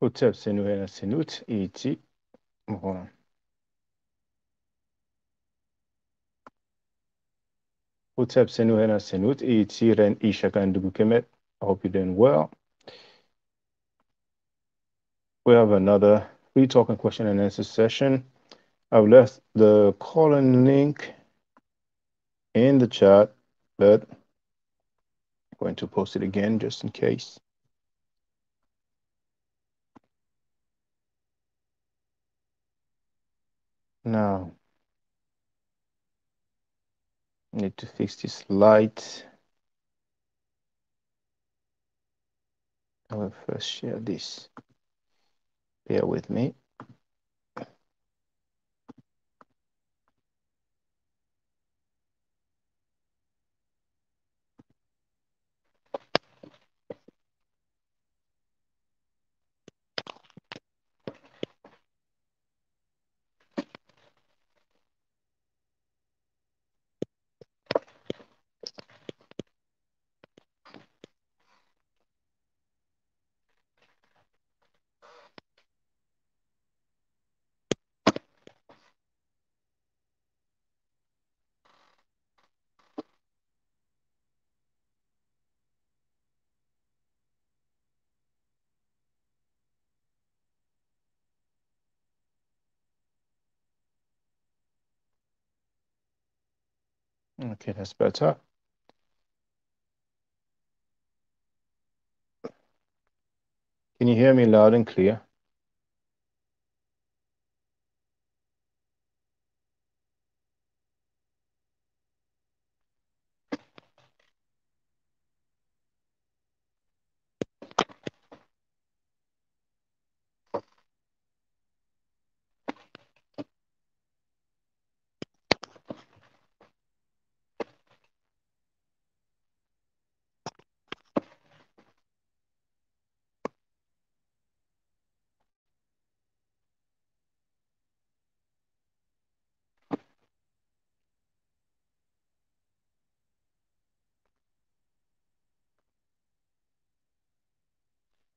Hotep Senuhena Senut iti mohon. Hotep Senuhena Senut iti ren ishakan dugukemet. I hope you're doing well. We have another free talking question and answer session. I've left the calling link in the chat, but I'm going to post it again just in case. Now, need to fix this light. I will first share this. Bear with me. Okay, that's better. Can you hear me loud and clear?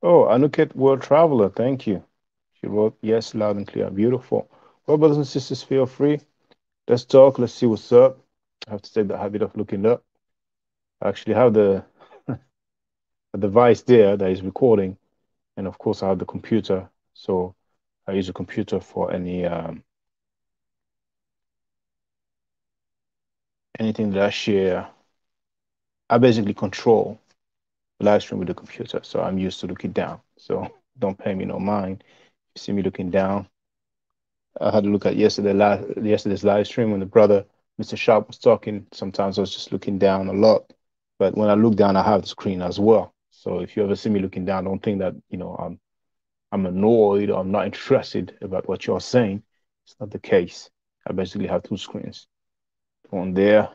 Oh, Anuket World Traveler, thank you. She wrote, yes, loud and clear. Beautiful. Well, brothers and sisters, feel free. Let's talk. Let's see what's up. I have to take the habit of looking up. I actually have the, the device there that is recording. And of course, I have the computer. So I use a computer for any um, anything that I share. I basically control live stream with the computer. So I'm used to looking down. So don't pay me no mind. You see me looking down. I had a look at yesterday last yesterday's live stream when the brother Mr. Sharp was talking. Sometimes I was just looking down a lot. But when I look down, I have the screen as well. So if you ever see me looking down, don't think that, you know, I'm I'm annoyed or I'm not interested about what you're saying. It's not the case. I basically have two screens. One there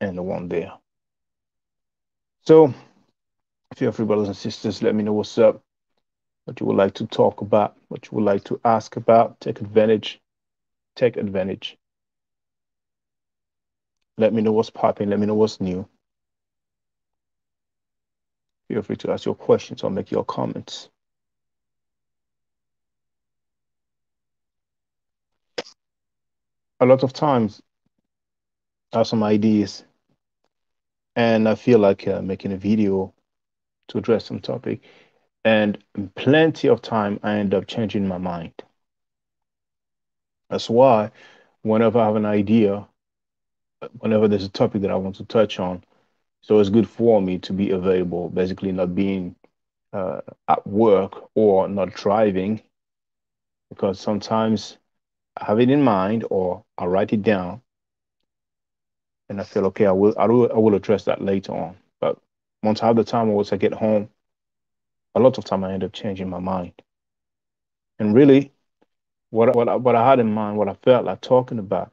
and the one there. So Feel free, brothers and sisters, let me know what's up, what you would like to talk about, what you would like to ask about. Take advantage. Take advantage. Let me know what's popping. Let me know what's new. Feel free to ask your questions or make your comments. A lot of times, I have some ideas, and I feel like uh, making a video to address some topic. And plenty of time, I end up changing my mind. That's why whenever I have an idea, whenever there's a topic that I want to touch on, so it's good for me to be available, basically not being uh, at work or not driving, because sometimes I have it in mind or I write it down, and I feel okay. I will I will I will address that later on. Once I have the time, once I get home, a lot of time I end up changing my mind. And really, what what what I had in mind, what I felt like talking about,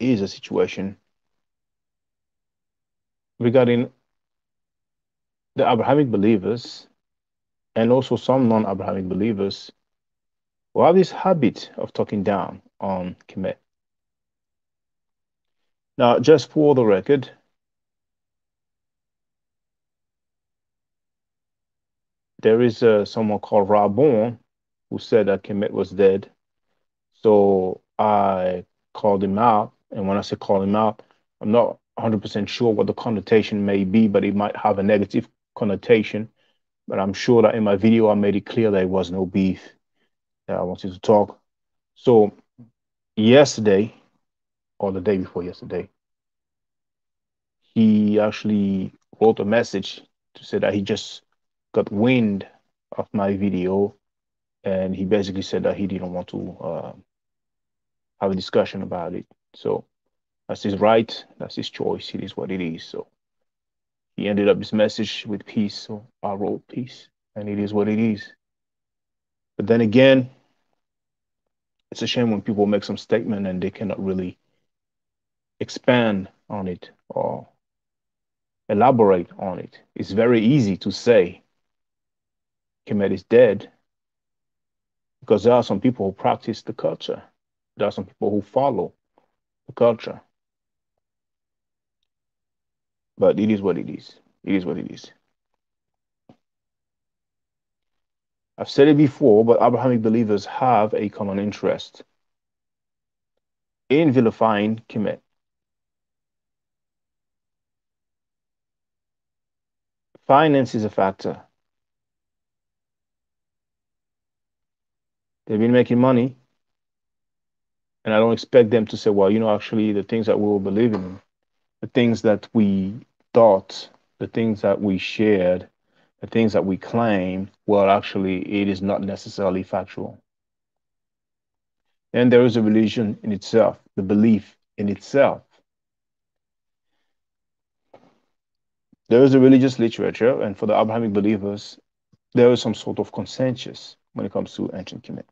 is a situation regarding the Abrahamic believers and also some non-Abrahamic believers who have this habit of talking down on Kemet. Now, just for the record, there is uh, someone called Rabon who said that Kemet was dead. So I called him out. And when I say call him out, I'm not 100% sure what the connotation may be, but it might have a negative connotation. But I'm sure that in my video, I made it clear that it was no beef that I wanted to talk. So yesterday, or the day before yesterday, he actually wrote a message to say that he just got wind of my video and he basically said that he didn't want to uh, have a discussion about it. So that's his right, that's his choice. It is what it is. So he ended up his message with peace. So I wrote peace, and it is what it is. But then again, it's a shame when people make some statement and they cannot really expand on it or elaborate on it. It's very easy to say Kemet is dead because there are some people who practice the culture. There are some people who follow the culture. But it is what it is. It is what it is. I've said it before, but Abrahamic believers have a common interest in vilifying Kemet. Finance is a factor. They've been making money, and I don't expect them to say, well, you know, actually, the things that we were believing in, the things that we thought, the things that we shared, the things that we claim, well, actually, it is not necessarily factual. And there is a religion in itself, the belief in itself. There is a religious literature, and for the Abrahamic believers, there is some sort of consensus when it comes to ancient Kemet.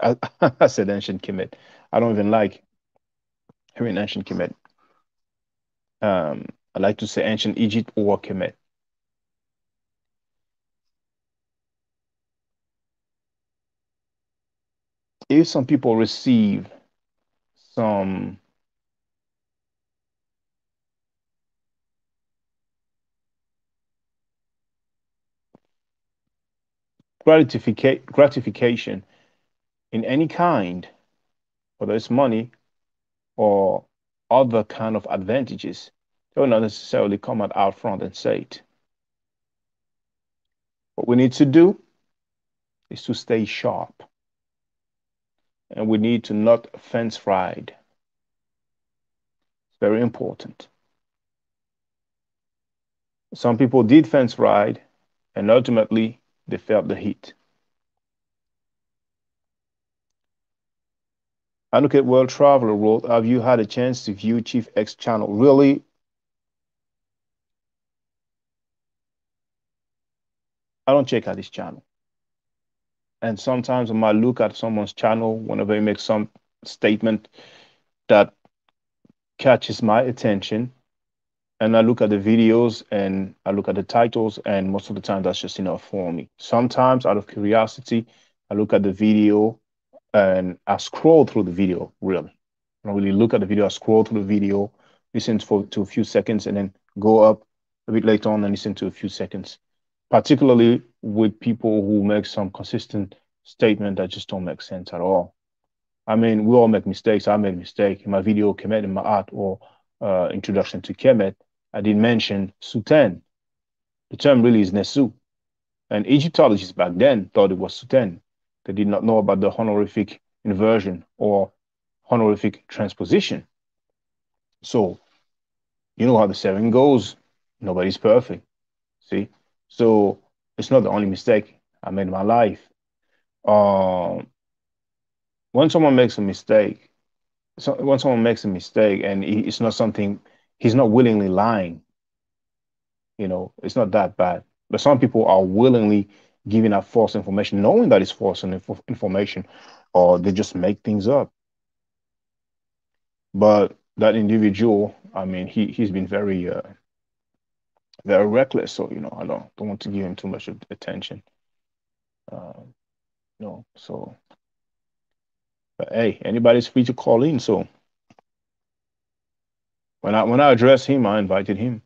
I, I said ancient Kemet. I don't even like hearing ancient Kemet. Um, I like to say ancient Egypt or Kemet. If some people receive some gratifica- gratification in any kind, whether it's money or other kind of advantages, they will not necessarily come out, out front and say it. What we need to do is to stay sharp. And we need to not fence ride. It's very important. Some people did fence ride, and ultimately they felt the heat. I look at World Traveler World. Have you had a chance to view Chief X channel? Really? I don't check out his channel. And sometimes I might look at someone's channel whenever he makes some statement that catches my attention. And I look at the videos and I look at the titles, and most of the time that's just enough for me. Sometimes, out of curiosity, I look at the video and I scroll through the video really. I really look at the video. I scroll through the video, listen for to a few seconds, and then go up a bit later on and listen to a few seconds. Particularly with people who make some consistent statement that just don't make sense at all. I mean, we all make mistakes. I made a mistake in my video Kemet in my art or uh, introduction to Kemet. I didn't mention Suten. The term really is Nesu. And Egyptologists back then thought it was Suten. They did not know about the honorific inversion or honorific transposition. So, you know how the saying goes nobody's perfect. See? So, it's not the only mistake I made in my life. Um, when someone makes a mistake, so when someone makes a mistake and it's not something he's not willingly lying, you know, it's not that bad. But some people are willingly giving out false information, knowing that it's false information, or they just make things up. But that individual, I mean, he he's been very uh, very reckless. So you know, I don't don't want to give him too much attention. Uh, you know, so. But hey, anybody's free to call in. So when I when I addressed him, I invited him.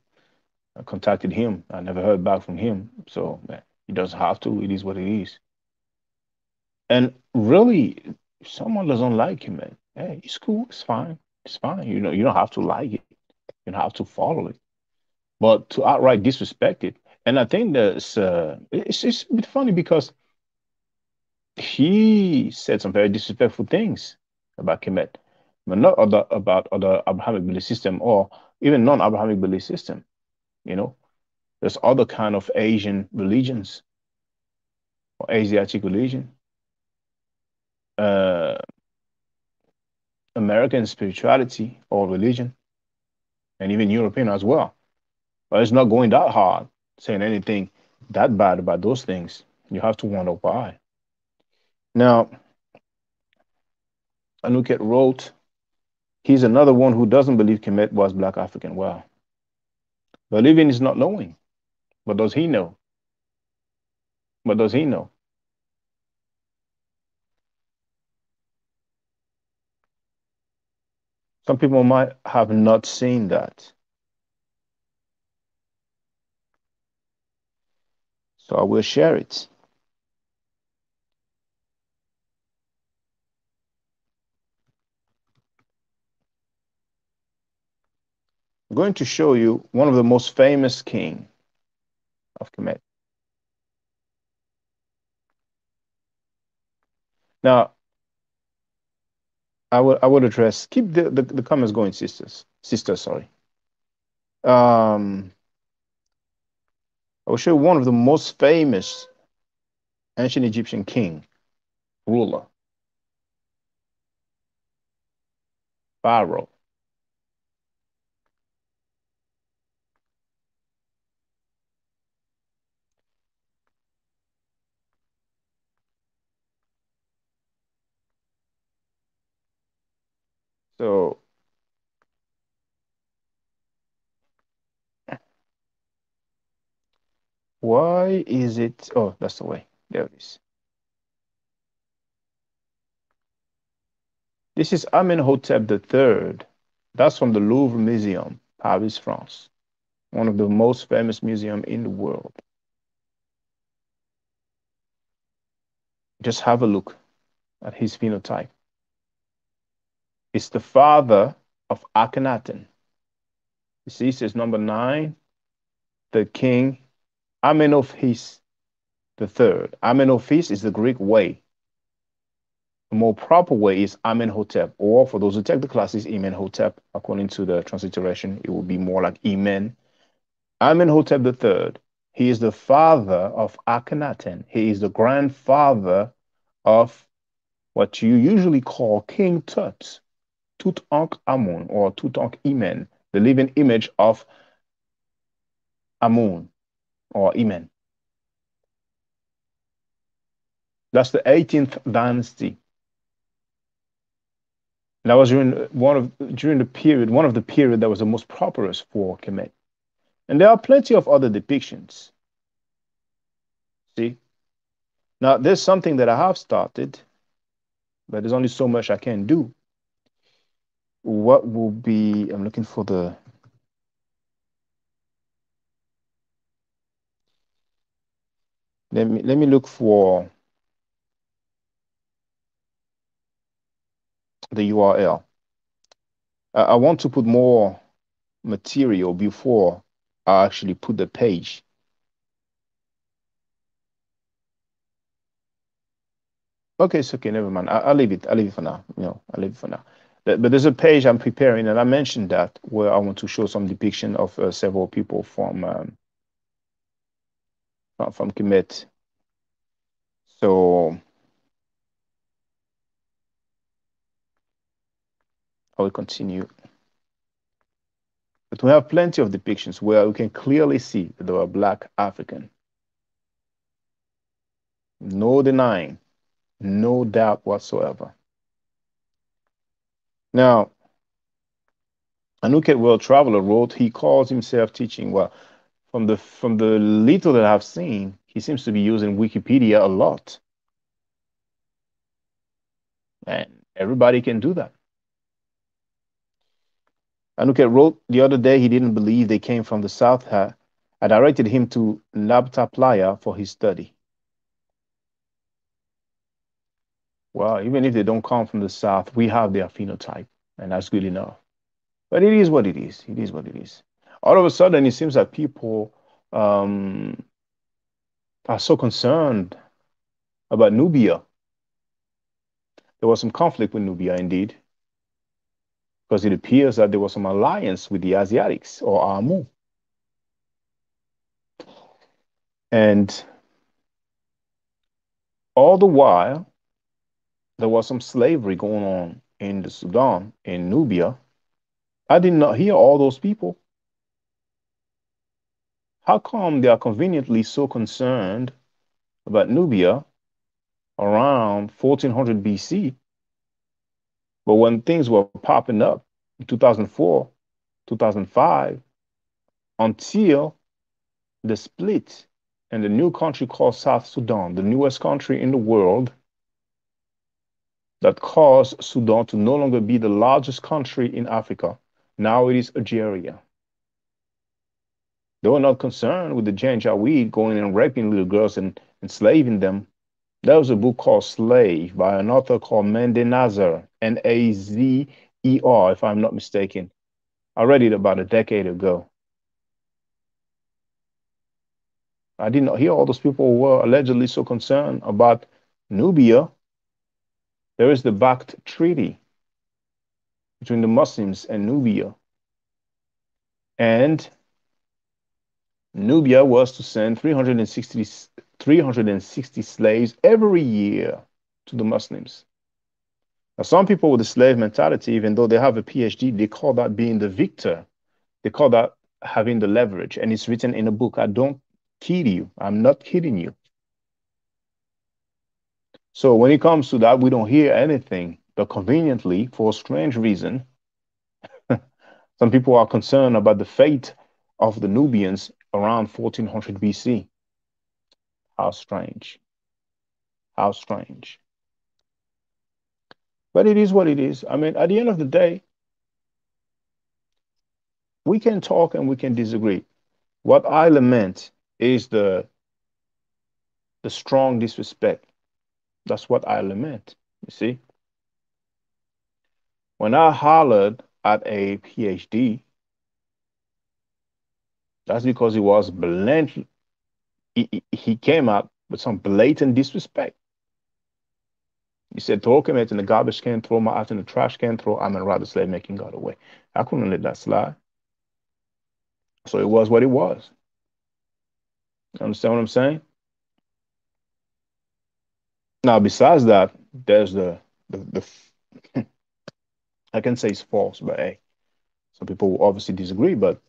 I contacted him. I never heard back from him. So man, He doesn't have to. It is what it is. And really, if someone doesn't like him, man, hey, it's cool. It's fine. It's fine. You know, you don't have to like it. You don't have to follow it. But to outright disrespect it, and I think that's uh, it's, it's a bit funny because he said some very disrespectful things about Kemet, but not other, about other Abrahamic belief system or even non-Abrahamic belief system. You know, there's other kind of Asian religions or Asiatic religion, uh, American spirituality or religion, and even European as well. But it's not going that hard saying anything that bad about those things. You have to wonder why. Now, Anuket wrote, he's another one who doesn't believe Kemet was black African. Well, believing is not knowing. But does he know? But does he know? Some people might have not seen that. So I will share it. I'm going to show you one of the most famous king of Kemet. Now, I would I would address keep the, the, the comments going, sisters. Sisters, sorry. Um, I will show you one of the most famous ancient Egyptian king, ruler, Pharaoh. So why is it? Oh, that's the way. There it is. This is Amenhotep III. That's from the Louvre Museum, Paris, France. One of the most famous museum in the world. Just have a look at his phenotype is the father of Akhenaten. You see, says number nine, the king Amenophis the third. Amenophis is the Greek way. The more proper way is Amenhotep, or for those who take the classes, Imenhotep. According to the transliteration, it will be more like Imen. Amenhotep the third. He is the father of Akhenaten. He is the grandfather of what you usually call King Tut. Tutankhamun or Tutankhamen, the living image of Amun or Imen. That's the 18th dynasty. That was during one of during the period, one of the period that was the most prosperous for Kemet. And there are plenty of other depictions. See? Now there's something that I have started, but there's only so much I can do what will be, I'm looking for the, let me, let me look for the URL. I, I want to put more material before I actually put the page. Okay, it's okay, never mind. I, will leave it. I'll leave it for now. You know, I'll leave it for now. But there's a page I'm preparing, and I mentioned that where I want to show some depiction of uh, several people from um, from, Kemet. So I will continue. But we have plenty of depictions where we can clearly see that they were black African. No denying, no doubt whatsoever. Now, Anuket World Traveler wrote he calls himself teaching. Well, from the from the little that I've seen, he seems to be using Wikipedia a lot. And everybody can do that. Anuket wrote the other day he didn't believe they came from the South I directed him to Nabta Playa for his study. Well, even if they don't come from the South, we have their phenotype, and that's good enough. But it is what it is. It is what it is. All of a sudden, it seems that people um, are so concerned about Nubia. There was some conflict with Nubia, indeed, because it appears that there was some alliance with the Asiatics or Amu. And all the while, there was some slavery going on in the Sudan, in Nubia. I did not hear all those people. How come they are conveniently so concerned about Nubia around 1400 BC? But when things were popping up in 2004, 2005, until the split and the new country called South Sudan, the newest country in the world, that caused Sudan to no longer be the largest country in Africa. Now it is Algeria. They were not concerned with the Janjaweed going and raping little girls and enslaving them. There was a book called Slave by an author called Mende Nazer, N A Z E R, if I'm not mistaken. I read it about a decade ago. I did not hear all those people were allegedly so concerned about Nubia. There is the Bakht Treaty between the Muslims and Nubia. And Nubia was to send 360, 360 slaves every year to the Muslims. Now, some people with the slave mentality, even though they have a PhD, they call that being the victor. They call that having the leverage. And it's written in a book. I don't kid you. I'm not kidding you. So when it comes to that, we don't hear anything. But conveniently, for a strange reason, some people are concerned about the fate of the Nubians around 1400 BC. How strange. How strange. But it is what it is. I mean, at the end of the day, we can talk and we can disagree. What I lament is the the strong disrespect. That's what I lament. You see? When I hollered at a PhD that's because he was blatant. He, he came out with some blatant disrespect. He said, throw Kemet in the garbage can, throw my out in the trash can, throw I'm a rather slave making God away. I couldn't let that slide. So it was what it was. You understand what I'm saying? Now, besides that, there's the the, the I can say it's false, but hey, some people will obviously disagree, but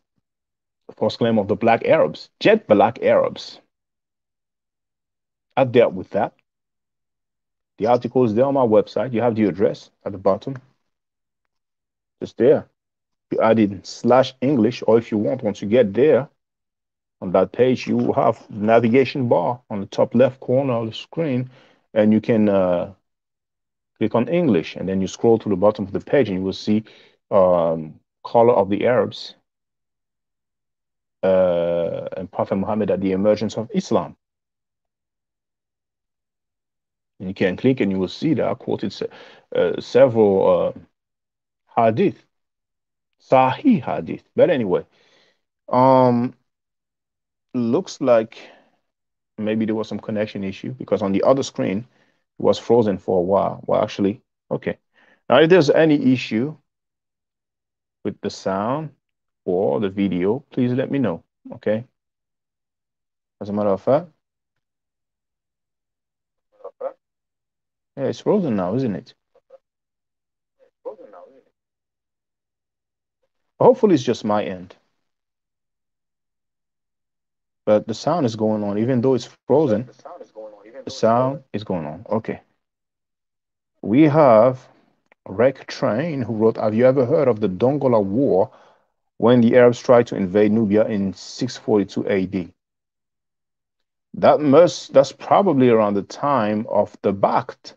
the false claim of the black Arabs, jet black Arabs. I dealt with that. The article is there on my website. You have the address at the bottom. Just there. You add in slash English, or if you want, once you get there, on that page, you have navigation bar on the top left corner of the screen, and you can uh, click on English, and then you scroll to the bottom of the page, and you will see um, color of the Arabs uh, and Prophet Muhammad at the emergence of Islam. And you can click and you will see that I quoted uh, several uh, hadith, Sahih hadith. But anyway, um, looks like maybe there was some connection issue because on the other screen it was frozen for a while. Well, actually, okay. Now, if there's any issue with the sound, or the video, please let me know, okay? As a matter of fact, yeah, it's frozen now, isn't it? Hopefully it's just my end. But the sound is going on, even though it's frozen. The sound is going on. Okay. We have Rek Train who wrote, Have you ever heard of the Dongola War when the Arabs tried to invade Nubia in 642 AD. That must that's probably around the time of the Bakht.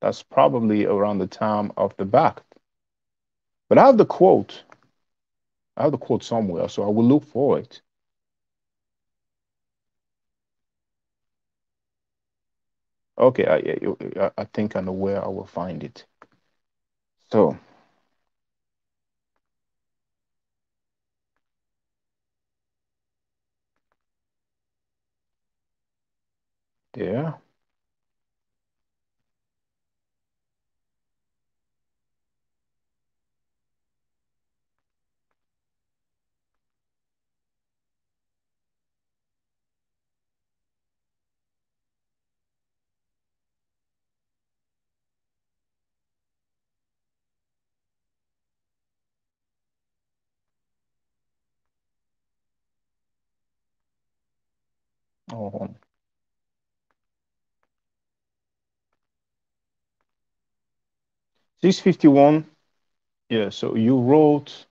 That's probably around the time of the Bakht. But I have the quote I have the quote somewhere, so I will look for it. Okay, I, I, I think I know where I will find it. So, there. Oh, 651. Yeah, so you wrote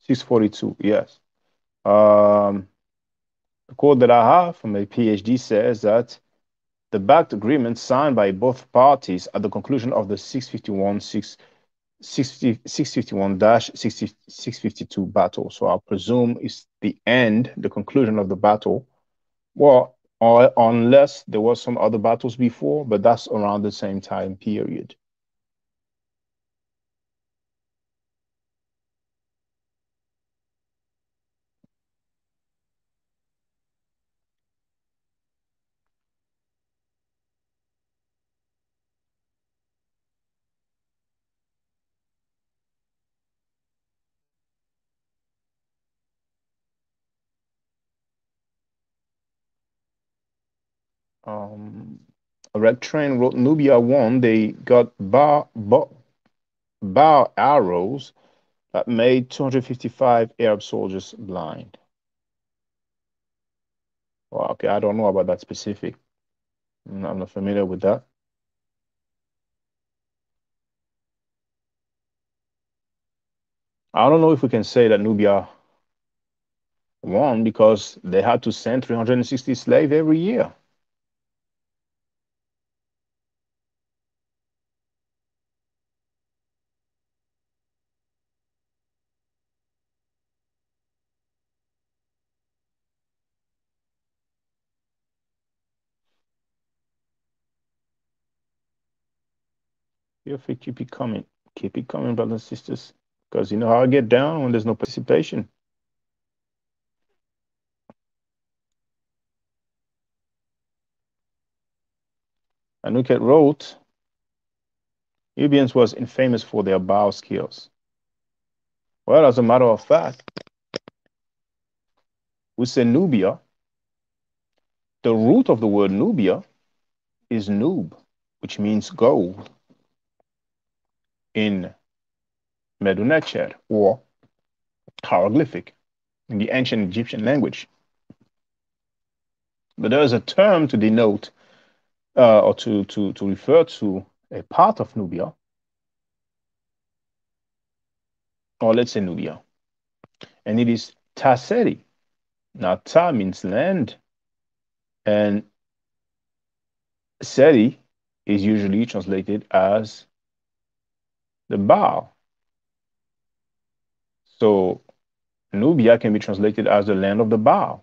642. Yes. Um, the quote that I have from a PhD says that the Bakht agreement signed by both parties at the conclusion of the 651 6, 651-652 battle. So I presume it's the end, the conclusion of the battle. Well, or unless there was some other battles before, but that's around the same time period. Red Train wrote Nubia won. They got bar, bar, bar arrows that made 255 Arab soldiers blind. Well, okay, I don't know about that specific. I'm not, I'm not familiar with that. I don't know if we can say that Nubia won because they had to send 360 slaves every year. Feel free, keep it coming. Keep it coming, brothers and sisters. Because you know how I get down when there's no participation. Anuket wrote, Nubians was infamous for their bow skills. Well, as a matter of fact, we say Nubia. The root of the word Nubia is Nub, which means gold in Medu or hieroglyphic in the ancient Egyptian language. But there is a term to denote uh, or to, to, to refer to a part of Nubia, or let's say Nubia, and it is Taseri. Now, Ta means land, and Seri is usually translated as the bow. So Nubia can be translated as the land of the bow.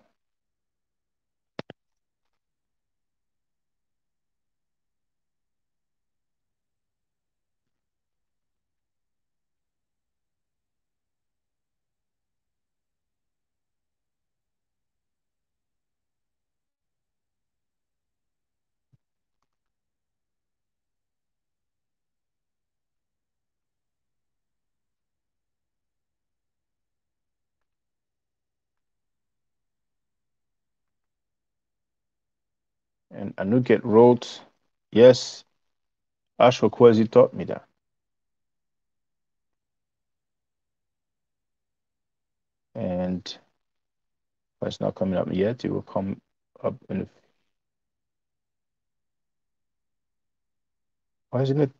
And Anuket wrote, Yes, Ashwakwezi taught me that. And it's not coming up yet. It will come up in a Why isn't it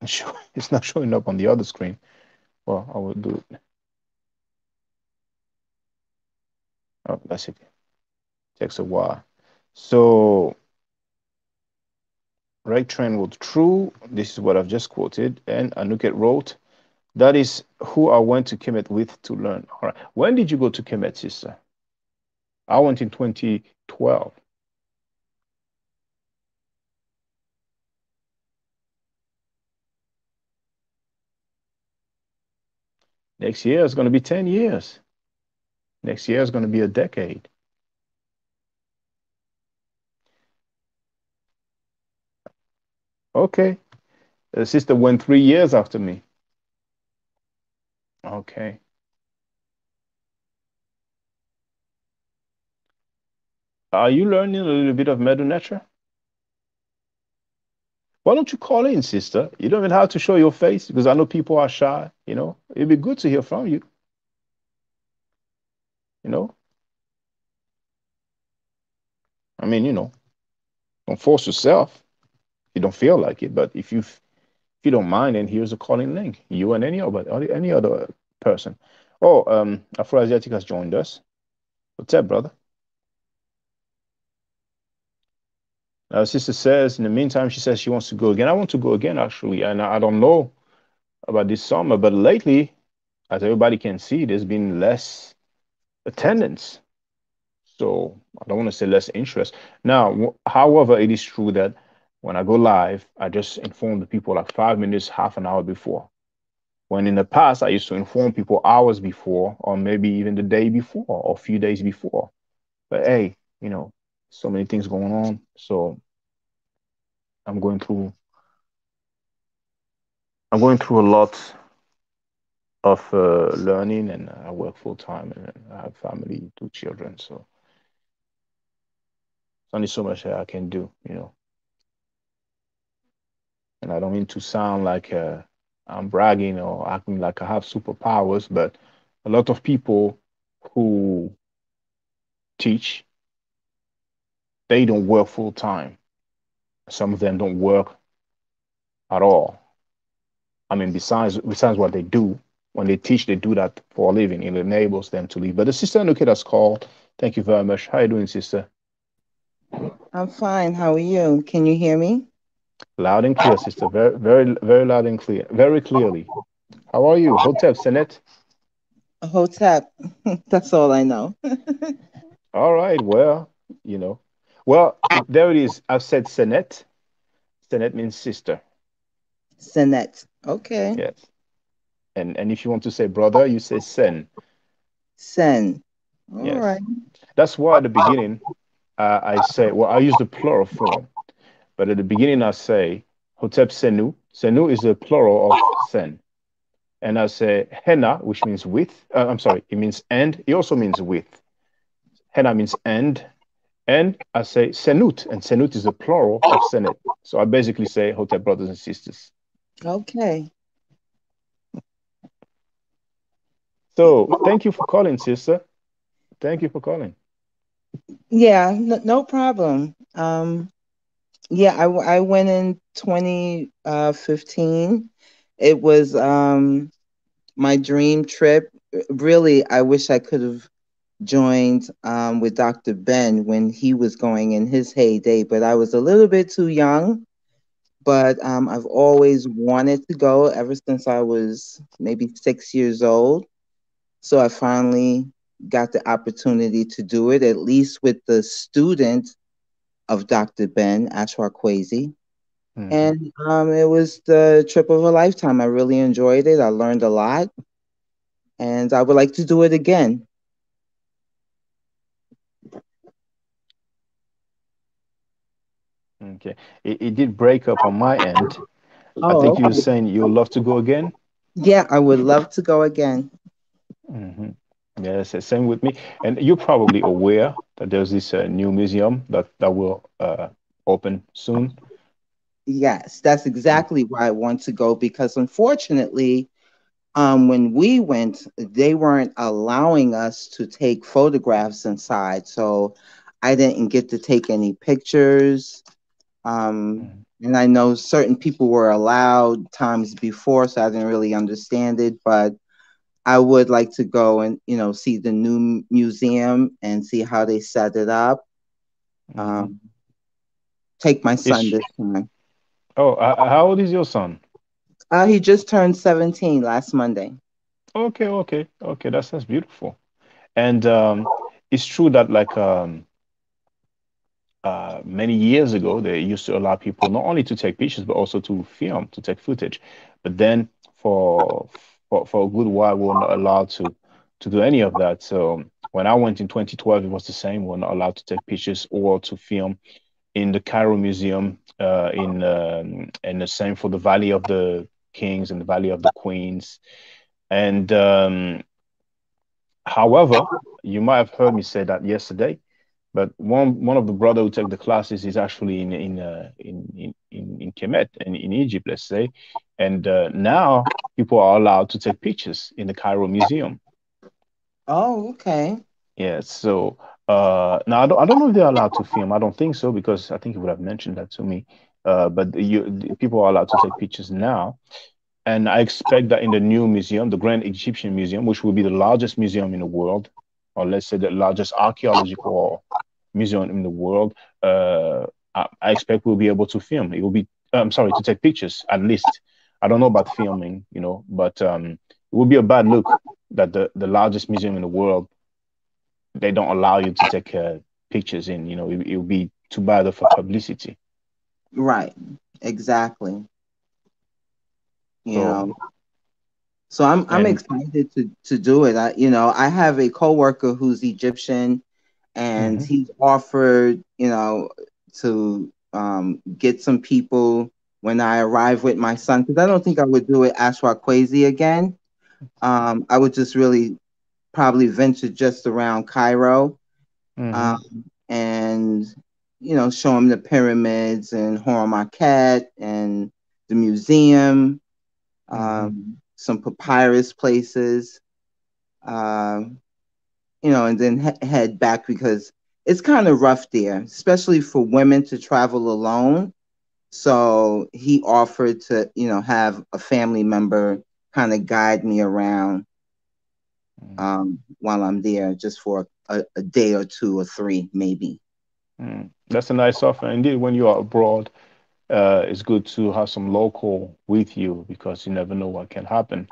It's not showing up on the other screen. Well, I will do it. Oh, that's it. Takes a while. So right was true. This is what I've just quoted. And Anuket wrote, That is who I went to Kemet with to learn. All right. When did you go to Kemet, sister? I went in 2012. Next year is going to be 10 years. Next year is going to be a decade. Okay. The sister went three years after me. Okay. Are you learning a little bit of Medu Neter? Why don't you call in, sister? You don't even have to show your face because I know people are shy. You know, it'd be good to hear from you. You know, I mean, you know, don't force yourself. You don't feel like it, but if you if you don't mind, then here's a calling link. You and any other any other person. Oh, um, Afro Asiatic has joined us. What's up, brother? Now, sister says, in the meantime, she says she wants to go again. I want to go again, actually. And I don't know about this summer, but lately, as everybody can see, there's been less attendance. So I don't want to say less interest. Now, however, it is true that when I go live, I just inform the people like five minutes, half an hour before. When in the past, I used to inform people hours before, or maybe even the day before, or a few days before. But hey, you know, so many things going on. So I'm going through I'm going through a lot of uh, learning, and I work full time, and I have family, two children. So there's only so much I can do, you know. And I don't mean to sound like uh, I'm bragging or acting like I have superpowers, but a lot of people who teach they don't work full time. Some of them don't work at all. I mean, besides besides what they do, when they teach, they do that for a living. It enables them to leave. But the sister Nuke that's called. Thank you very much. How are you doing, sister? I'm fine. How are you? Can you hear me? Loud and clear, sister. Very, very, very loud and clear. Very clearly. How are you? Hotep, Senet? Hotep. That's all I know. all right. Well, you know, well, there it is. I've said Senet. Senet means sister. Senet. Okay. Yes. And and if you want to say brother, you say sen. Sen. All yes. right. That's why at the beginning uh, I say, well, I use the plural form, but at the beginning I say Hotep Senu. Senu is the plural of sen. And I say henna, which means with. Uh, I'm sorry, it means and. It also means with. Henna means and, and I say Senut, and Senut is a plural of Senet. So I basically say Hotep brothers and sisters. Okay. So thank you for calling, sister. Thank you for calling. Yeah, no, no problem. Um, yeah, I, I went in 2015. Uh, it was um, my dream trip. Really, I wish I could have joined um, with Dr. Ben when he was going in his heyday, but I was a little bit too young. But um, I've always wanted to go ever since I was maybe six years old. So I finally got the opportunity to do it, at least with the student of Dr. Ben, Ashra Kwesi. Mm-hmm. And um, it was the trip of a lifetime. I really enjoyed it. I learned a lot. And I would like to do it again. Okay. It, it did break up on my end. Oh, I think you were saying you would love to go again. Yeah, I would love to go again. Mm-hmm. Yes, same with me. And you're probably aware that there's this uh, new museum that that will uh, open soon. Yes, that's exactly why I want to go because unfortunately, um, when we went, they weren't allowing us to take photographs inside. So I didn't get to take any pictures. Um, mm. and I know certain people were allowed times before, so I didn't really understand it. But I would like to go and you know see the new museum and see how they set it up. Mm-hmm. Um, take my son this time. Oh, uh, how old is your son? Uh, he just turned 17 last Monday. Okay, okay, okay. That's that's beautiful. And um, it's true that like um, uh, many years ago, they used to allow people not only to take pictures but also to film, to take footage. But then for for, for a good while, we were not allowed to to do any of that. So when I went in 2012, it was the same. We were not allowed to take pictures or to film in the Cairo Museum. Uh, in um, and the same for the Valley of the Kings and the Valley of the Queens. And um, however, you might have heard me say that yesterday but one one of the brother who take the classes is actually in in uh, in, in in Kemet in, in Egypt, let's say, and uh, now people are allowed to take pictures in the Cairo Museum. Oh, okay. Yeah, so uh, now I don't, I don't know if they're allowed to film. I don't think so because I think you would have mentioned that to me. Uh, but you, the people are allowed to take pictures now, and I expect that in the new museum, the Grand Egyptian Museum, which will be the largest museum in the world, or let's say the largest archaeological museum in the world, uh, I, I, expect we'll be able to film. It will be, I'm sorry, to take pictures at least. I don't know about filming, you know, but um, it would be a bad look that the, the largest museum in the world, they don't allow you to take uh, pictures in, you know, it, it would be too bad for publicity. Right, exactly. You so, know, so I'm I'm excited to to do it. I you know I have a coworker who's Egyptian and mm-hmm. he's offered, you know, to um, get some people when I arrive with my son because I don't think I would do it Ashwa again. Um, I would just really probably venture just around Cairo mm-hmm. um, and you know show him the pyramids and Horam Market and the museum, mm-hmm. um, some papyrus places. Um, you know, and then he- head back because it's kind of rough there, especially for women to travel alone. So he offered to, you know, have a family member kind of guide me around mm. um, while I'm there, just for a, a, day or two or three, maybe. Mm. That's a nice offer. Indeed, when you are abroad, uh, it's good to have some local with you because you never know what can happen.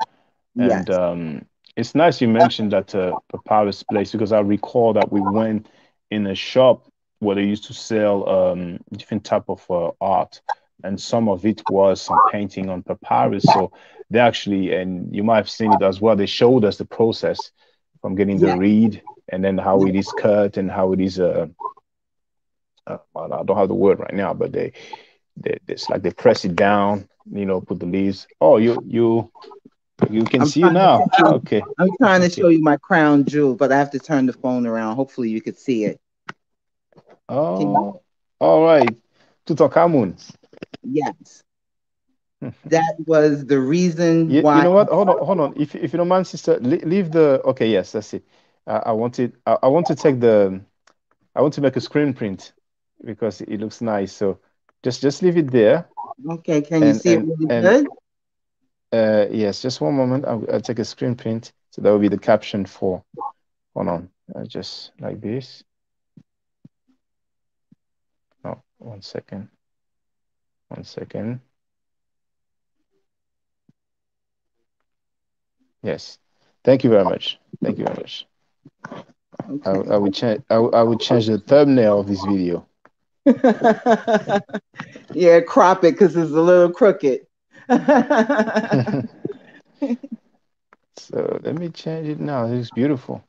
And yes. um, it's nice you mentioned that uh, papyrus place because I recall that we went in a shop where they used to sell um, different type of uh, art, and some of it was some painting on papyrus. So they actually, and you might have seen it as well. They showed us the process from getting the yeah. reed and then how it is cut and how it is. Uh, uh, I don't have the word right now, but they, they, it's like they press it down, you know, put the leaves. Oh, you you you can I'm see it now. okay. I'm trying to show you my crown jewel, but I have to turn the phone around. Hopefully, you can see it. Oh, all right. Tutankhamun. Yes. that was the reason you, why. You know what? Hold on, hold on. If if you don't mind, sister, leave the. Okay, yes, that's it. Uh, I wanted. I, I want to take the. I want to make a screen print because it looks nice. So just just leave it there. Okay. Can and, you see and, it really good? Uh, yes, just one moment. I'll, I'll, take a screen print. So that will be the caption for, hold on, uh, just like this. Oh, one second. One second. Yes. Thank you very much. Thank you very much. Okay. I, I would change. I, I would change the thumbnail of this video. yeah, crop it because it's a little crooked. so let me change it now. It's beautiful.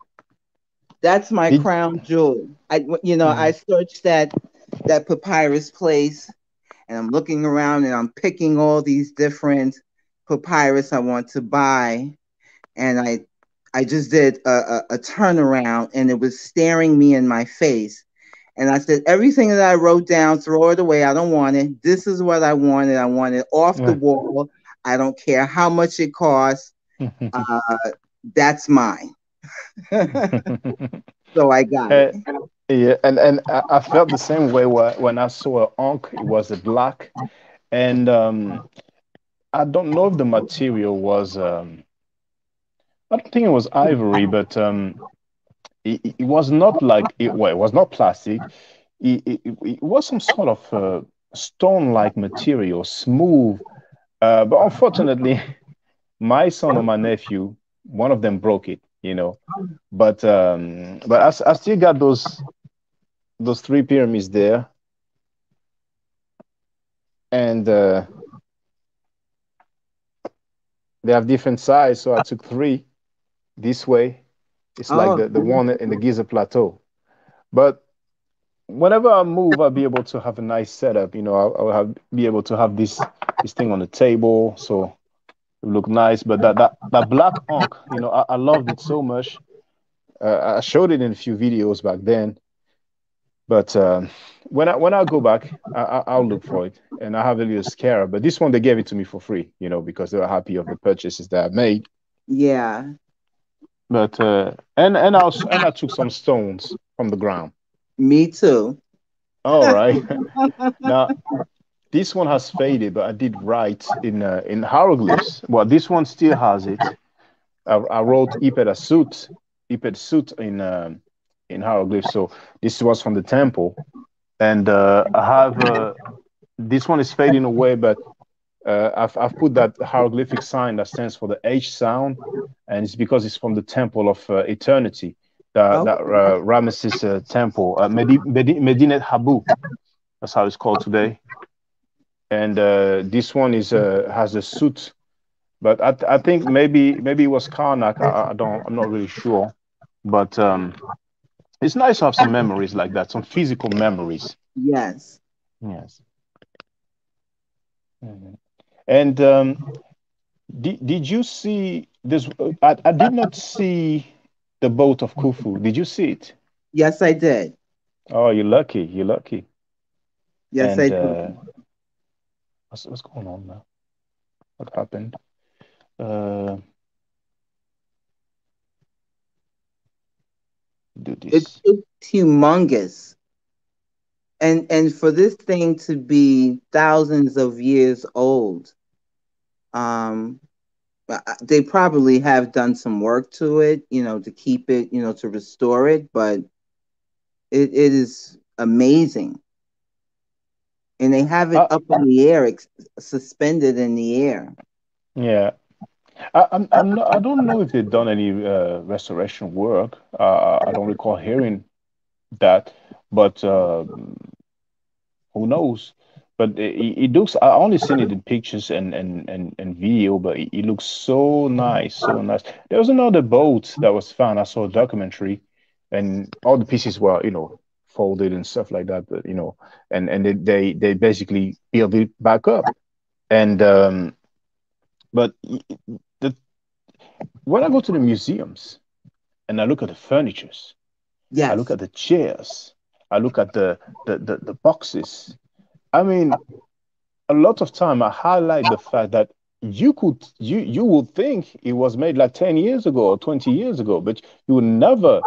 That's my Did... crown jewel. I, you know, mm-hmm. I searched that that papyrus place, and I'm looking around and I'm picking all these different papyrus I want to buy, and I I just did a, a, a turnaround, and it was staring me in my face. And I said, everything that I wrote down, throw it away. I don't want it. This is what I wanted. I want it off the wall. I don't care how much it costs. uh, that's mine. so I got it. Yeah, and and I felt the same way when I saw an Ankh. It was a black, and um, I don't know if the material was. Um, I don't think it was ivory, but um, it, it was not like it, well, it was not plastic. It, it, it was some sort of uh, stone-like material, smooth, Uh, but unfortunately, my son or my nephew, one of them broke it, you know. But um, but I, I still got those those three pyramids there, and uh, they have different size. So I took three this way. It's like Oh, the, the one in the Giza Plateau. But whenever I move, I'll be able to have a nice setup. You know, I'll, I'll have, be able to have this this thing on the table, so it look nice. But that that, that black Ankh, you know, I, I loved it so much. Uh, I showed it in a few videos back then, but um, when I when I go back, I, I, I'll look for it, and I have a little scarab. But this one they gave it to me for free, you know, because they were happy of the purchases that I made. yeah. But uh, and and I was, and I took some stones from the ground. Me too. All right. Now this one has faded, but I did write in uh, in hieroglyphs. Well, this one still has it. I, I wrote Ipet-Sut, Iped suit in um, in hieroglyphs. So this was from the temple, and uh, I have uh, this one is fading away, but uh, I've I've put that hieroglyphic sign that stands for the H sound, and it's because it's from the temple of uh, eternity. That, Oh, that uh, Ramesses uh, temple, uh, Medi- Medi- Medinet Habu, that's how it's called today. And uh, this one is uh, has a suit but I, th- I think maybe maybe it was Karnak. I, I don't. I'm not really sure. But um, it's nice to have some memories like that, some physical memories. yes. Yes. Mhm. And um, did did you see this? I, I did not see the boat of Khufu. Did you see it? Yes, I did. Oh, you're lucky. You're lucky. Yes, I did. uh, what's what's going on now? What happened? Uh, do this. it's humongous. And and for this thing to be thousands of years old, um, they probably have done some work to it, you know, to keep it, you know, to restore it, but it, it is amazing. And they have it Uh, up in the air, ex- suspended in the air. yeah. I, I'm, I'm not, I don't know if they've done any uh, restoration work. Uh, I don't recall hearing that, but uh, who knows? But it, it looks. I only seen it in pictures and and and, and video, but it, it looks so nice, so nice. There was another boat that was found. I saw a documentary, and all the pieces were, you know, folded and stuff like that. But, you know, and and they they, they basically built it back up. And um, but when I go to the museums and I look at the furnitures, yeah, I look at the chairs, I look at the the, the, the boxes. I mean, a lot of time I highlight the fact that you could you you would think it was made like 10 years ago or 20 years ago, but you would never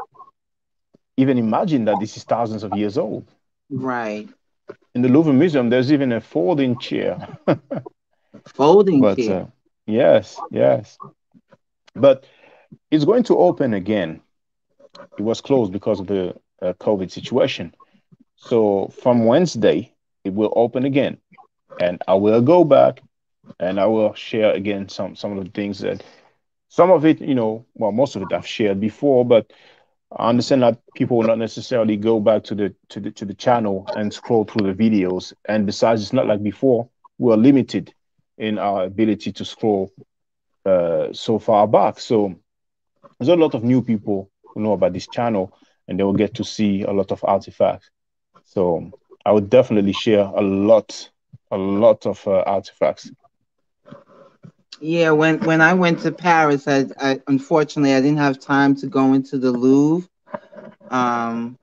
even imagine that this is thousands of years old. right. In the Louvre Museum, there's even a folding chair. Folding But chair. uh, yes, yes. But it's going to open again. It was closed because of the uh, COVID situation. So from Wednesday, it will open again, and I will go back and I will share again some some of the things that some of it, you know, well, most of it I've shared before, but I understand that people will not necessarily go back to the to the to the channel and scroll through the videos. And besides, it's not like before. We're limited in our ability to scroll uh, so far back. So there's a lot of new people who know about this channel, and they will get to see a lot of artifacts. So I would definitely share a lot, a lot of uh, artifacts. Yeah, when when I went to Paris, I, I unfortunately I didn't have time to go into the Louvre, um,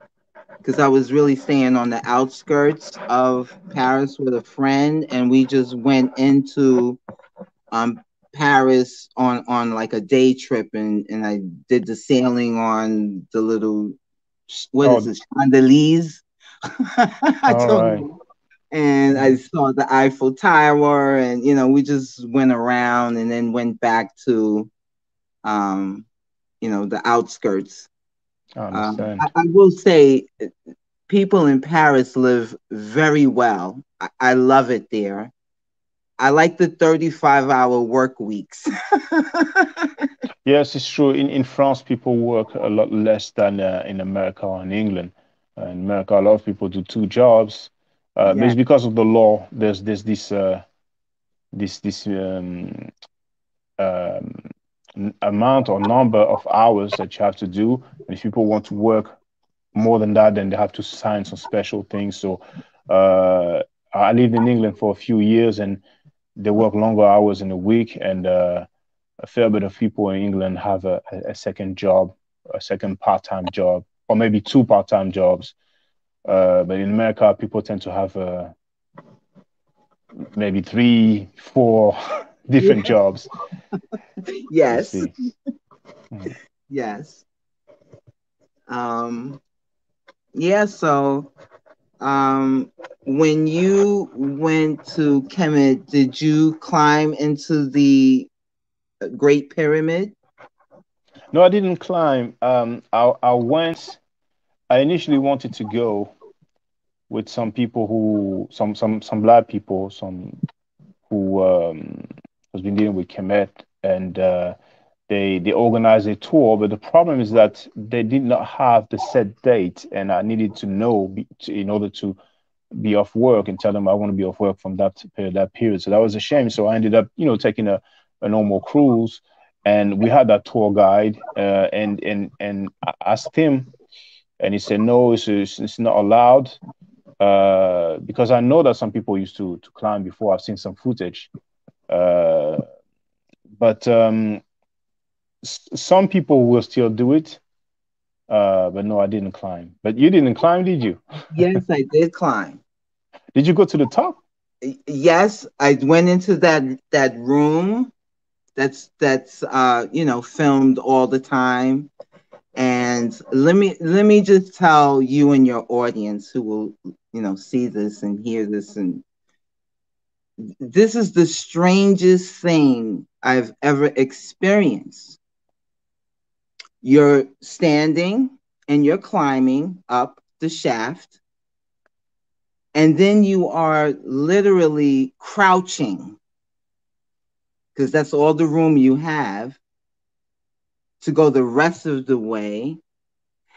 because I was really staying on the outskirts of Paris with a friend, and we just went into um Paris on on like a day trip, and and I did the sailing on the little what is Oh, it, Chandeliers? I don't right. And I saw the Eiffel Tower, and you know, we just went around and then went back to um, you know, the outskirts. I Um, I. I will say, people in Paris live very well. I, I love it there. I like the 35 hour work weeks. yes, it's true. In in France, people work a lot less than uh, in America or in England. Uh, in America, a lot of people do two jobs. Uh, yeah. It's because of the law. There's there's this uh, this this um, um, amount or number of hours that you have to do. And if people want to work more than that, then they have to sign some special things. So uh, I lived in England for a few years, and they work longer hours in a week, and uh, a fair bit of people in England have a, a second job, a second part-time job, or maybe two part-time jobs. Uh, but in America, people tend to have uh, maybe three, four different jobs. yes. Hmm. Yes. Um, yeah. So um, when you went to Kemet, did you climb into the Great Pyramid? No, I didn't climb. Um, I, I went. I initially wanted to go with some people who, some some some black people, some who um, has been dealing with Kemet, and uh, they they organized a tour, but the problem is that they did not have the set date, and I needed to know in order to be off work and tell them I want to be off work from that period, that period. So that was a shame. So I ended up, you know, taking a, a normal cruise, and we had that tour guide, uh, and and and I asked him, and he said no, it's it's not allowed, uh, because I know that some people used to to climb before. I've seen some footage, uh, but um, some people will still do it. Uh, but no, I didn't climb. But you didn't climb, did you? yes, I did climb. Did you go to the top? Yes, I went into that that room that's that's uh you know filmed all the time and let me let me just tell you and your audience who will you know see this and hear this and this is the strangest thing I've ever experienced you're standing and you're climbing up the shaft. And then you are literally crouching because that's all the room you have to go the rest of the way.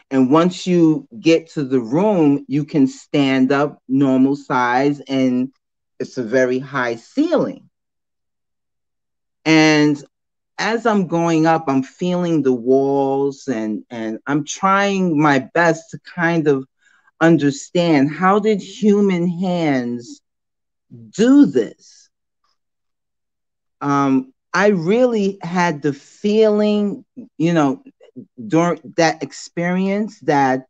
And once you get to the room, you can stand up normal size and it's a very high ceiling. And as I'm going up, I'm feeling the walls and and I'm trying my best to kind of understand how did human hands do this? Um, I really had the feeling, you know, during that experience that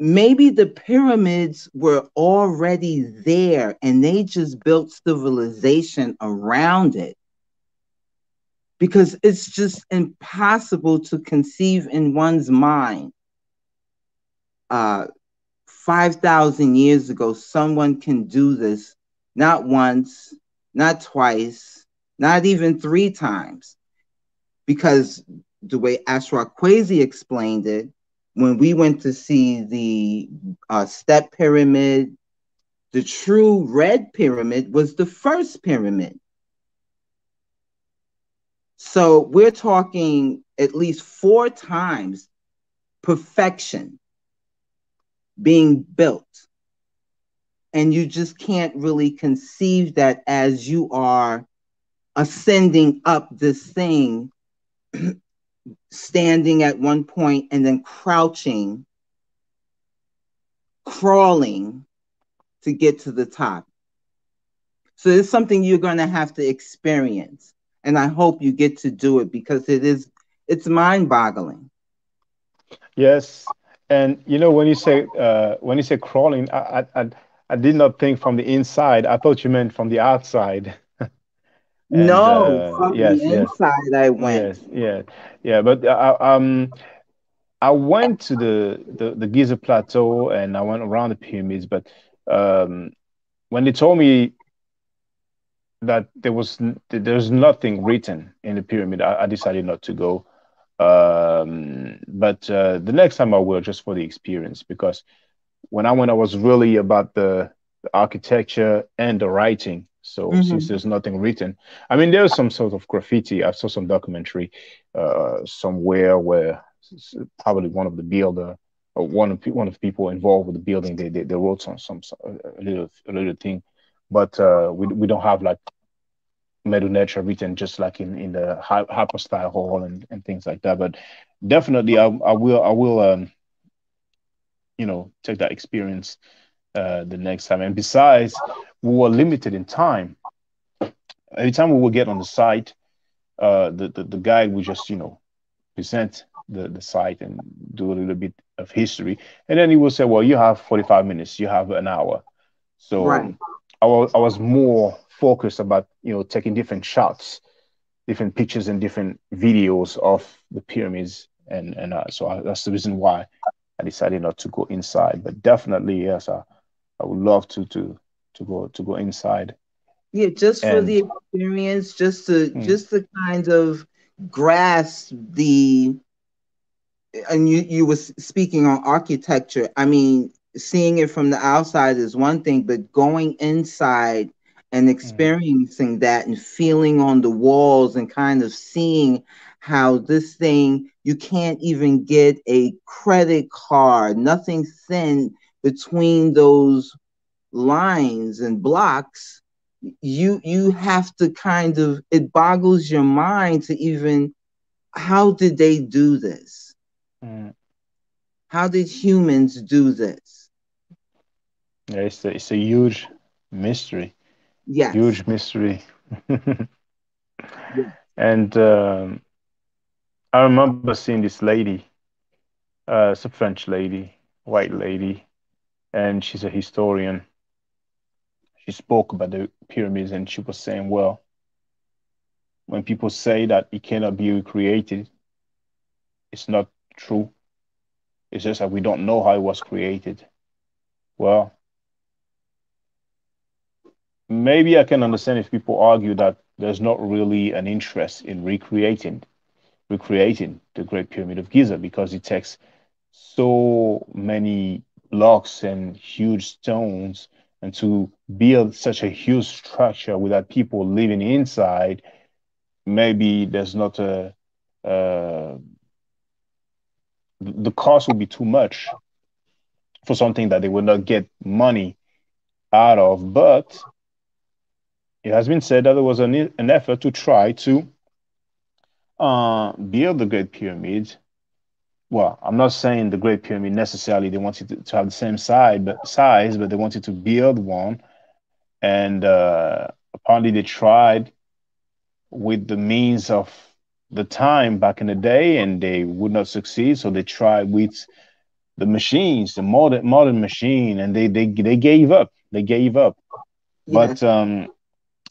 maybe the pyramids were already there and they just built civilization around it because it's just impossible to conceive in one's mind. Uh, 5,000 years ago, someone can do this not once, not twice, not even three times. Because the way Ashra Kwesi explained it, when we went to see the uh, step pyramid, the true red pyramid was the first pyramid. So we're talking at least four times perfection being built. And you just can't really conceive that as you are ascending up this thing, standing at one point and then crouching, crawling to get to the top. So it's something you're going to have to experience and I hope you get to do it because it is it's mind-boggling. Yes, and you know when you say uh, when you say crawling, I, I I did not think from the inside. I thought you meant from the outside. and, no, uh, from yes, the inside yes. I went. Yes, yeah, yeah. But uh, um, I went to the, the the Giza Plateau and I went around the pyramids. But um, when they told me that there was there's nothing written in the pyramid. I, I decided not to go. Um, but uh, the next time I will, just for the experience, because when I went, I was really about the, the architecture and the writing. So since hmm there's nothing written, I mean, there's some sort of graffiti. I saw some documentary uh, somewhere where probably one of the builder or one of one of the people involved with the building, they they, they wrote some some some- a little a little thing, but uh, we we don't have like Medu Neter written just like in in the hy- hyper hall and and things like that. But definitely, I I will I will um you know take that experience uh the next time. And besides, we were limited in time. Every time we would get on the site, uh the the, the guide would just you know present the the site and do a little bit of history, and then he will say, well, you have 45 minutes, you have an hour. So Right. I was I was more focused about you know taking different shots different pictures and different videos of the pyramids and and uh, so I, that's the reason why I decided not to go inside. But definitely yes I, I would love to to to go to go inside. Yeah, just for the experience, just to mm, just to kind of grasp the and you you was speaking on architecture. I mean, seeing it from the outside is one thing, but going inside and mm, experiencing that and feeling on the walls and kind of seeing how this thing you can't even get a credit card, nothing thin between those lines and blocks you you have to kind of it boggles your mind to even how did they do this? Mm, how did humans do this yeah, it's a, it's a huge mystery. Yeah, huge mystery. Yes and um, I remember seeing this lady uh, it's a French lady white lady and she's a historian. She spoke about the pyramids and she was saying well when people say that it cannot be recreated, it's not true. It's just that we don't know how it was created. Well, maybe I can understand if people argue that there's not really an interest in recreating recreating the Great Pyramid of Giza because it takes so many blocks and huge stones and to build such a huge structure without people living inside, maybe there's not a uh, the cost would be too much for something that they would not get money out of. But it has been said that there was an, an effort to try to uh, build the Great Pyramid. Well, I'm not saying the Great Pyramid necessarily they wanted to, to have the same size, but size, but they wanted to build one. And uh, apparently, they tried with the means of the time back in the day, and they would not succeed. So they tried with the machines, the modern modern machine, and they they they gave up. They gave up. yes But um,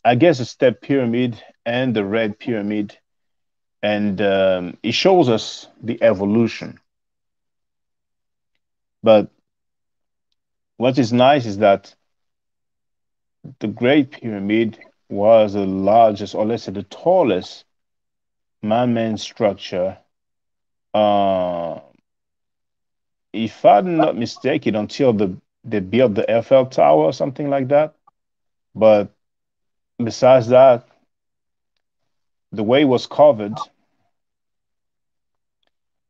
I guess the step pyramid and the red pyramid, and um, it shows us the evolution. But what is nice is that the Great Pyramid was the largest, or let's say the tallest man-made structure. Uh, if I'm not mistaken, until the they built the Eiffel Tower or something like that. But besides that, the way it was covered,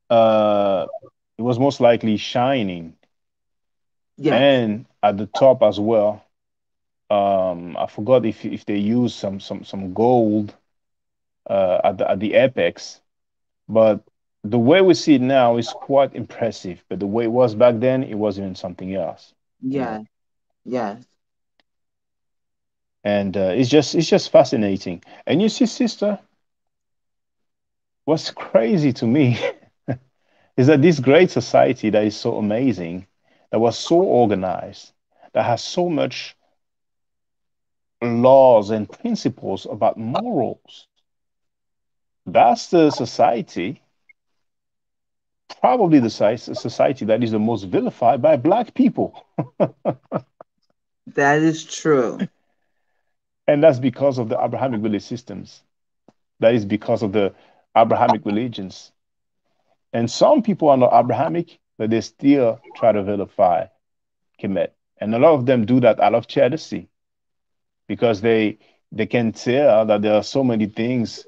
uh, it was most likely shining, yes. And at the top as well. Um, I forgot if if they used some some some gold uh, at the at the apex, but the way we see it now is quite impressive. But the way it was back then, it was even something else, Yeah, yes And uh, it's just it's just fascinating. And you see, sister, what's crazy to me is that this great society that is so amazing, that was so organized, that has so much laws and principles about morals. That's the society, probably the society that is the most vilified by black people. that is true and that's because of the Abrahamic belief systems. That is because of the Abrahamic religions. And some people are not Abrahamic, but they still try to vilify Kemet. And a lot of them do that out of jealousy. because they they can tell that there are so many things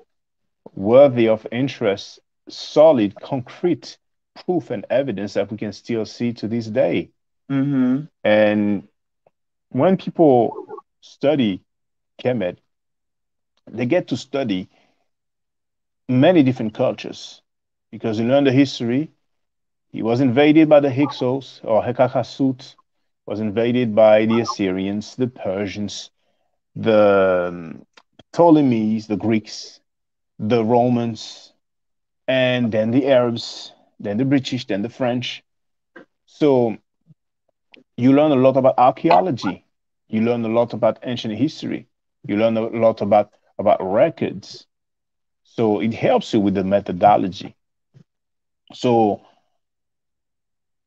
worthy of interest, solid, concrete proof and evidence that we can still see to this day. Mm-hmm. And when people study Kemet, they get to study many different cultures because you learn the history. He was invaded by the Hyksos or Hekakasut, was invaded by the Assyrians, the Persians, the um, Ptolemies, the Greeks, the Romans, and then the Arabs, then the British, then the French. So you learn a lot about archaeology. You learn a lot about ancient history. You learn a lot about, about records. So it helps you with the methodology. So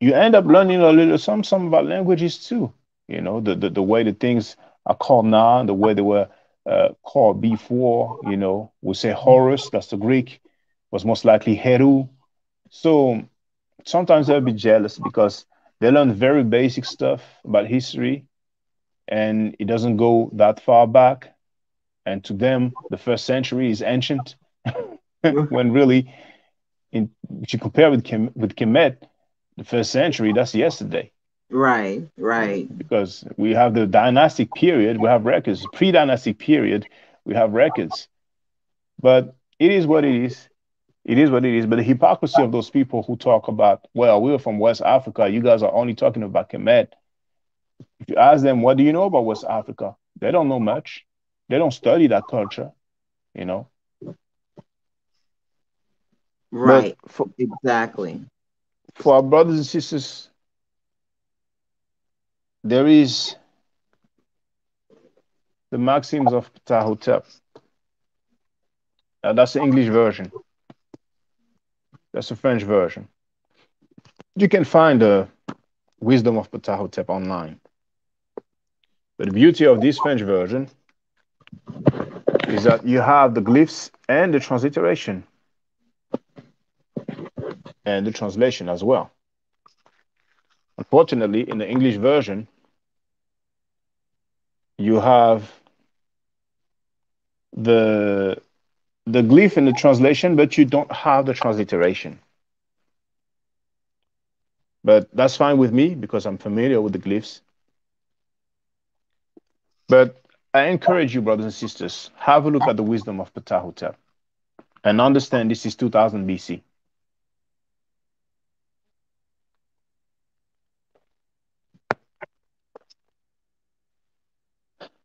you end up learning a little some some about languages too. You know, the, the, the way the things are called now, the way they were uh, called before, you know, we say Horus, that's the Greek, was most likely Heru. So sometimes they'll be jealous because they learn very basic stuff about history and it doesn't go that far back. And to them, the first century is ancient when really, in, if you compare with Kim, with Kemet, the first century, that's yesterday. Right, right. Because we have the dynastic period, we have records. Pre-dynastic period, we have records. But it is what it is. It is what it is. But the hypocrisy of those people who talk about, well, we're from West Africa, you guys are only talking about Kemet. If you ask them, what do you know about West Africa? They don't know much. They don't study that culture, you know. Right. For, exactly. For our brothers and sisters there is the Maxims of Ptahhotep. Uh, that's the English version. That's the French version. You can find the Wisdom of Ptahhotep online. But the beauty of this French version is that you have the glyphs and the transliteration and the translation as well. Unfortunately, in the English version, you have the the glyph in the translation, but you don't have the transliteration. But that's fine with me because I'm familiar with the glyphs. But I encourage you, brothers and sisters, have a look at the wisdom of Ptahhotep and understand this is 2000 BC.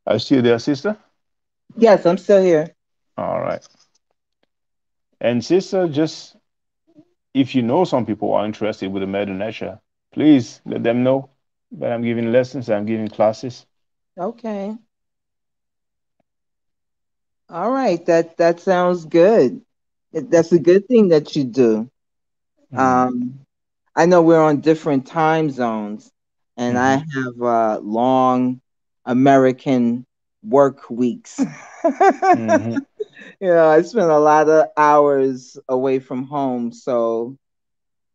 Are you still there, sister? Yes, I'm still here. All right. And sister, just if you know some people are interested with the Medu please let them know that I'm giving lessons, I'm giving classes. Okay. All right, that that sounds good. That's a good thing that you do. Mm-hmm. Um, I know we're on different time zones, and mm-hmm. I have uh, long American work weeks. mm-hmm. You know, I spent a lot of hours away from home, so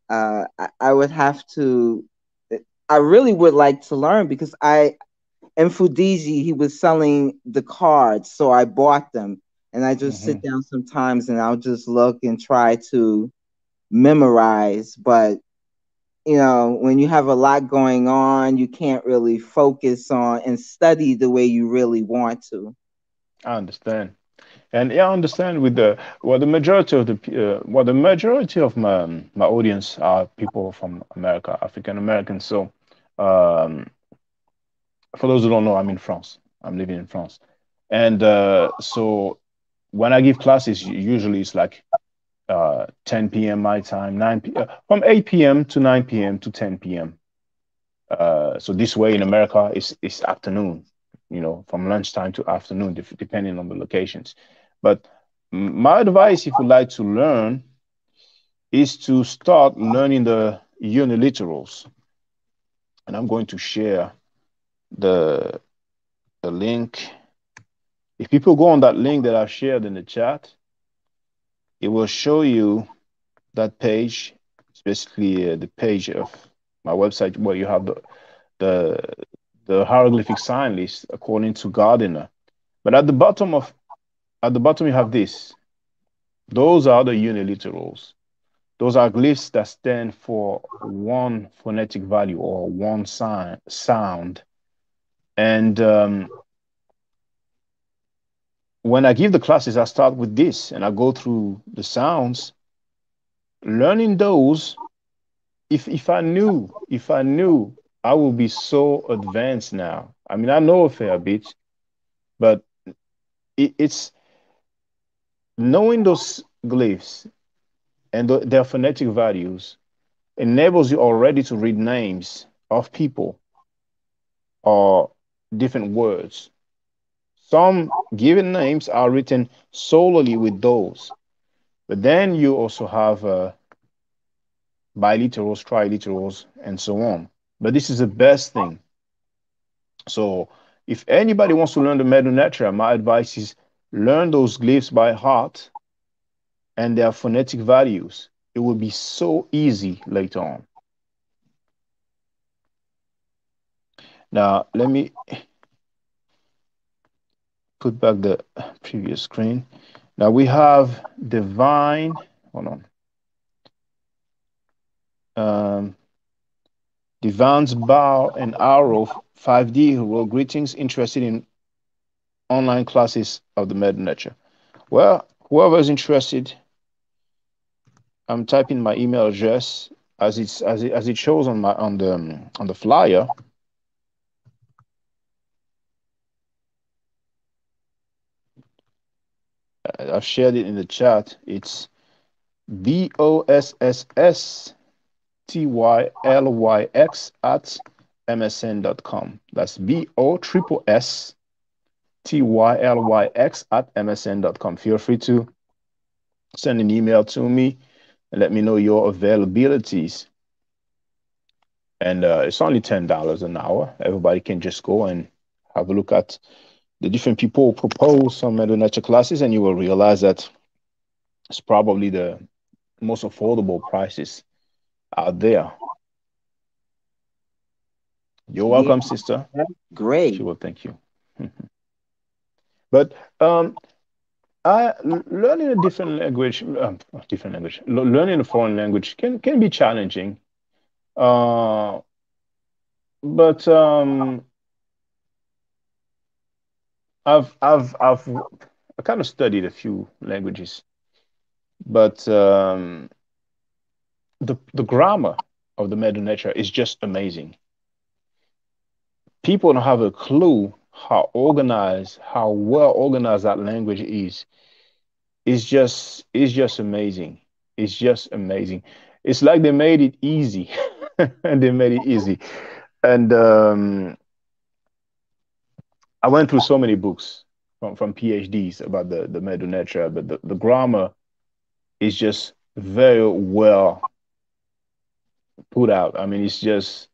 uh, I, I would have to. I really would like to learn because I, in Fudiji, he was selling the cards, so I bought them, and I just mm-hmm. sit down sometimes and I'll just look and try to memorize, but you know, when you have a lot going on, you can't really focus on and study the way you really want to. I understand. And yeah, I understand with the well, the majority of the uh, well, the majority of my my audience are people from America, African Americans. So, um, for those who don't know, I'm in France. I'm living in France, and uh, so when I give classes, usually it's like uh, 10 p.m. my time, 9 p- uh, from 8 p.m. to 9 p.m. to 10 p.m. Uh, so this way in America, it's, it's afternoon, you know, from lunchtime to afternoon, depending on the locations. But my advice, if you like to learn, is to start learning the uniliterals. And I'm going to share the, the link. If people go on that link that I've shared in the chat, it will show you that page. It's basically uh, the page of my website where you have the the the hieroglyphic sign list according to Gardiner. But at the bottom of at the bottom you have this. Those are the uniliterals. Those are glyphs that stand for one phonetic value or one sign, sound. And um, when I give the classes, I start with this and I go through the sounds. Learning those, if if I knew, if I knew, I would be so advanced now. I mean, I know a fair bit, but it, it's knowing those glyphs and th- their phonetic values enables you already to read names of people or different words. Some given names are written solely with those, but then you also have uh, biliterals, triliterals, and so on. But this is the best thing. So if anybody wants to learn the Medu Neter, my advice is learn those glyphs by heart and their phonetic values. It will be so easy later on. Now, let me put back the previous screen. Now we have divine, hold on. Um, Divine's Bow and Arrow 5D who greetings interested in online classes of the Medu Neter. Well, whoever is interested, I'm typing my email address as it's as it, as it shows on my on the um, on the flyer. I've shared it in the chat. It's B O S S S T Y L Y X at msn.com. That's B O triple S T Y L Y X at msn.com. Feel free to send an email to me and let me know your availabilities. And uh, it's only $10 an hour. Everybody can just go and have a look at the different people propose some Medu Neter classes, and you will realize that it's probably the most affordable prices out there. You're welcome, yeah, sister. Great. She will thank you. but um, I learning a different language, uh, different language, learning a foreign language can can be challenging. Uh, but um, I've I've I've I kind of studied a few languages, but um, the the grammar of the Medu Neter is just amazing. People don't have a clue how organized, how well organized that language is. It's just it's just amazing. It's just amazing. It's like they made it easy, and they made it easy. And um, I went through so many books from, from PhDs about the, the Neter, but the, the grammar is just very well put out. I mean, it's just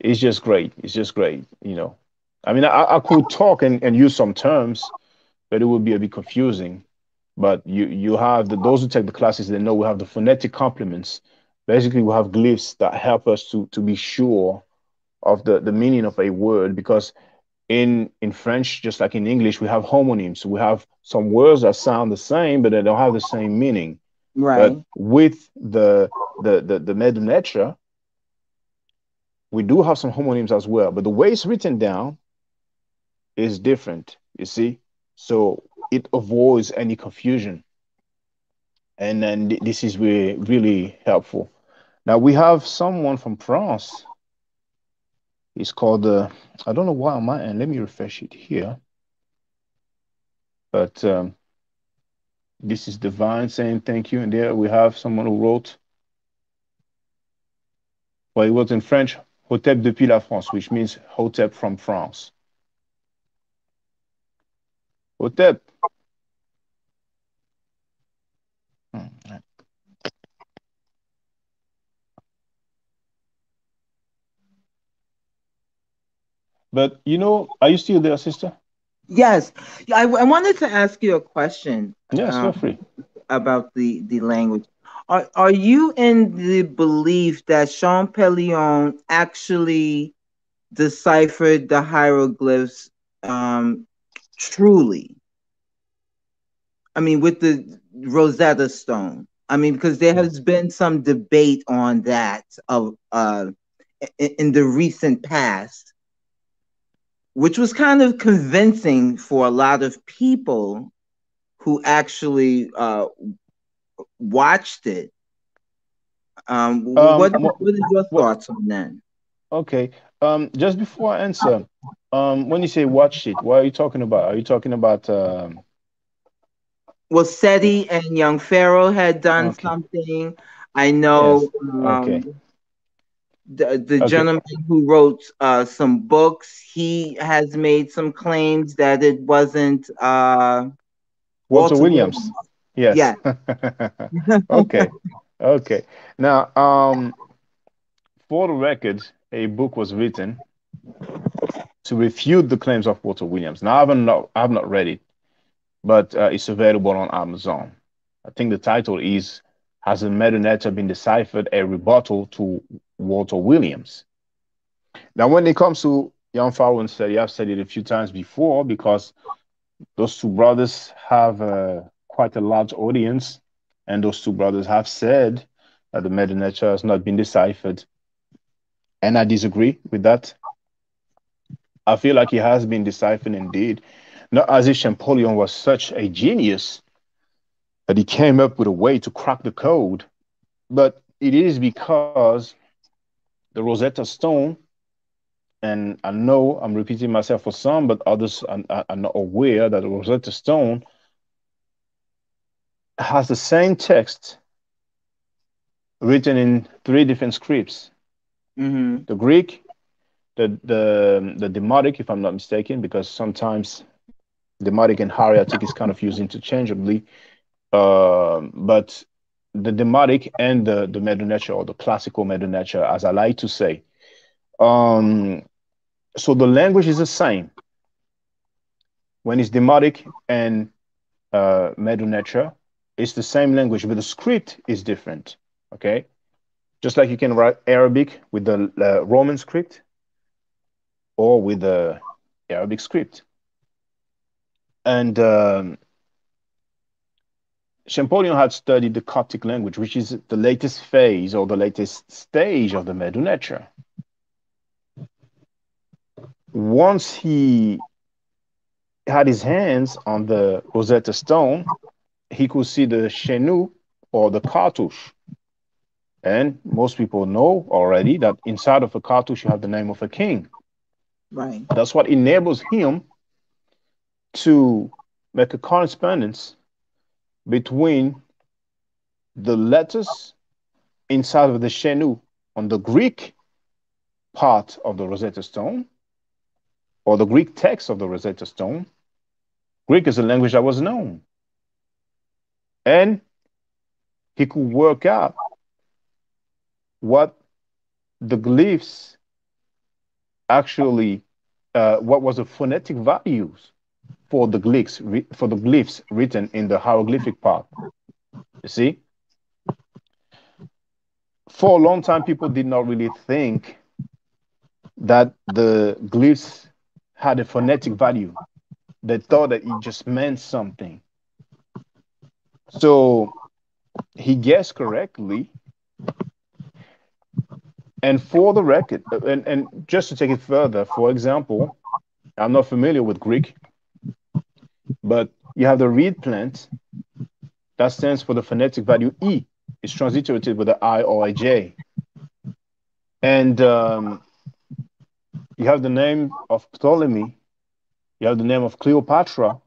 it's just great. It's just great, you know. I mean, I, I could talk and, and use some terms, but it would be a bit confusing. But you you have the those who take the classes, they know we have the phonetic complements. Basically, we have glyphs that help us to to be sure of the, the meaning of a word because in in French, just like in English, we have homonyms. We have some words that sound the same, but they don't have the same meaning. Right. But with the the the, the Neter, we do have some homonyms as well. But the way it's written down is different. You see, so it avoids any confusion, and then th- this is really really helpful. Now we have someone from France it's called, uh, I don't know why on my end. Let me refresh it here. But um, this is Divine saying thank you. And there we have someone who wrote, well, it was in French, Hotep depuis la France, which means Hotep from France. Hotep. Hmm. But you know, are you still there, sister? Yes, I, I wanted to ask you a question. Yes, um, feel free. About the the language. Are are you in the belief that Champollion actually deciphered the hieroglyphs um, truly. I mean, with the Rosetta Stone. I mean, because there has been some debate on that of uh, in, in the recent past, which was kind of convincing for a lot of people who actually uh, watched it. Um, um, what, what is your thoughts on that? Okay. Um, just before I answer, um, when you say watch it, what are you talking about? Are you talking about? Um... Well, Seti and Young Pharaoh had done okay. something. I know. Yes. Um, okay. The, the okay. gentleman who wrote uh, some books, he has made some claims that it wasn't uh, Walter, Walter Williams. Williams. Yes. Yeah. okay. Okay. Now, um, for the record, a book was written to refute the claims of Walter Williams. Now, I haven't not, I have not read it, but uh, it's available on Amazon. I think the title is "Has the Medu Been Deciphered? A Rebuttal to Walter Williams." Now, when it comes to Young Pharaoh and I've said it a few times before because those two brothers have uh, quite a large audience, and those two brothers have said that the Medu Neter has not been deciphered. And I disagree with that. I feel like he has been deciphered indeed. Not as if Champollion was such a genius that he came up with a way to crack the code, but it is because the Rosetta Stone, and I know I'm repeating myself for some, but others are, are not aware that the Rosetta Stone has the same text written in three different scripts mm-hmm. the Greek, the, the, the Demotic, if I'm not mistaken, because sometimes Demotic and Hieratic is kind of used interchangeably. Uh, but the Demotic and the, the Medu Neter, or the classical Medu Neter, as I like to say. Um, so the language is the same. When it's Demotic and uh, Medu Neter, it's the same language, but the script is different. Okay, just like you can write Arabic with the uh, Roman script or with the Arabic script. And um, Champollion had studied the Coptic language, which is the latest phase or the latest stage of the Medu Neter. Once he had his hands on the Rosetta Stone, he could see the Chenu or the cartouche. And most people know already that inside of a cartouche you have the name of a king. Right. That's what enables him to make a correspondence between the letters inside of the Chenu on the Greek part of the Rosetta Stone or the Greek text of the Rosetta Stone. Greek is a language that was known. And he could work out what the glyphs actually, uh, what was the phonetic values for the glyphs for the glyphs written in the hieroglyphic part. You see, for a long time, people did not really think that the glyphs had a phonetic value. They thought that it just meant something. So he guessed correctly and for the record, and, and just to take it further, for example, I'm not familiar with Greek, but you have the reed plant that stands for the phonetic value E. It's transliterated with the I or a J. And um, you have the name of Ptolemy, you have the name of Cleopatra,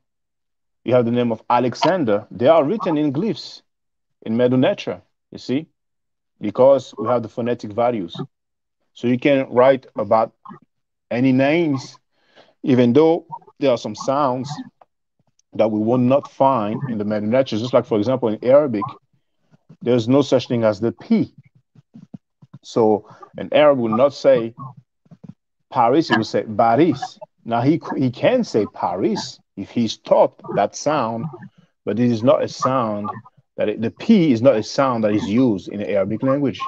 you have the name of Alexander. They are written in glyphs in Medu Neter, you see? because we have the phonetic values. So you can write about any names, even though there are some sounds that we will not find in the Medu Neter. Just like, for example, in Arabic, there's no such thing as the P. So an Arab will not say Paris, he will say Paris. Now he, he can say Paris if he's taught that sound, but it is not a sound that it, the P is not a sound that is used in the Arabic language.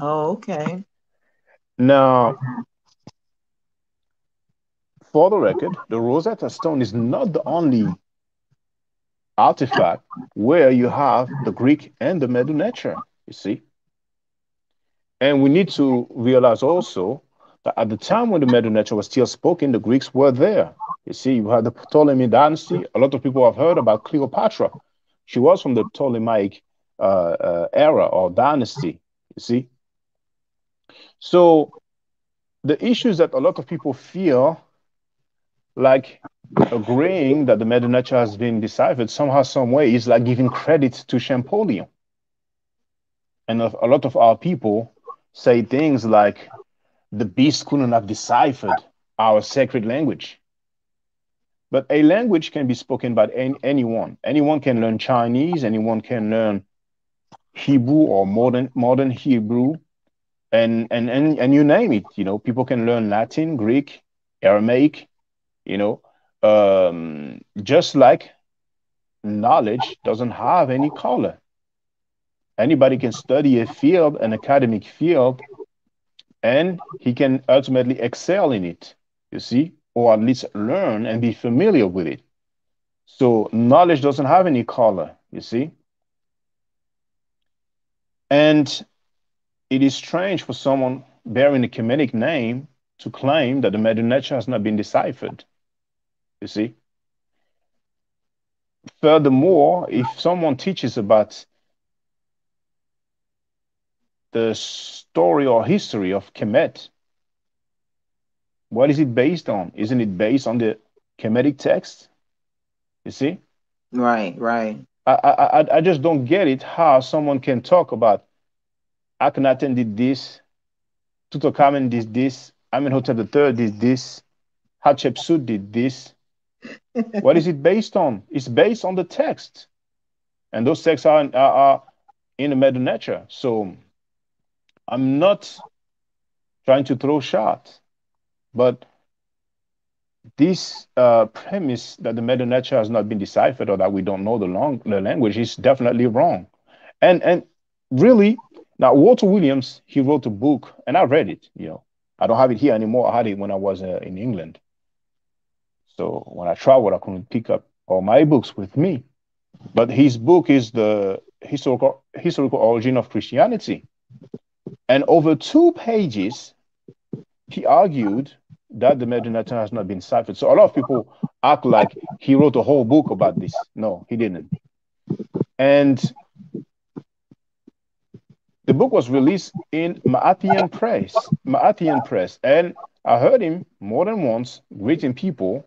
Oh, okay. Now, for the record, the Rosetta Stone is not the only artifact where you have the Greek and the Medu Neter, you see. And we need to realize also that at the time when the Medu Neter was still spoken, the Greeks were there. You see, you had the Ptolemy dynasty. A lot of people have heard about Cleopatra. She was from the Ptolemaic uh, uh, era or dynasty, you see. So the issues that a lot of people feel like agreeing that the Medu Neter has been deciphered somehow, some way is like giving credit to Champollion. And a, a lot of our people say things like the beast couldn't have deciphered our sacred language. But a language can be spoken by any, anyone. Anyone can learn Chinese, anyone can learn Hebrew or modern modern Hebrew, and and and, and you name it. You know, people can learn Latin, Greek, Aramaic, you know, um, just like knowledge doesn't have any color. Anybody can study a field, an academic field, and he can ultimately excel in it, you see, or at least learn and be familiar with it. So knowledge doesn't have any color, you see. And it is strange for someone bearing a Kemetic name to claim that the Medu Neter has not been deciphered. You see? Furthermore, if someone teaches about the story or history of Kemet, what is it based on? Isn't it based on the Kemetic text? You see? Right, right. I, I, I just don't get it how someone can talk about Akhenaten did this, Tutankhamen did this, Amenhotep III did this, Hatshepsut did this, what is it based on? It's based on the text. And those texts are, are, are in the Medu Neter. So I'm not trying to throw shots, but this uh, premise that the Medu Neter has not been deciphered or that we don't know the, long, the language is definitely wrong. And and really, now Walter Williams, he wrote a book, and I read it. You know, I don't have it here anymore. I had it when I was uh, in England. So when I traveled, I couldn't pick up all my books with me. But his book is the historical historical origin of Christianity. And over two pages, he argued that the Medu Neter has not been ciphered. So a lot of people act like he wrote a whole book about this. No, he didn't. And the book was released in Maathian Press, Maathian Press, and I heard him more than once greeting people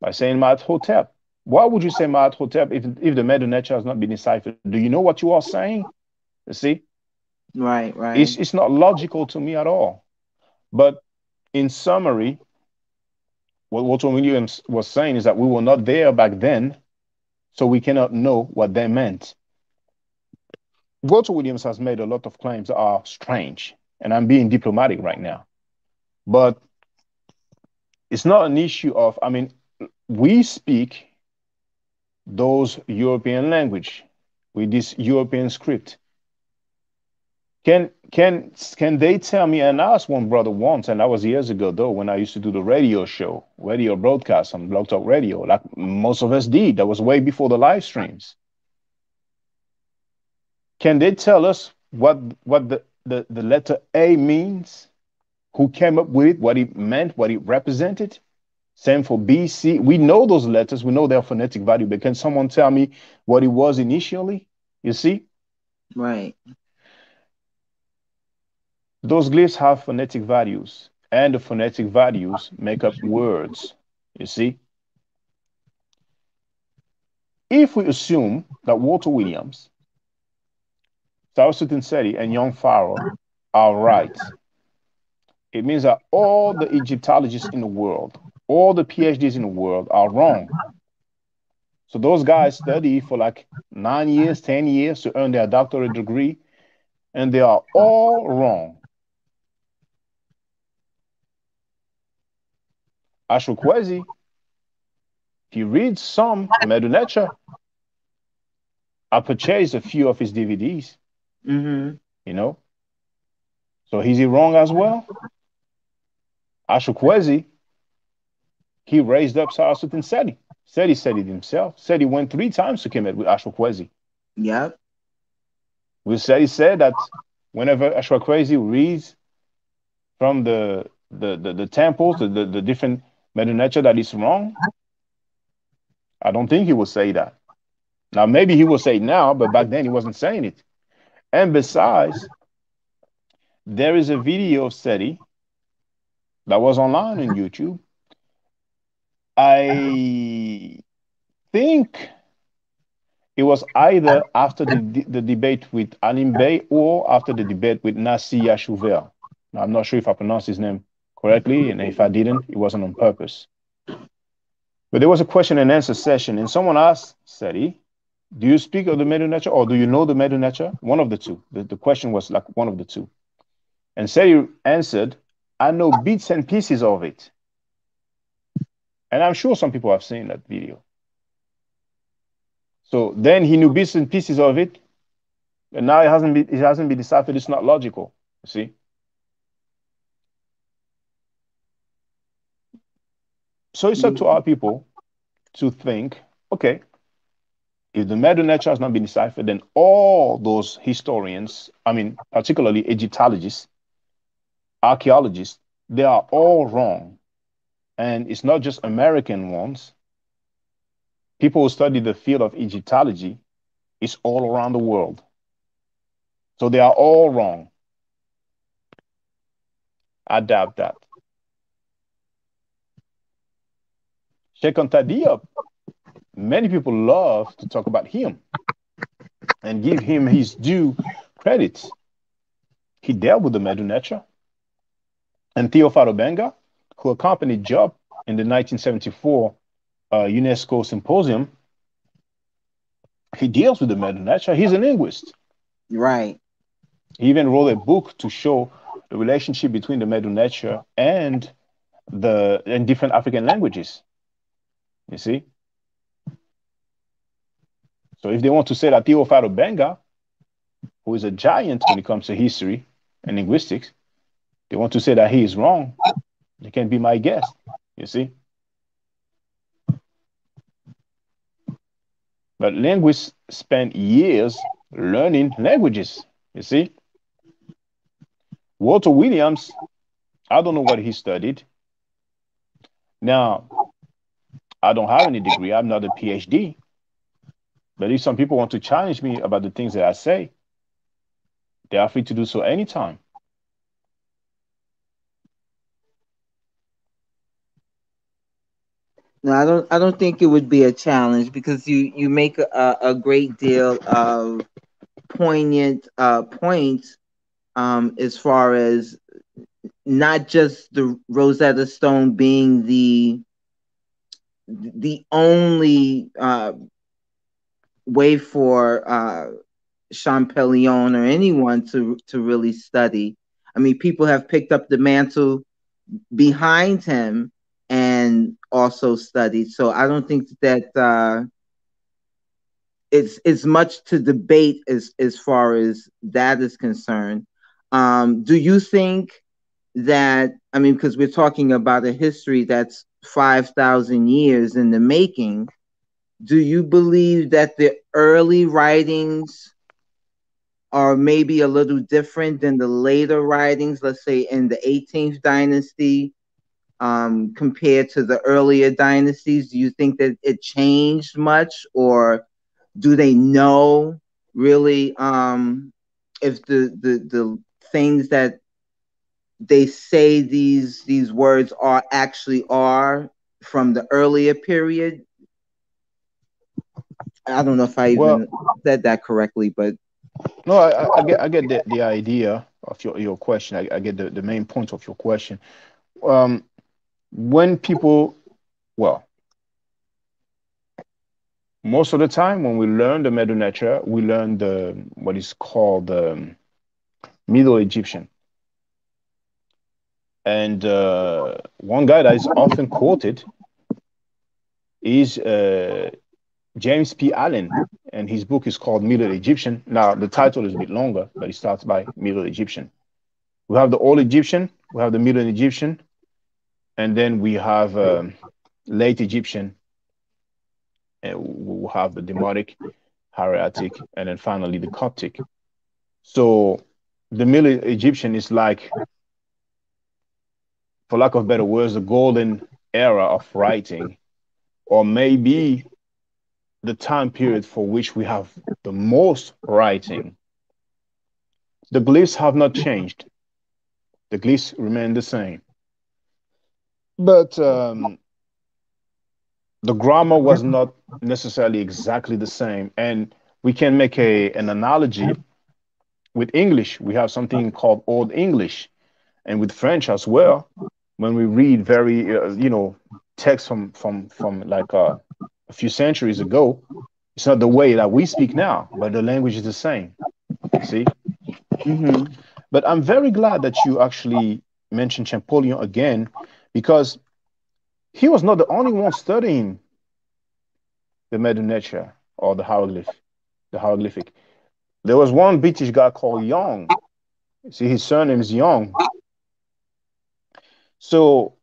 by saying Ma'at Hotep. Why would you say Ma'at Hotep if, if the Medu Neter has not been deciphered? Do you know what you are saying? You see? Right, right. It's, it's not logical to me at all. But in summary, what Walter Williams was saying is that we were not there back then, so we cannot know what they meant. Walter Williams has made a lot of claims that are strange, and I'm being diplomatic right now. But it's not an issue of, I mean, we speak those European language with this European script. Can can can they tell me? And I asked one brother once, and that was years ago though, when I used to do the radio show, radio broadcast on Blog Talk Radio, like most of us did. That was way before the live streams. Can they tell us what what the, the, the letter A means? Who came up with it, what it meant, what it represented? Same for B, C. We know those letters, we know their phonetic value, but can someone tell me what it was initially? You see? Right. Those glyphs have phonetic values, and the phonetic values make up words. You see? If we assume that Walter Williams, Taoiseach Seti, and Young Pharaoh are right, it means that all the Egyptologists in the world all the PhDs in the world are wrong. So those guys study for like nine years, 10 years to earn their doctorate degree, and they are all wrong. Ashra Kwesi, he reads some Medu Neter. I purchased a few of his DVDs. Mm-hmm. You know? So is he wrong as well? Ashra Kwesi, he raised up Saraswati Seti. Seti said it himself. Said he went three times to Kemet with Ashra Kwesi. Yep. We said he said that whenever Ashra Kwesi reads from the the the, the temples, the, the, the different Medu Neter that is wrong, I don't think he will say that. Now maybe he will say now, but back then he wasn't saying it. And besides, there is a video of Seti that was online on YouTube. I uh-huh. think it was either uh-huh. after the, the debate with Alim Bey or after the debate with Nasi Yashuvel. Now, I'm not sure if I pronounced his name correctly, and if I didn't, it wasn't on purpose. But there was a question and answer session, and someone asked Seti, Do you speak of the Medu Neter or do you know the Medu Neter? One of the two. The, the question was like one of the two. And Seti answered, I know bits and pieces of it. And I'm sure some people have seen that video. So then he knew bits and pieces of it, and now it hasn't been it hasn't been deciphered. It's not logical. You see. So it's up to our people to think, okay, if the Medu Neter has not been deciphered, then all those historians, I mean, particularly Egyptologists, archaeologists, they are all wrong. And it's not just American ones. People who study the field of Egyptology, it's all around the world. So they are all wrong. I doubt that. Cheikh Diop, many people love to talk about him and give him his due credit. He dealt with the Medu Neter. And Théophile Obenga, who accompanied Diop in the 1974 uh, UNESCO symposium, he deals with the Medu Neter. He's a linguist. Right. He even wrote a book to show the relationship between the Medu Neter and the and different African languages. You see? So if they want to say that Théophile Obenga, who is a giant when it comes to history and linguistics, they want to say that he is wrong, they can be my guest. You see? But linguists spend years learning languages. You see? Walter Williams, I don't know what he studied. Now, I don't have any degree. I'm not a PhD. But if some people want to challenge me about the things that I say, they are free to do so anytime. No, I don't. I don't think it would be a challenge because you you make a, a great deal of poignant uh, points um, as far as not just the Rosetta Stone being the the only uh, way for uh, Champollion or anyone to to really study. I mean, people have picked up the mantle behind him and also studied. So I don't think that uh, it's it's much to debate as as far as that is concerned. Um, do you think that I mean, because we're talking about a history that's five thousand years in the making, do you believe that the early writings are maybe a little different than the later writings, let's say in the 18th dynasty, um, compared to the earlier dynasties? Do you think that it changed much, or do they know really um, if the, the the things that they say these these words are actually are from the earlier period? I don't know if I even well, said that correctly, but no, I, I get I get the, the idea of your, your question. I, I get the, the main point of your question. Um, when people, well, most of the time when we learn the Medu Neter, we learn the what is called the Middle Egyptian. And uh, one guy that is often quoted is uh, James P. Allen, and his book is called Middle Egyptian. Now, the title is a bit longer, but it starts by Middle Egyptian. We have the Old Egyptian, we have the Middle Egyptian, and then we have um, late Egyptian, and we will have the Demotic, Hieratic, and then finally the Coptic. So the Middle Egyptian is like, for lack of better words, the golden era of writing, or maybe the time period for which we have the most writing. The glyphs have not changed. The glyphs remain the same. But um, the grammar was not necessarily exactly the same. And we can make a, an analogy with English. We have something called Old English, and with French as well. When we read very, uh, you know, text from from from like uh, a few centuries ago, it's not the way that we speak now, but the language is the same. See. Mm-hmm. But I'm very glad that you actually mentioned Champollion again, because he was not the only one studying the Medu Neter or the hieroglyph, the hieroglyphic. There was one British guy called Young. See, his surname is Young. So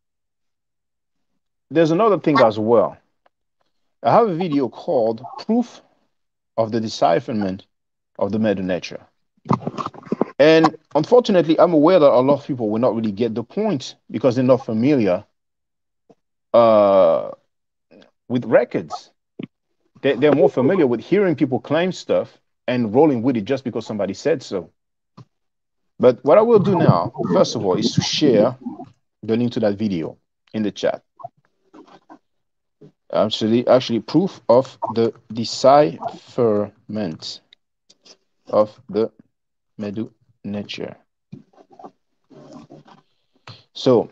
there's another thing as well. I have a video called Proof of the Decipherment of the Medu Neter. And unfortunately, I'm aware that a lot of people will not really get the point because they're not familiar uh, with records. They, they're more familiar with hearing people claim stuff and rolling with it just because somebody said so. But what I will do now, first of all, is to share the link to that video in the chat. Actually, actually, proof of the decipherment of the Medu Neter. So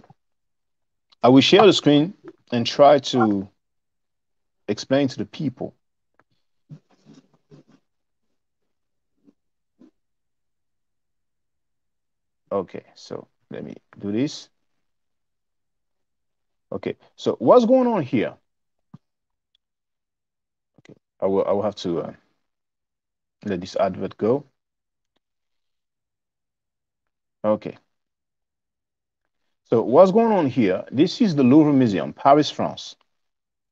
I will share the screen and try to explain to the people. Okay, so let me do this. Okay, so what's going on here? Okay, I will I will have to uh, let this advert go. Okay. So what's going on here? This is the Louvre Museum, Paris, France.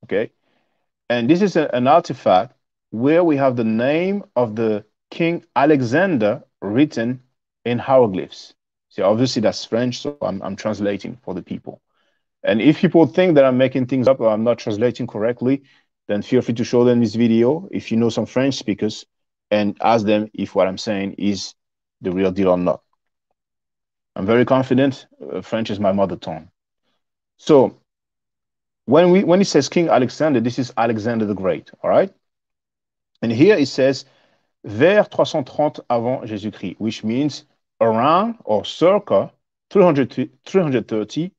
Okay. And this is a, an artifact where we have the name of the King Alexander written in hieroglyphs. See, obviously that's French, so I'm, I'm translating for the people. And if people think that I'm making things up or I'm not translating correctly, then feel free to show them this video if you know some French speakers and ask them if what I'm saying is the real deal or not. I'm very confident. Uh, French is my mother tongue. So when we when it says King Alexander, this is Alexander the Great, all right? And here it says vers 330 avant Jésus-Christ, which means around or circa 300, 330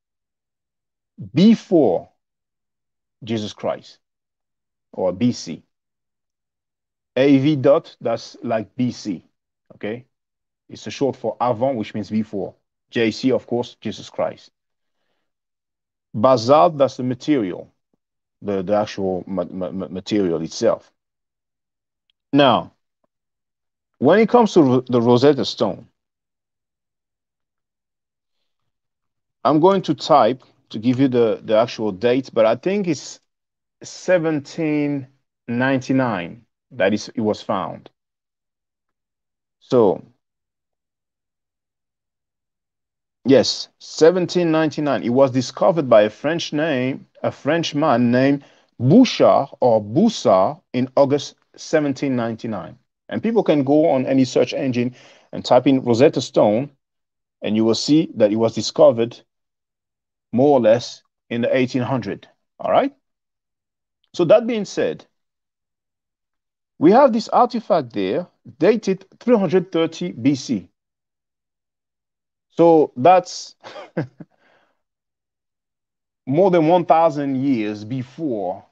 before Jesus Christ or BC. AV dot, that's like BC, okay? It's a short for avant, which means before. JC, of course, Jesus Christ. Basalt, that's the material, the, the actual ma ma material itself. Now, when it comes to the Rosetta Stone, I'm going to type to give you the, the actual date, but I think it's 1799 that is, it was found. So Yes, 1799. It was discovered by a French name, a French man named Bouchard or Boussard in August 1799. And people can go on any search engine and type in Rosetta Stone, and you will see that it was discovered more or less in the 1800. All right. So that being said, we have this artifact there dated 330 BC. So that's more than 1,000 years before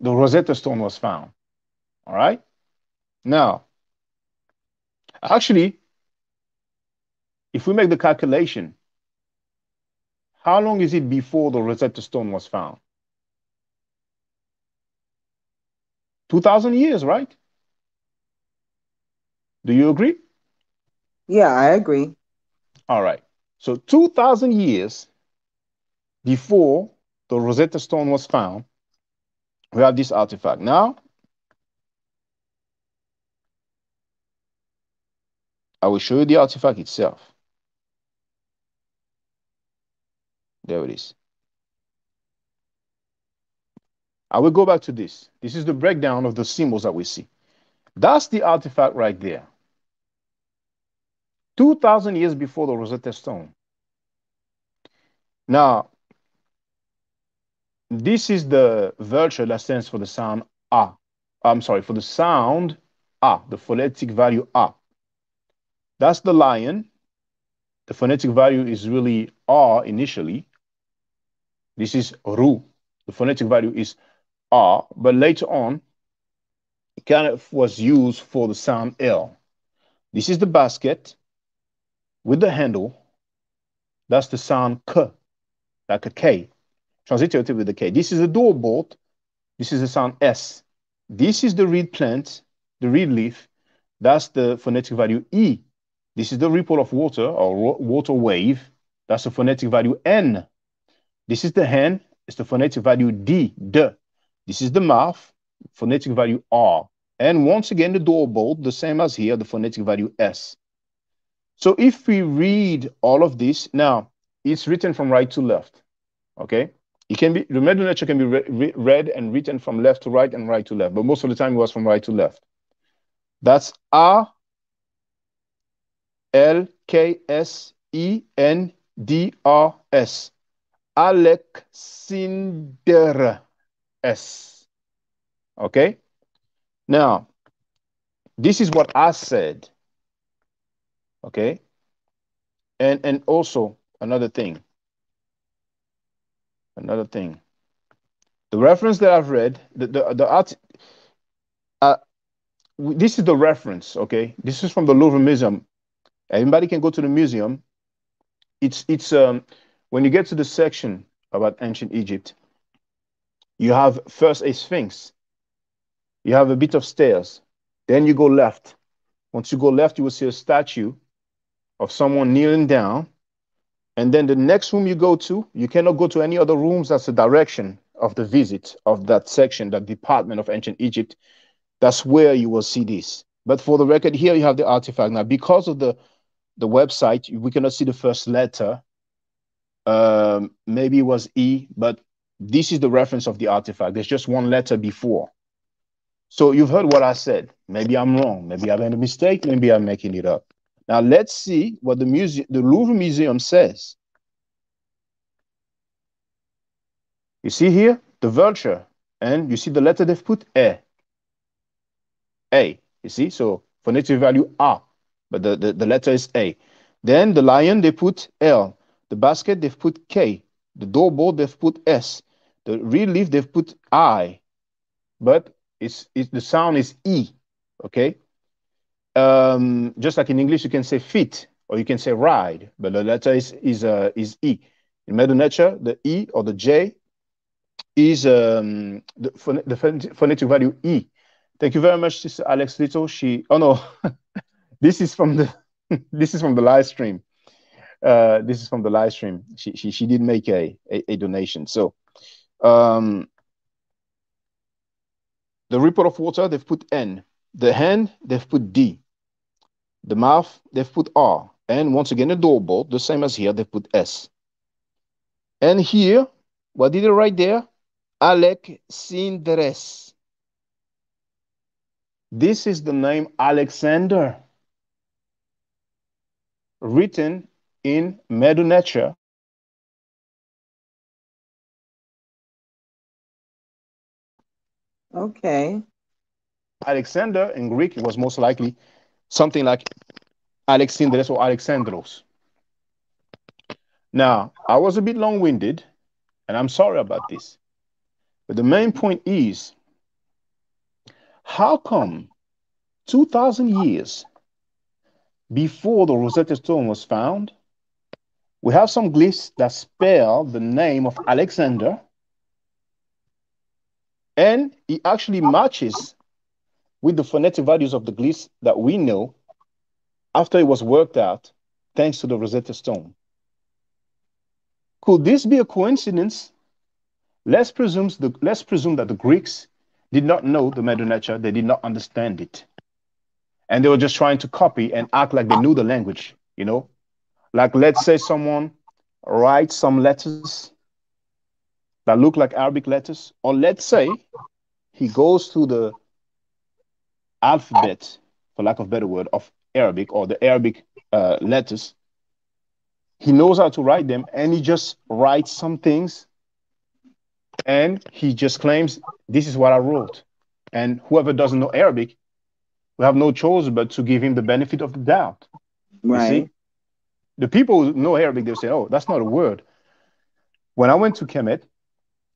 the Rosetta Stone was found. All right. Now, actually, if we make the calculation, how long is it before the Rosetta Stone was found? 2,000 years, right? Do you agree? Yeah, I agree. All right. So 2,000 years before the Rosetta Stone was found, we have this artifact. Now, I will show you the artifact itself. There it is. I will go back to this. This is the breakdown of the symbols that we see. That's the artifact right there. 2,000 years before the Rosetta Stone. Now, this is the virtue that stands for the sound A. I'm sorry, for the sound A, the phonetic value A. That's the lion. The phonetic value is really R initially. This is Ru. The phonetic value is R, but later on, it kind of was used for the sound L. This is the basket with the handle. That's the sound K, like a K transitive with the K. This is a door bolt. This is the sound S. This is the reed plant, the reed leaf. That's the phonetic value E. This is the ripple of water or water wave. That's the phonetic value N. This is the hand. It's the phonetic value D, D. This is the mouth, phonetic value R. And once again, the door bolt, the same as here, the phonetic value S. So if we read all of this, now it's written from right to left, okay? It can be the Medu Neter can be re read and written from left to right and right to left, but most of the time it was from right to left. That's A L K S E N D R S. Alexander S. Okay? Now, this is what I said. Okay? And and also another thing another thing. The reference that I've read, the the, the art, uh, this is the reference. Okay, this is from the Louvre Museum. Anybody can go to the museum. It's it's um when you get to the section about ancient Egypt, you have first a sphinx. You have a bit of stairs. Then you go left. Once you go left, you will see a statue of someone kneeling down and then the next room you go to, you cannot go to any other rooms. That's the direction of the visit of that section, that department of ancient Egypt. That's where you will see this. But for the record, here you have the artifact. Now, because of the the website, we cannot see the first letter. Um, maybe it was E, but this is the reference of the artifact. There's just one letter before. So you've heard what I said. Maybe I'm wrong. Maybe I made a mistake. Maybe I'm making it up. Now let's see what the museum, the Louvre Museum says. You see here the vulture, and you see the letter they've put A. A. You see, so phonetic value A, but the, the, the letter is A. Then the lion they put L. The basket they've put K. The doorboard they've put S. The reed leaf they've put I, but it's, it's the sound is E. Okay, um, just like in English, you can say fit or you can say ride, but the letter is is uh, is e. In Medu Neter, the e or the j is um, the, phon the phonetic value e. Thank you very much, Sister Alex Little. She oh no, this is from the this is from the live stream. Uh, this is from the live stream. She she she did make a a, a donation. So um, the ripple of water they've put n. The hand they've put d. The mouth, they've put R. And once again, the door bolt, the same as here, they put S. And here, what did they write there? Alec Sindres. This is the name Alexander, written in Medu Neter. Okay. Alexander in Greek was most likely something like Alexandros or Alexandros. Now, I was a bit long winded, and I'm sorry about this. But the main point is how come 2,000 years before the Rosetta Stone was found, we have some glyphs that spell the name of Alexander, and it actually matches with the phonetic values of the glyphs that we know after it was worked out thanks to the Rosetta Stone. Could this be a coincidence let's presume the let's presume that the Greeks did not know the Medu Neter, they did not understand it. And they were just trying to copy and act like they knew the language, you know? Like let's say someone writes some letters that look like Arabic letters, or let's say he goes to the alphabet, for lack of a better word, of Arabic or the Arabic uh, letters. He knows how to write them and he just writes some things and he just claims, This is what I wrote. And whoever doesn't know Arabic will have no choice but to give him the benefit of the doubt. Right. The people who know Arabic, they'll say, Oh, that's not a word. When I went to Kemet,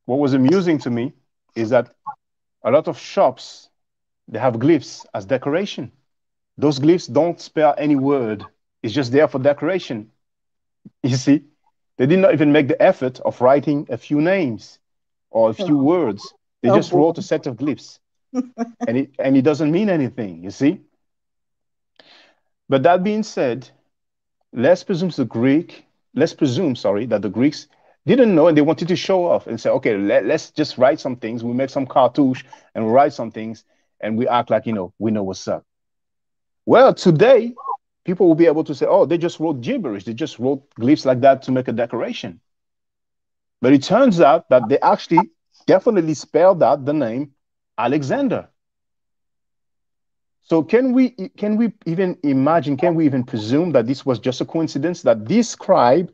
what was amusing to me is that a lot of shops they have glyphs as decoration. Those glyphs don't spell any word. It's just there for decoration. You see, they did not even make the effort of writing a few names or a few oh. words. They oh, just boy. wrote a set of glyphs, and it and it doesn't mean anything. You see. But that being said, let's presume the Greek. Let's presume, sorry, that the Greeks didn't know and they wanted to show off and say, okay, let, us just write some things. We make some cartouche and write some things and we act like, you know, we know what's up. Well, today, people will be able to say, oh, they just wrote gibberish. They just wrote glyphs like that to make a decoration. But it turns out that they actually definitely spelled out the name Alexander. So can we can we even imagine, can we even presume that this was just a coincidence that this scribe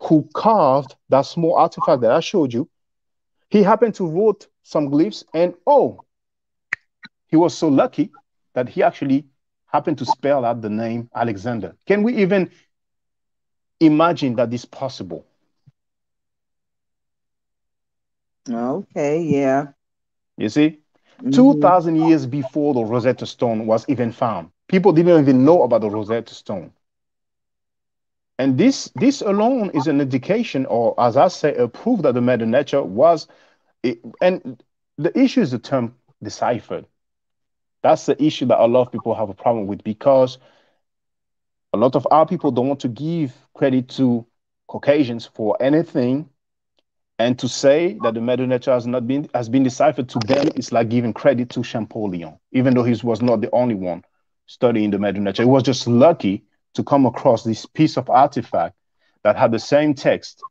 who carved that small artifact that I showed you, he happened to wrote some glyphs and oh, he was so lucky that he actually happened to spell out the name Alexander. Can we even imagine that this possible? Okay, yeah. You see, mm-hmm. 2,000 years before the Rosetta Stone was even found, people didn't even know about the Rosetta Stone. And this, this alone is an indication, or as I say, a proof that the Medu Neter was, and the issue is the term deciphered. That's the issue that a lot of people have a problem with because a lot of our people don't want to give credit to Caucasians for anything. And to say that the Medu Neter has not been has been deciphered to them is like giving credit to Champollion, even though he was not the only one studying the Medu Neter. He was just lucky to come across this piece of artifact that had the same text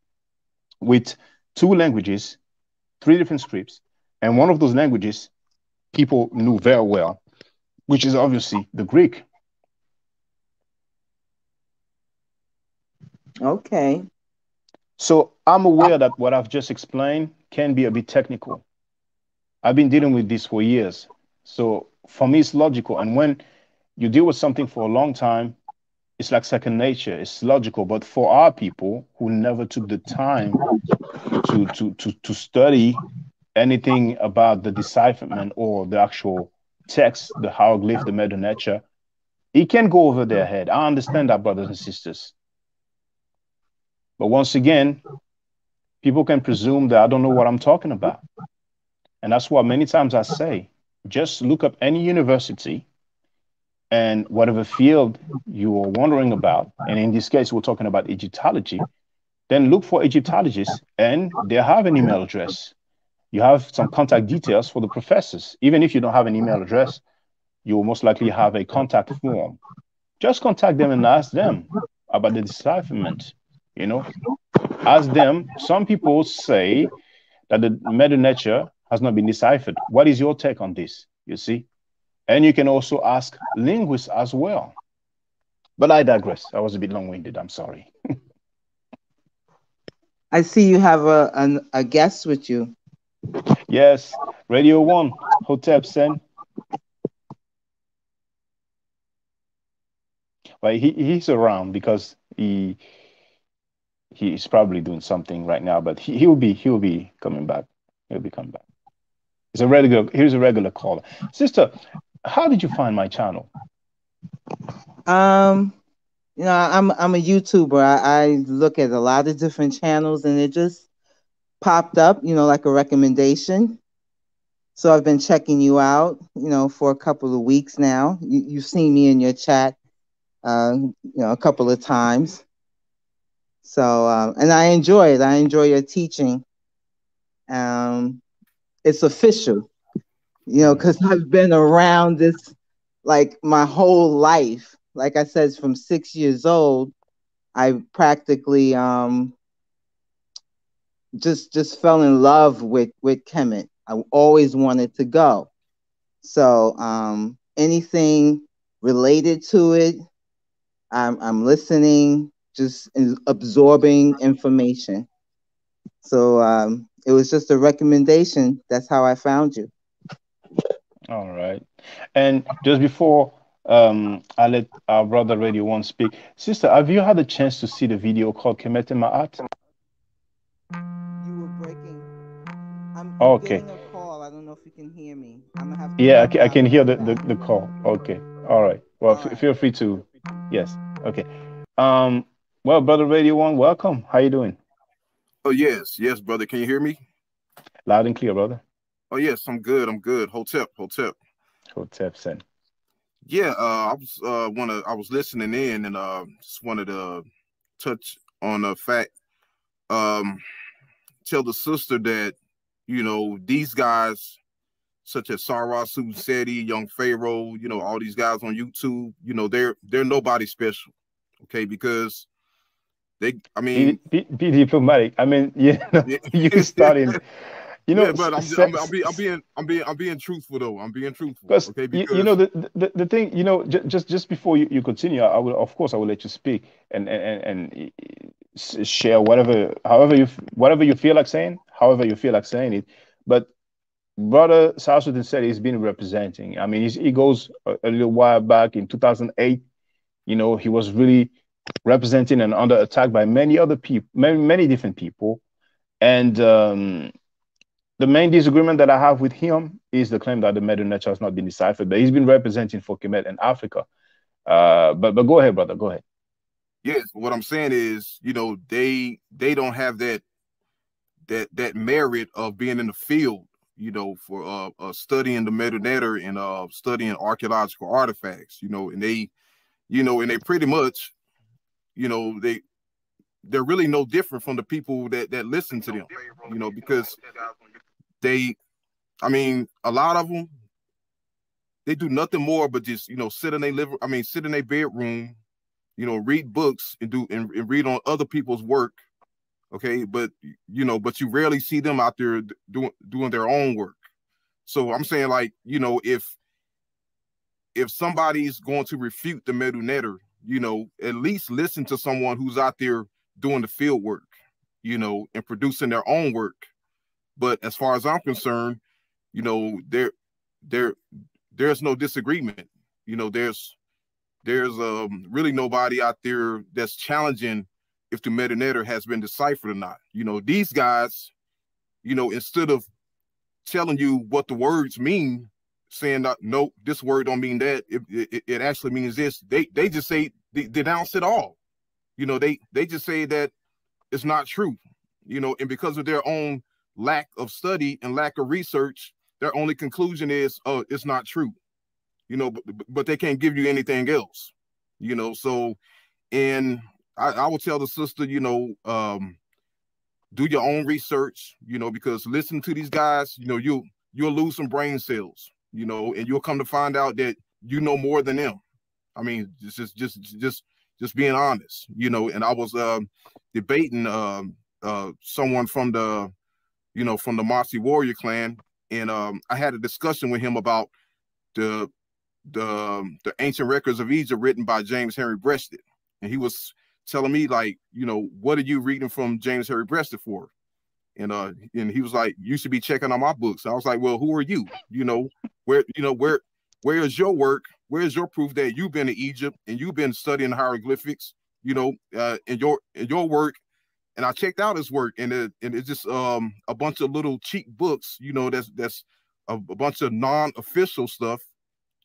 with two languages, three different scripts, and one of those languages people knew very well, which is obviously the Greek. Okay. So I'm aware that what I've just explained can be a bit technical. I've been dealing with this for years. So for me, it's logical. And when you deal with something for a long time, it's like second nature. It's logical. But for our people who never took the time to to to, to study anything about the decipherment or the actual text, the hieroglyph, the Medu Neter, it can go over their head. I understand that, brothers and sisters. But once again, people can presume that I don't know what I'm talking about. And that's why many times I say, just look up any university and whatever field you are wondering about, and in this case, we're talking about Egyptology, then look for Egyptologists and they have an email address. You have some contact details for the professors. Even if you don't have an email address, you will most likely have a contact form. Just contact them and ask them about the decipherment. You know, ask them. Some people say that the Medu Neter has not been deciphered. What is your take on this? You see? And you can also ask linguists as well. But I digress. I was a bit long winded. I'm sorry. I see you have a, an, a guest with you. Yes, Radio One, Hotep Sen. Well, he, he's around because he he's probably doing something right now, but he, he'll be he'll be coming back. He'll be coming back. He's a regular. Here's a regular caller. Sister, how did you find my channel? Um, you know, I'm I'm a YouTuber. I, I look at a lot of different channels, and it just popped up, you know, like a recommendation. So I've been checking you out, you know, for a couple of weeks now. You, you've seen me in your chat, uh, you know, a couple of times. So, um, and I enjoy it. I enjoy your teaching, Um, it's official, you know, because I've been around this like my whole life. Like I said, from six years old, I practically um, just just fell in love with with Kemet. I always wanted to go. So um, anything related to it, I'm I'm listening, just absorbing information. So um, it was just a recommendation. That's how I found you. All right. And just before um, I let our brother Radio One speak, sister, have you had a chance to see the video called Kemet Ma'at? I'm, I'm okay. getting a call. I don't know if you can hear me. I'm gonna have yeah, I can, I can hear the, the, the call. Okay. All right. Well, All right. feel free to. Yes. Okay. Um. Well, brother Radio One, welcome. How you doing? Oh yes, yes, brother. Can you hear me? Loud and clear, brother. Oh yes, I'm good. I'm good. Hotep, Hotep. Hotep, sen. Yeah, uh, I was uh wanna I was listening in and uh just wanted to touch on a fact um tell the sister that you know these guys such as Sarah Seti, Young Pharaoh, you know, all these guys on YouTube, you know, they're they're nobody special. Okay, because they, I mean, be, be, be diplomatic. I mean, you know, you starting. You know, yeah, but I'm, I'm, I'm, being, I'm being, I'm being, I'm being truthful though. I'm being truthful. Okay, because you, you know the, the the thing. You know, just just, just before you, you continue, I will, of course, I will let you speak and and and share whatever, however you, whatever you feel like saying, however you feel like saying it. But brother Southwood said he's been representing. I mean, he goes a, a little while back in 2008. You know, he was really representing and under attack by many other people, many, many different people. And um, the main disagreement that I have with him is the claim that the Medu Neter has not been deciphered, but he's been representing for Kemet in Africa. Uh, but but go ahead, brother. Go ahead. Yes, what I'm saying is, you know, they they don't have that that that merit of being in the field, you know, for uh, uh studying the Neter and uh studying archaeological artifacts, you know, and they, you know, and they pretty much you know, they they're really no different from the people that that listen to them, you know, because they, I mean, a lot of them, they do nothing more but just you know sit in their live. I mean, sit in their bedroom, you know, read books and do and, and read on other people's work. Okay, but you know, but you rarely see them out there doing doing their own work. So I'm saying, like, you know, if if somebody's going to refute the Medu Neter, you know, at least listen to someone who's out there doing the field work, you know, and producing their own work. But as far as I'm concerned, you know, there there there's no disagreement. You know, there's there's um really nobody out there that's challenging if the Medu Neter has been deciphered or not. You know, these guys, you know, instead of telling you what the words mean, saying that no, this word don't mean that. It, it, it actually means this. They they just say they denounce it all. You know, they they just say that it's not true. You know, and because of their own lack of study and lack of research, their only conclusion is, oh, it's not true. You know, but but they can't give you anything else. You know, so and I, I will tell the sister, you know, um, do your own research, you know, because listen to these guys, you know, you you'll lose some brain cells you know, and you'll come to find out that you know more than them. I mean, just just just just being honest, you know. And I was uh, debating uh, uh, someone from the, you know, from the Mossi warrior clan, and um, I had a discussion with him about the the the ancient records of Egypt written by James Henry Breasted, and he was telling me like, you know, what are you reading from James Henry Breasted for? And uh, and he was like, you should be checking on my books. I was like, well, who are you? You know, where you know where where is your work? Where is your proof that you've been to Egypt and you've been studying hieroglyphics? You know, uh, in your in your work. And I checked out his work, and it and it's just um a bunch of little cheap books. You know, that's that's a, a bunch of non-official stuff.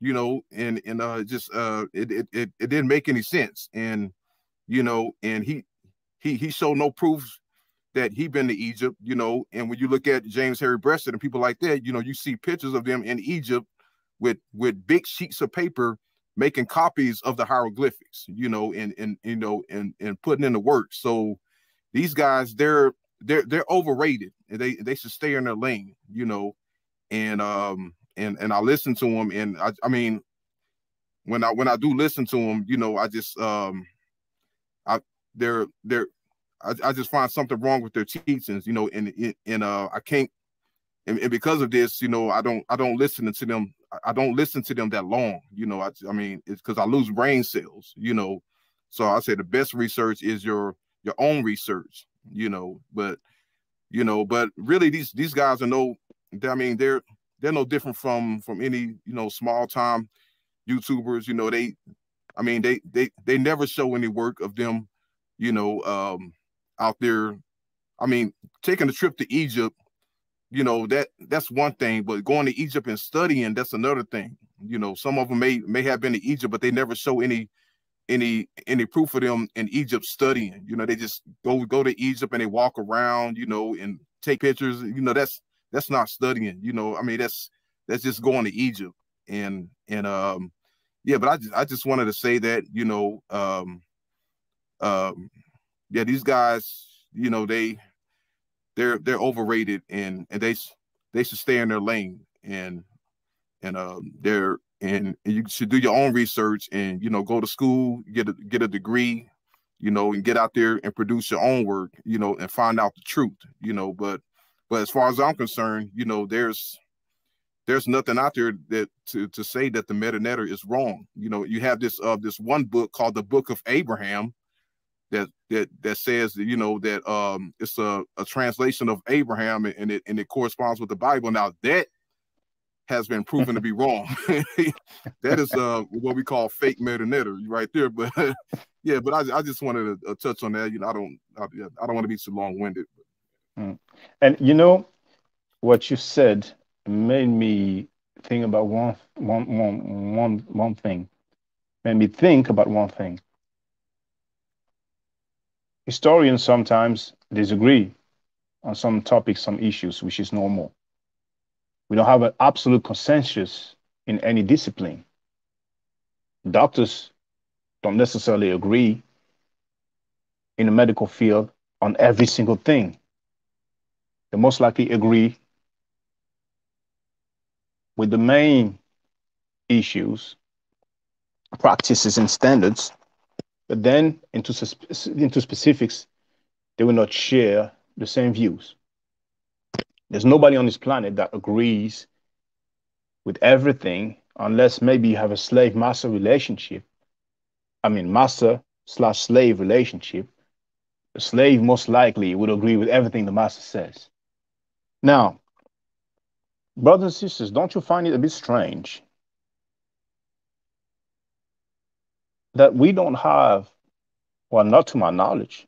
You know, and and uh just uh it, it it it didn't make any sense. And you know, and he he he showed no proof that he been to Egypt, you know, and when you look at James Henry Breasted and people like that, you know, you see pictures of them in Egypt with with big sheets of paper making copies of the hieroglyphics, you know, and and you know, and and putting in the work. So these guys, they're they're they're overrated. they they should stay in their lane, you know, and um and and I listen to them, and I I mean, when I when I do listen to them, you know, I just um, I they're they're I, I just find something wrong with their teachings, you know, and and uh I can't and, and, because of this, you know, I don't I don't listen to them. I don't listen to them that long. You know, I I mean, it's because I lose brain cells. You know, so I say the best research is your your own research. You know, but you know, but really these these guys are no. I mean, they're they're no different from from any you know small time YouTubers. You know, they, I mean, they they they never show any work of them. You know, um, out there. I mean, taking a trip to Egypt you know that that's one thing but going to egypt and studying that's another thing you know some of them may may have been to egypt but they never show any any any proof of them in egypt studying you know they just go go to egypt and they walk around you know and take pictures you know that's that's not studying you know i mean that's that's just going to egypt. And and um yeah but i just i just wanted to say that you know um um yeah these guys you know they they're they're overrated and and they they should stay in their lane. And and um they're and, you should do your own research and you know go to school get a get a degree you know and get out there and produce your own work you know and find out the truth you know but but as far as i'm concerned you know there's there's nothing out there that to to say that the Medu Neter is wrong you know you have this uh this one book called the book of abraham that that that says that you know that um it's a, a translation of Abraham and it and it corresponds with the Bible. Now that has been proven to be wrong. that is uh what we call fake Medu Neter right there. But yeah, but I, I just wanted to uh, touch on that. You know, I don't I, I don't want to be too long winded. Mm. And you know what you said made me think about one one one one one thing. Made me think about one thing Historians sometimes disagree on some topics, some issues, which is normal. We don't have an absolute consensus in any discipline. Doctors don't necessarily agree in the medical field on every single thing. They most likely agree with the main issues, practices, and standards but then into, into specifics, they will not share the same views. There's nobody on this planet that agrees with everything unless maybe you have a slave master relationship. I mean, master slash slave relationship. The slave most likely would agree with everything the master says. Now, brothers and sisters, don't you find it a bit strange that we don't have, well, not to my knowledge,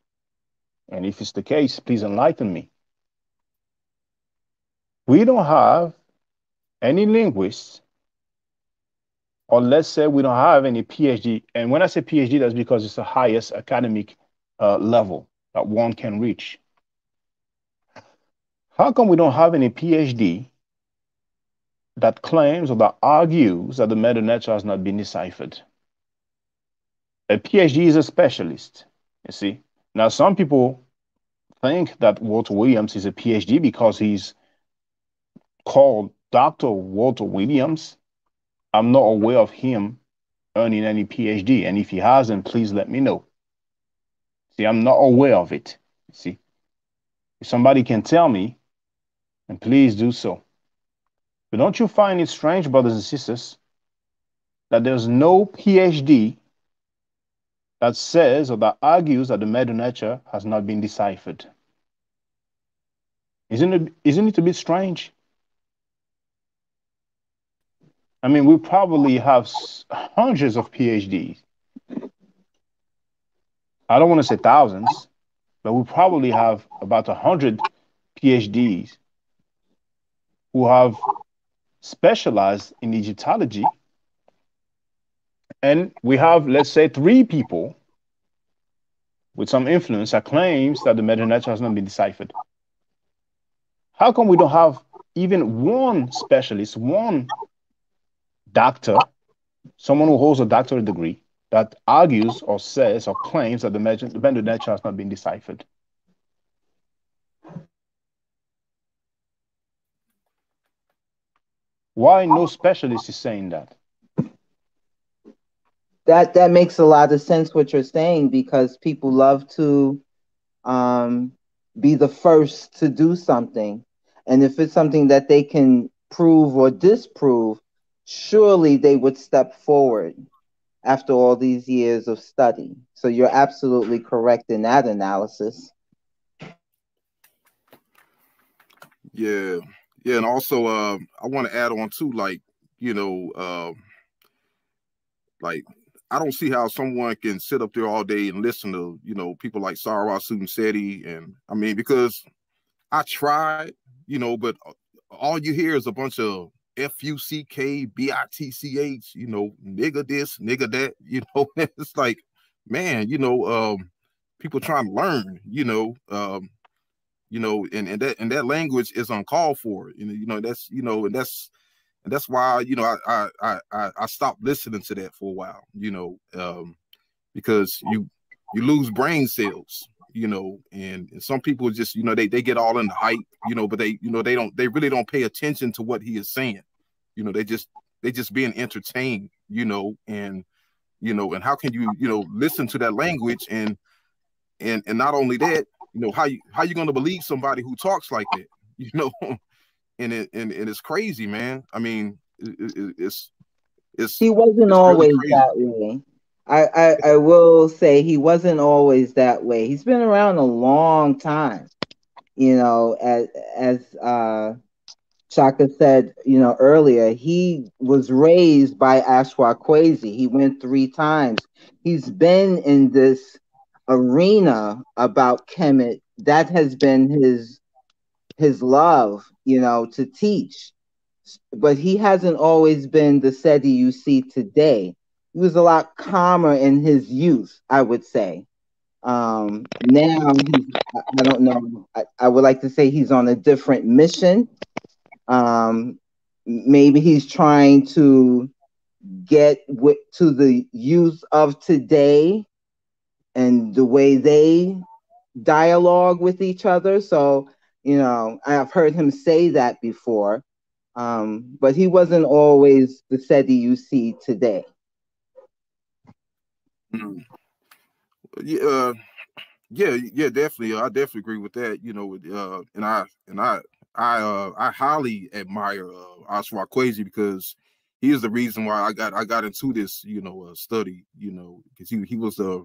and if it's the case, please enlighten me. We don't have any linguists, or let's say we don't have any PhD. And when I say PhD, that's because it's the highest academic uh, level that one can reach. How come we don't have any PhD that claims or that argues that the Medu Neter has not been deciphered? a PhD is a specialist, you see. Now, some people think that Walter Williams is a PhD because he's called Dr. Walter Williams. I'm not aware of him earning any PhD. And if he hasn't, please let me know. See, I'm not aware of it. See, if somebody can tell me, and please do so. But don't you find it strange, brothers and sisters, that there's no PhD that says or that argues that the Medu Neter has not been deciphered. Isn't it, isn't it a bit strange? I mean, we probably have hundreds of PhDs. I don't want to say thousands, but we probably have about a hundred PhDs who have specialized in Egyptology and we have, let's say, three people with some influence that claims that the Medu Neter has not been deciphered. How come we don't have even one specialist, one doctor, someone who holds a doctorate degree that argues or says or claims that the Medu Neter has not been deciphered. Why no specialist is saying that? That that makes a lot of sense what you're saying because people love to um, be the first to do something, and if it's something that they can prove or disprove, surely they would step forward after all these years of study. So you're absolutely correct in that analysis. Yeah, yeah, and also uh, I want to add on too, like you know, uh, like I don't see how someone can sit up there all day and listen to you know people like Sarah Seti, and I mean because I tried, you know, but all you hear is a bunch of F U C K B I T C H, you know, nigga this, nigga that, you know, it's like, man, you know, um, people trying to learn, you know, um, you know, and, and that and that language is uncalled for. Know, you know, that's you know, and that's and that's why, you know, I I I I stopped listening to that for a while, you know, um, because you you lose brain cells, you know, and, and some people just, you know, they they get all in the hype, you know, but they, you know, they don't they really don't pay attention to what he is saying. You know, they just they just being entertained, you know, and you know, and how can you, you know, listen to that language and and and not only that, you know, how you how you gonna believe somebody who talks like that, you know, and it and, and it's crazy, man. I mean, it, it, it's it's he wasn't it's always really that way. I, I I will say he wasn't always that way. He's been around a long time, you know, as as uh Shaka said, you know, earlier, he was raised by Ashra Kwesi. He went three times. He's been in this arena about Kemet. That has been his his love, you know, to teach. But he hasn't always been the Seti you see today. He was a lot calmer in his youth, I would say. Um, now I don't know, I, I would like to say he's on a different mission um, maybe he's trying to get with, to the youth of today and the way they dialogue with each other. So, you know, I've heard him say that before, um, but he wasn't always the Seti you see today. Mm. Yeah, uh, yeah, yeah, definitely. I definitely agree with that. You know, uh, and I and I I uh I highly admire uh Kwesi because he is the reason why I got I got into this, you know, uh, study, you know, because he he was the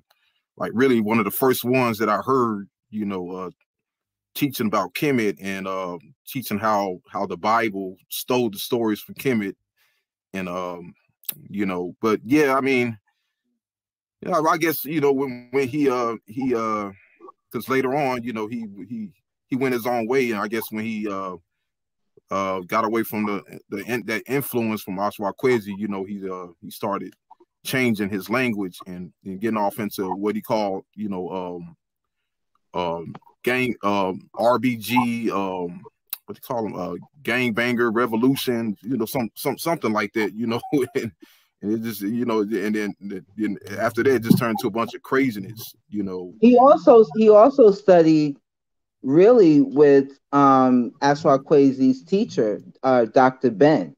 like really one of the first ones that I heard, you know, uh teaching about Kemet and uh teaching how how the Bible stole the stories from Kemet and um you know, but yeah, I mean, yeah, I guess you know when when he uh he uh because later on, you know, he he he went his own way, and I guess when he uh uh got away from the the that influence from Ashra Kwesi, you know, he uh he started changing his language and, and getting off into what he called, you know, um um gang um RBG um what do you call them uh gang banger revolution, you know, some some something like that, you know, and, and it just you know and then, then after that just turned to a bunch of craziness you know. He also he also studied really with um, Ashra Kwesi's teacher, uh, Dr. Ben.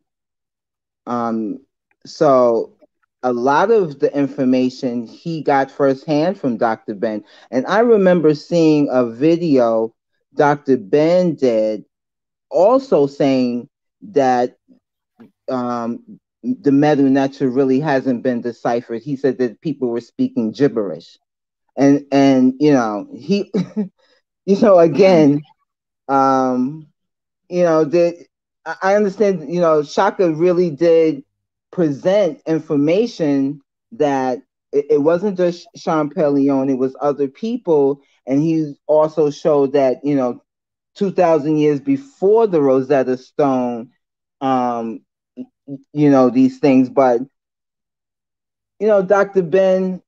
Um, so a lot of the information he got firsthand from Dr. Ben. And I remember seeing a video Dr. Ben did also saying that um, the Medu Neter really hasn't been deciphered. He said that people were speaking gibberish. And and you know, he you know, again, um, you know, that I understand, you know, Shaka really did present information that it, it wasn't just Champollion, it was other people. And he also showed that, you know, 2,000 years before the Rosetta Stone, um, you know, these things. But, you know, Dr. Ben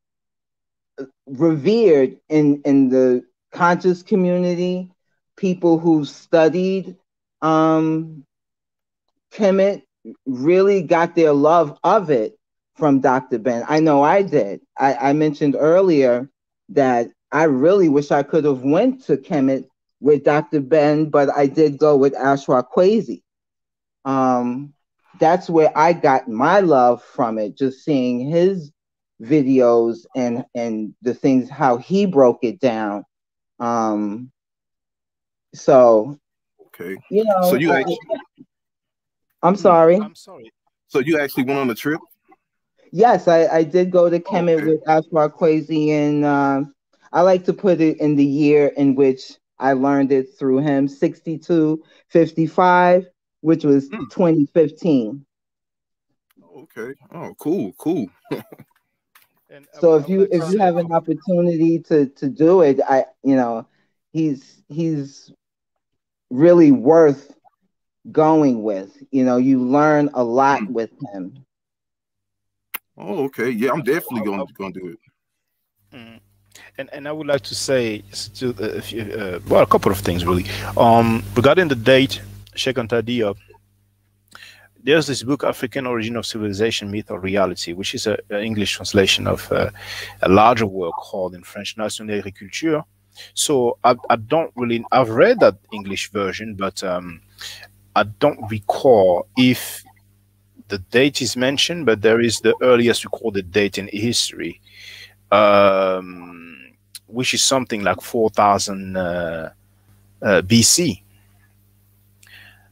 revered in, in the conscious community, people who studied um, Kemet really got their love of it from Dr. Ben. I know I did. I, I mentioned earlier that I really wish I could have went to Kemet with Dr. Ben, but I did go with Ashra Kwesi. Um, that's where I got my love from it, just seeing his videos and and the things how he broke it down. Um so Okay. you know So you I, actually, I'm sorry. I'm sorry. so you actually went on a trip? Yes, I, I did go to Kemet Okay. with Ashra Kwesi, and um, I like to put it in the year in which I learned it through him 62 55, which was Hmm. 2015. Okay. Oh, cool, cool. And So would- I if you if you have an opportunity to to do it, I you know he's he's really worth going with. You know, you learn a lot Hmm. with him. Oh, okay. Yeah, I'm definitely going to going to do it. Mm. And and I would like to say to, uh, if you- uh, well a couple of things really. Um, regarding the date, Cheikh Anta Diop, there's this book African Origin of Civilization, Myth or Reality, which is a, a English translation of uh, a larger work called in French Nations nègres et culture. So I, I don't really I've read that English version, but um, I don't recall if the date is mentioned, but there is the earliest recorded date in history um, which is something like 4000 uh, uh, BC.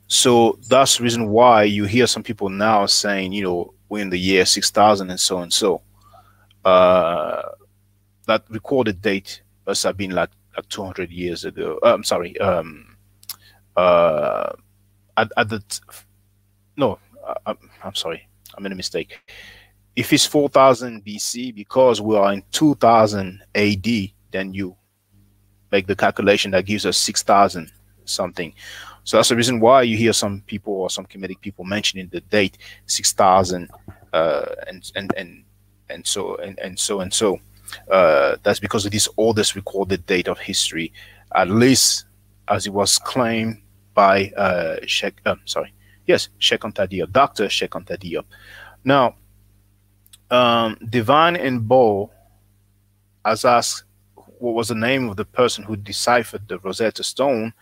So that's the reason why you hear some people now saying, you know, we're in the year 6000 and so and so. Uh, that recorded date must have been like, like 200 years ago. Uh, I'm sorry. Um, uh, at, at the no, I, I'm, I'm sorry. I made a mistake if it's 4000 BC, because we are in 2000 AD, then you make the calculation that gives us 6000 something. So that's the reason why you hear some people or some comedic people mentioning the date 6000 uh, and, and, and, and so and, and so and so. Uh, that's because of this oldest recorded date of history, at least as it was claimed by uh, Cheikh, um, sorry, yes, Cheikh Anta Diop, Dr. Cheikh Anta Diop. Now, um, Divine and Bo has asked what was the name of the person who deciphered the Rosetta Stone,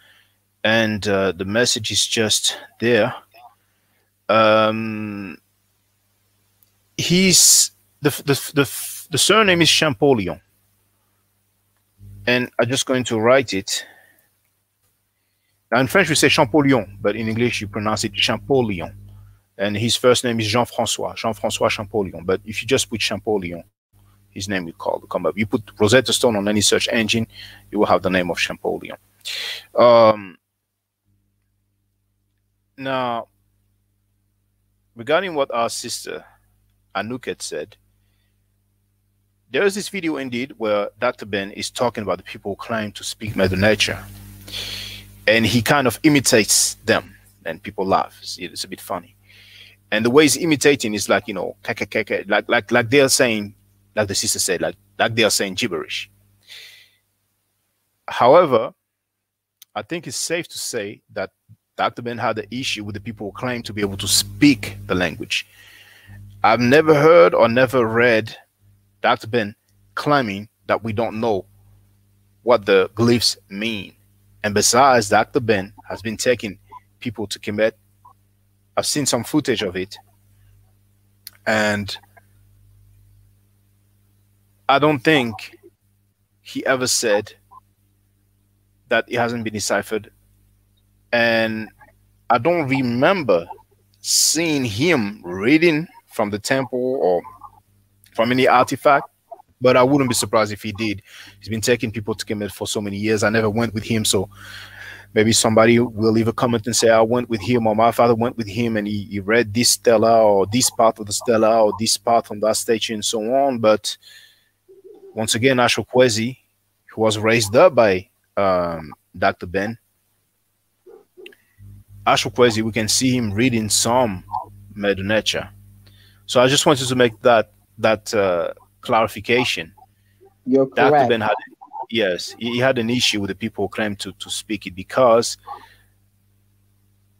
and uh, the message is just there. Um, he's the, the the the surname is Champollion, and I'm just going to write it. Now in French we say Champollion, but in English you pronounce it Champollion and his first name is Jean-François, Jean-François Champollion. But if you just put Champollion, his name will call come up. You put Rosetta Stone on any search engine, you will have the name of Champollion. Um, now, regarding what our sister Anuket said, there is this video indeed where Dr. Ben is talking about the people who claim to speak Medu Neter, and he kind of imitates them, and people laugh. It's a bit funny and the way he's imitating is like you know like like like they're saying like the sister said like like they are saying gibberish however i think it's safe to say that dr ben had an issue with the people who claim to be able to speak the language. I've never heard or never read dr ben claiming that we don't know what the glyphs mean. And besides dr ben has been taking people to Kemet. I've seen some footage of it, and I don't think he ever said that it hasn't been deciphered. And I don't remember seeing him reading from the temple or from any artifact, but I wouldn't be surprised if he did. He's been taking people to Kemet for so many years. I never went with him, so maybe somebody will leave a comment and say I went with him or my father went with him and he, he read this stela or this part of the stela or this part from that statue and so on. But once again, Ashra Kwesi, who was raised up by um, Dr. Ben, Ashra Kwesi, we can see him reading some Medu Neter. So I just wanted to make that that uh, clarification. You're Dr. correct. Ben had yes, he had an issue with the people who claim to, to speak it because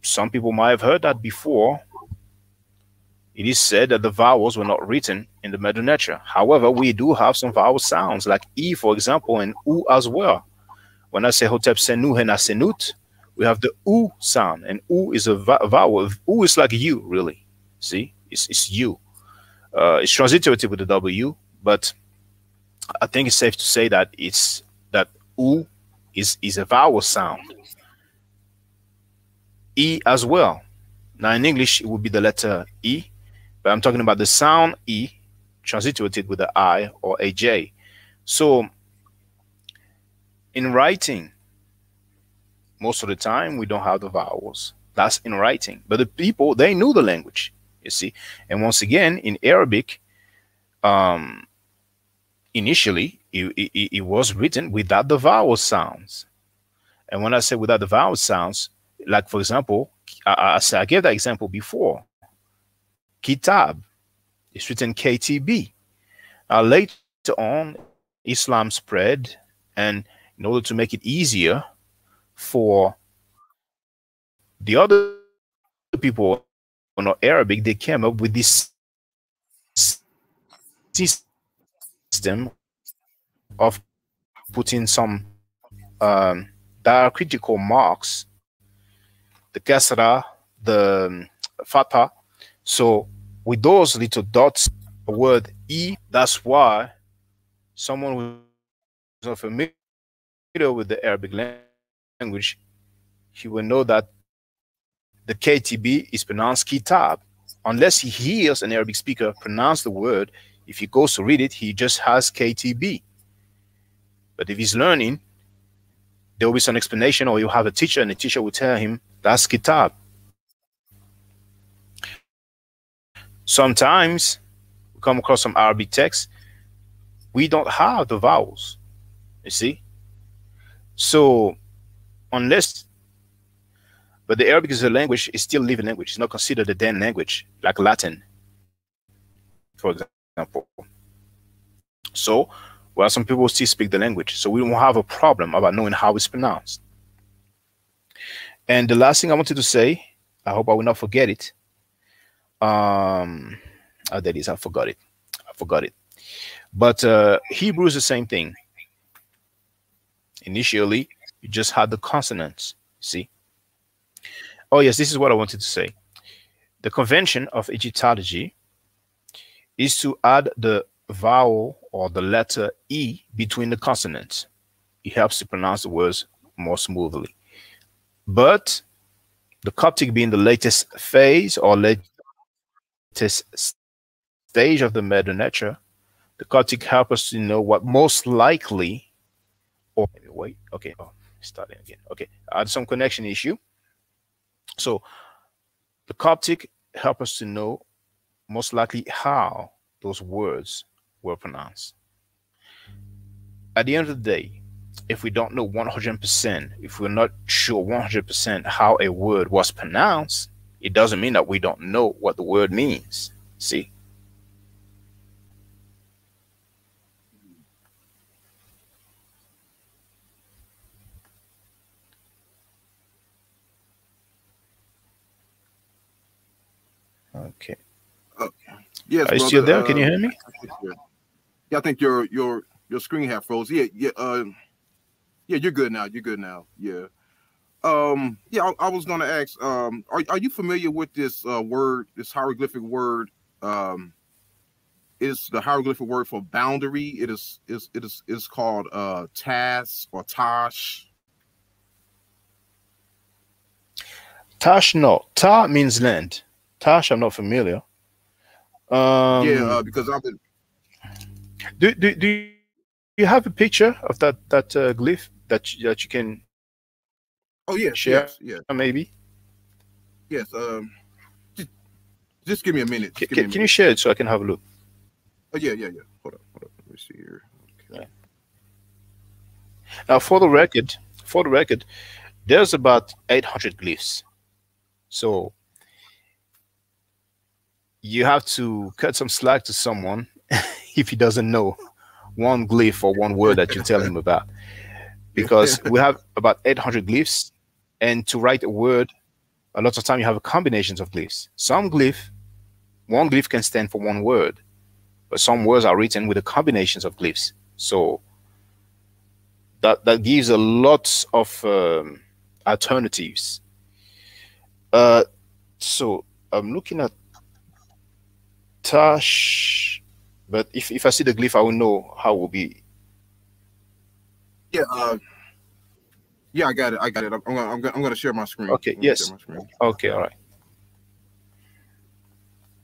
some people might have heard that before. It is said that the vowels were not written in the Medu Neter. However, we do have some vowel sounds like E, for example, and U as well. When I say Hotep Senu Hena Senut, we have the U sound, and U is a vowel. U is like U, really. See, it's, it's you. Uh, it's transliterated with the W, but I think it's safe to say that it's that U is is a vowel sound. E as well. Now in English it would be the letter E, but I'm talking about the sound E transliterated with the I or a J. So in writing, most of the time we don't have the vowels. That's in writing. But the people, they knew the language, you see. And once again, in Arabic, um, initially, it, it, it was written without the vowel sounds. And when I say without the vowel sounds, like for example, I, I, I gave that example before. Kitab, it's written KTB. Uh, later on, Islam spread, and in order to make it easier for the other people who not Arabic, they came up with this system of putting some um, diacritical marks, the kasra, the um, fatha. So with those little dots, the word e, that's why someone who's not familiar with the Arabic language, he will know that the KTB is pronounced kitab. Unless he hears an Arabic speaker pronounce the word, if he goes to read it, he just has KTB. But if he's learning, there will be some explanation, or you have a teacher, and the teacher will tell him that's kitab. Sometimes we come across some Arabic text, we don't have the vowels. You see? So unless but the Arabic is a language, it's still living language. It's not considered a dead language, like Latin, for example. So, well, some people still speak the language. So we don't have a problem about knowing how it's pronounced. And the last thing I wanted to say, I hope I will not forget it. Um, oh, that is, I forgot it. I forgot it. But uh, Hebrew is the same thing. Initially, you just had the consonants. See, Oh, yes, this is what I wanted to say. The convention of Egyptology is to add the vowel or the letter E between the consonants. It helps to pronounce the words more smoothly. But the Coptic being the latest phase or latest stage of the Medu the Coptic helps us to know what most likely, or wait, okay, oh, starting again. Okay, I had some connection issue. So the Coptic help us to know most likely how those words were pronounced. At the end of the day, if we don't know 100%, if we're not sure 100% how a word was pronounced, it doesn't mean that we don't know what the word means. See? Okay. Okay. Yes. Are you still there? Uh, Can you hear me? Yeah, I think your your your screen have froze. Yeah, yeah, uh, yeah. You're good now. You're good now. Yeah. Um. Yeah, I, I was going to ask. Um. Are Are you familiar with this uh, word? This hieroglyphic word. Um. Is the hieroglyphic word for boundary? It is. Is it is. It's called uh tas or tash. Tash, no. Ta means land. Tosh, I'm not familiar. Um, yeah, uh, because I've been. Do, do do you have a picture of that that uh, glyph that you, that you can? Oh yeah, share. Yes, yeah, maybe. Yes. Um. Just, just give me a minute. Can, can, you share it so I can have a look? Oh yeah, yeah, yeah. Hold on, hold on. Let me see here. Okay. Yeah. Now, for the record, for the record, there's about 800 glyphs. So you have to cut some slack to someone if he doesn't know one glyph or one word that you tell him about. Because we have about 800 glyphs and to write a word a lot of time you have combinations of glyphs. Some glyph one glyph can stand for one word but some words are written with the combinations of glyphs. So that that gives a lot of um, alternatives. Uh, so i'm looking at Tash, but if, if I see the glyph, I will know how it will be. Yeah, uh, yeah, I got it. I got it. I'm gonna, I'm gonna, I'm gonna share my screen. Okay. Yes. Okay. All right.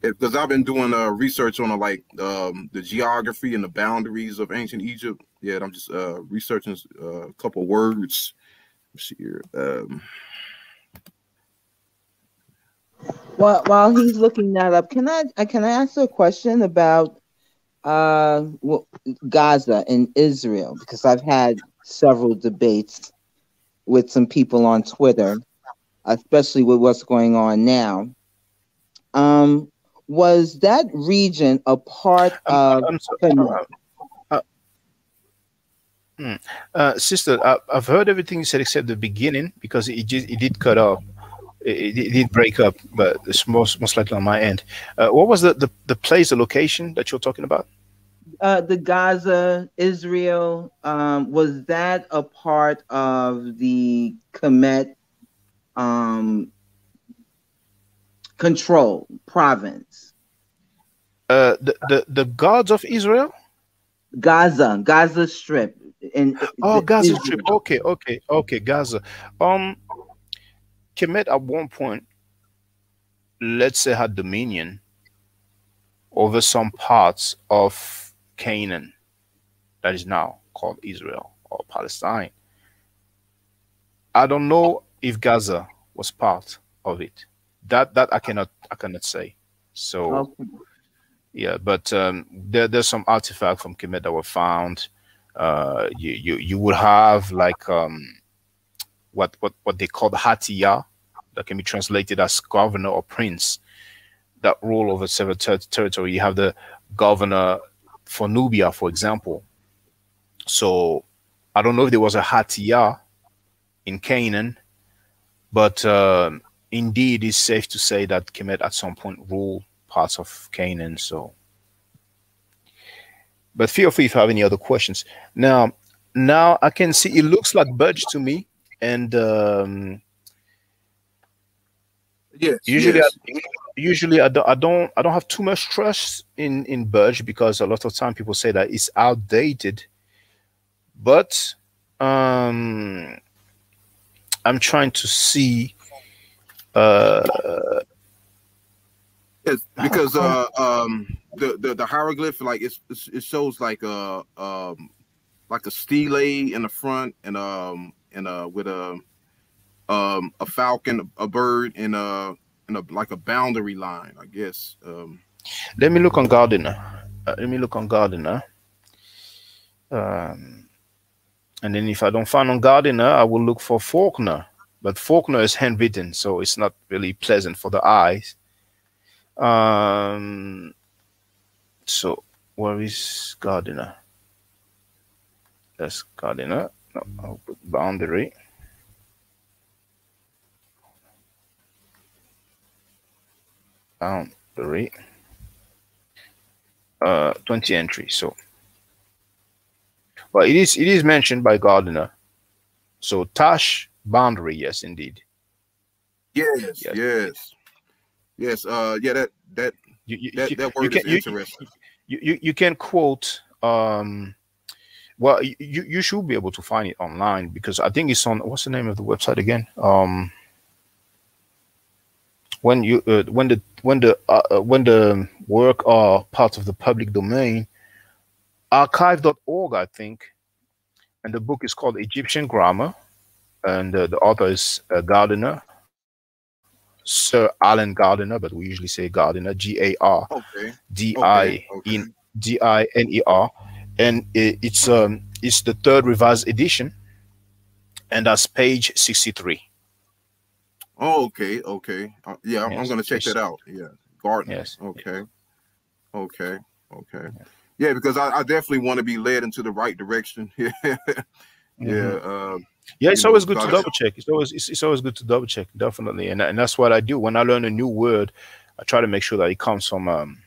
Because I've been doing uh, research on uh, like um, the geography and the boundaries of ancient Egypt. Yeah, I'm just uh, researching uh, a couple words. Let's see here. Um, while while he's looking that up, can I can I ask a question about uh, Gaza and Israel because I've had several debates with some people on Twitter, especially with what's going on now. Um, was that region a part of? Uh, uh, hmm. uh, sister, I, have heard everything you said except the beginning because it just it did cut off. It, it, did break up, but it's most most likely on my end. Uh, what was the, the the place, the location that you're talking about? uh, the Gaza, Israel, um, was that a part of the Kemet um, control province? Uh, the, the the gods of Israel. Gaza, Gaza Strip. In, oh, Gaza. Strip. Okay, okay, okay. Gaza. Um, Kemet at one point, let's say, had dominion over some parts of Canaan, that is now called Israel or Palestine. I don't know if Gaza was part of it. That that I cannot I cannot say. So okay. yeah, but um, there there's some artifacts from Kemet that were found. Uh, you you you would have like um, what what what they call the Hatiya, that can be translated as governor or prince, that rule over several ter territory. You have the governor for Nubia, for example. So I don't know if there was a Hatiya in Canaan, but uh, indeed it's safe to say that Kemet at some point ruled parts of Canaan. So, but feel free if you have any other questions. Now, now I can see it looks like Budge to me, and um, yes, usually yes. I, usually I don't, I don't I don't have too much trust in in Budge because a lot of time people say that it's outdated. But um I'm trying to see uh it's because uh um the, the the hieroglyph like it's, it's it shows like a um like a stele in the front and um and uh with a um a falcon a bird and uh in a like a boundary line, I guess. Um, let me look on Gardiner. Uh, let me look on Gardiner. Um, and then if I don't find on Gardiner, I will look for Faulkner. But Faulkner is handwritten, so it's not really pleasant for the eyes. Um, so where is Gardiner? That's Gardiner. No, I'll put boundary. Boundary uh 20 entries so. But it is it is mentioned by Gardiner. So Tash boundary yes indeed. Yes yes. yes, yes uh yeah that that you, you, that, that word can, is interesting. you, you you can quote um well you you should be able to find it online because i think it's on what's the name of the website again? Um when you uh, when the when the uh, uh, when the work are part of the public domain archive.org i think. And the book is called egyptian grammar. And uh, the author is uh, gardiner sir alan gardiner but we usually say gardiner g-a-r d-i in d-i-n-e-r and it, it's um it's the third revised edition. And that's page 63 Oh, okay, okay. Uh, yeah, I'm, yes, I'm gonna check that out. Yeah, Gardiner. Yes. Okay. Okay. Okay. Yeah, because I, I definitely want to be led into the right direction. yeah. Mm-hmm. Yeah. Uh, yeah, it's always good to double check. It's always it's, it's always good to double check, definitely, and and that's what I do when I learn a new word. I try to make sure that it comes from um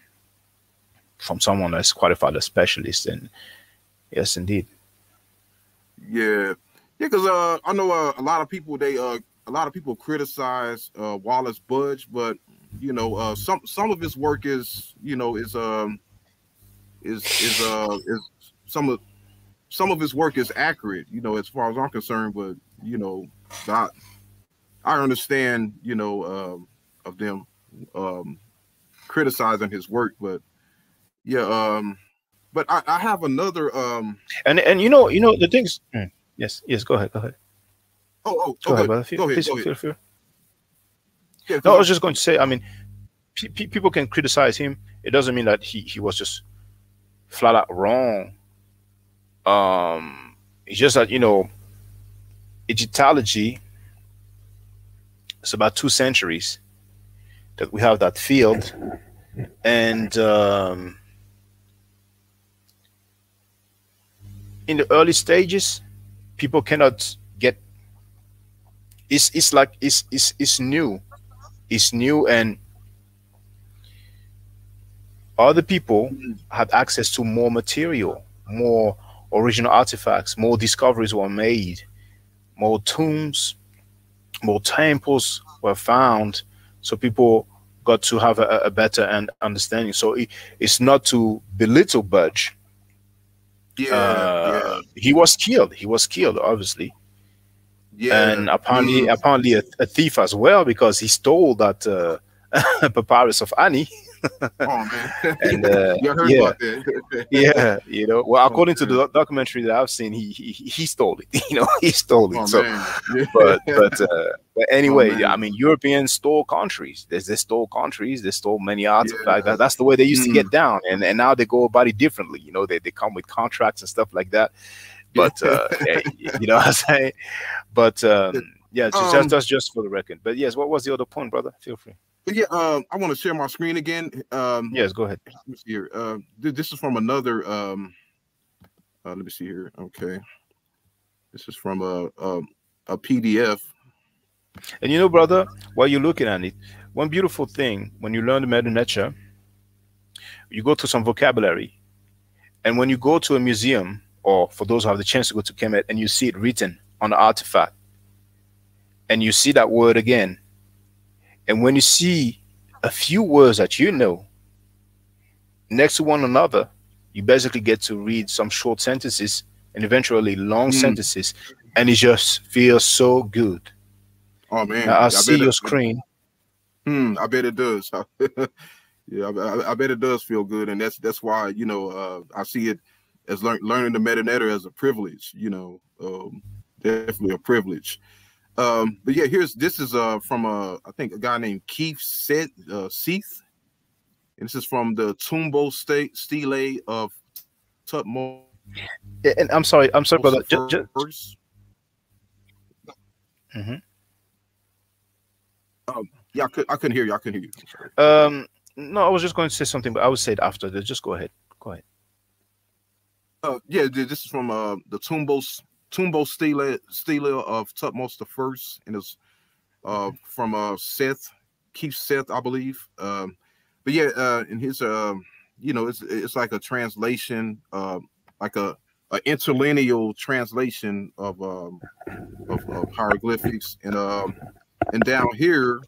from someone that's qualified, a specialist, and yes, indeed. Yeah, yeah, because uh, I know uh, a lot of people they uh a lot of people criticize uh, Wallis Budge, but you know, uh, some some of his work is, you know, is um is is uh is some of some of his work is accurate, you know, as far as I'm concerned. But you know, I I understand, you know, um, of them um criticizing his work, but yeah, um, but I, I have another um and and you know you know the things. Mm, yes, yes. Go ahead. Go ahead. Oh, oh, go ahead, brother. Go ahead. Please, go ahead. Feel. Yeah, no, I was just going to say. I mean, pe people can criticize him. It doesn't mean that he he was just flat out wrong. Um, it's just that you know, Egyptology. It's about two centuries that we have that field, and um, in the early stages, people cannot. It's it's like it's it's it's new, it's new and other people had access to more material, more original artifacts, more discoveries were made, more tombs, more temples were found. So people got to have a, a better understanding. So it, it's not to belittle Budge. Yeah, uh, yeah, he was killed. He was killed, obviously. Yeah, and apparently, mm. apparently a, a, thief as well because he stole that uh, papyrus of Ani oh man, and uh, yeah, yeah, you know. Well, according oh, to the documentary that I've seen, he he, he stole it. You know, he stole it. Oh, so, yeah. but but uh, but anyway, oh, I mean, Europeans stole countries. There's they stole countries. They stole many artifacts. Yeah. that's the way they used mm. to get down, and and now they go about it differently. You know, they they come with contracts and stuff like that. But uh, you know what I'm saying. But um, yeah, just, um, that's just for the record. But yes, what was the other point, brother? Feel free. But yeah, um, I want to share my screen again. Um, yes, go ahead. Let me see here. Uh, this is from another. Um, uh, let me see here. Okay, this is from a a, a PDF. And you know, brother, while you're looking at it, one beautiful thing when you learn the Medu Neter, you go to some vocabulary, and when you go to a museum, or for those who have the chance to go to Kemet, and you see it written on the artifact, and you see that word again, and when you see a few words that you know next to one another, you basically get to read some short sentences and eventually long mm. sentences, and it just feels so good. Oh man, now, I, I see your it, screen. Hmm, I bet it does. yeah, I, I, bet it does feel good, and that's that's why you know uh, I see it as lear learning the Medu as a privilege. You know, um, definitely a privilege. Um, but yeah, here's this is uh from a I think a guy named Keith Seth uh Seath. And this is from the Tombos State Stele of Tutmos. Yeah, and I'm sorry, I'm sorry, brother. Just, just... Mm-hmm. Um, yeah, I, could, I couldn't hear you. I couldn't hear you. Um, no, I was just going to say something, but I would say it after. Just go ahead. Go ahead. Uh, yeah, this is from uh the Tombos Tombos Stele, Stele of Tutmos the First, and it's uh, from uh, Seth, Keith Seth, I believe. Um, but yeah, uh, in his, uh, you know, it's it's like a translation, uh, like a, a interlineal translation of, um, of, of hieroglyphics, and um, and down here,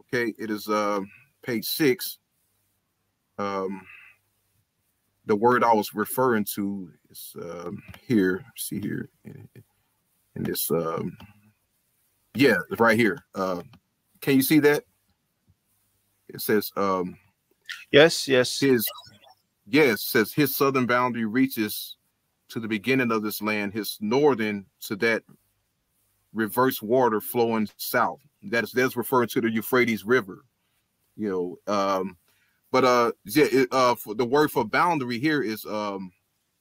okay, it is uh, page six. Um, the word I was referring to is um, here. See here in, in this. Um, yeah, right here. Uh, can you see that? It says. Um, yes. Yes. His. Yes, says his southern boundary reaches to the beginning of this land. His northern to that reverse water flowing south. That is that's referring to the Euphrates River. You know. Um, but uh, yeah, it, uh, for the word for boundary here is um,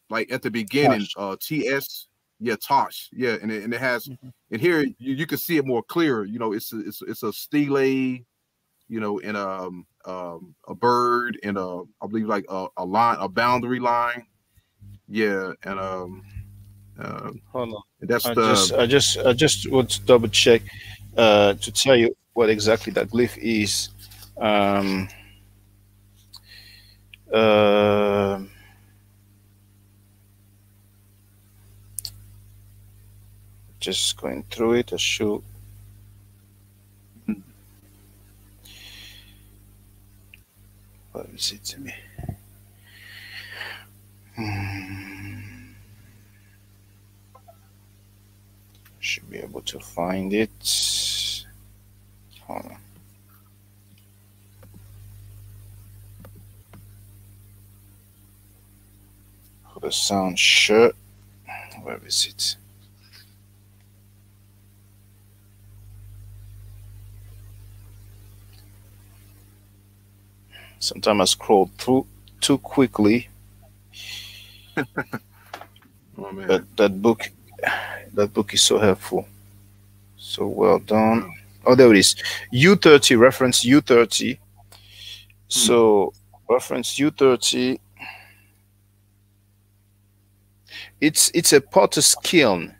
like at the beginning, Tosh. uh, T-S, yeah, Tosh, yeah, and it, and it has, mm-hmm. and here you, you can see it more clear. You know, it's a, it's it's a stele, you know, and um, um, a bird and a I believe like a, a line, a boundary line, yeah, and um, uh, hold on, that's I the. Just, I just I just want to double check uh, to tell you what exactly that glyph is. Um, uh, just going through it, I should. What is it to me? Hmm. Should be able to find it. Hold on. The sound shirt. Where is it? Sometimes I scroll through too quickly. Oh man. But that book, that book is so helpful. So well done. Hmm. Oh, there it is. U30 reference U30. Hmm. So reference U30. It's it's a potter's kiln.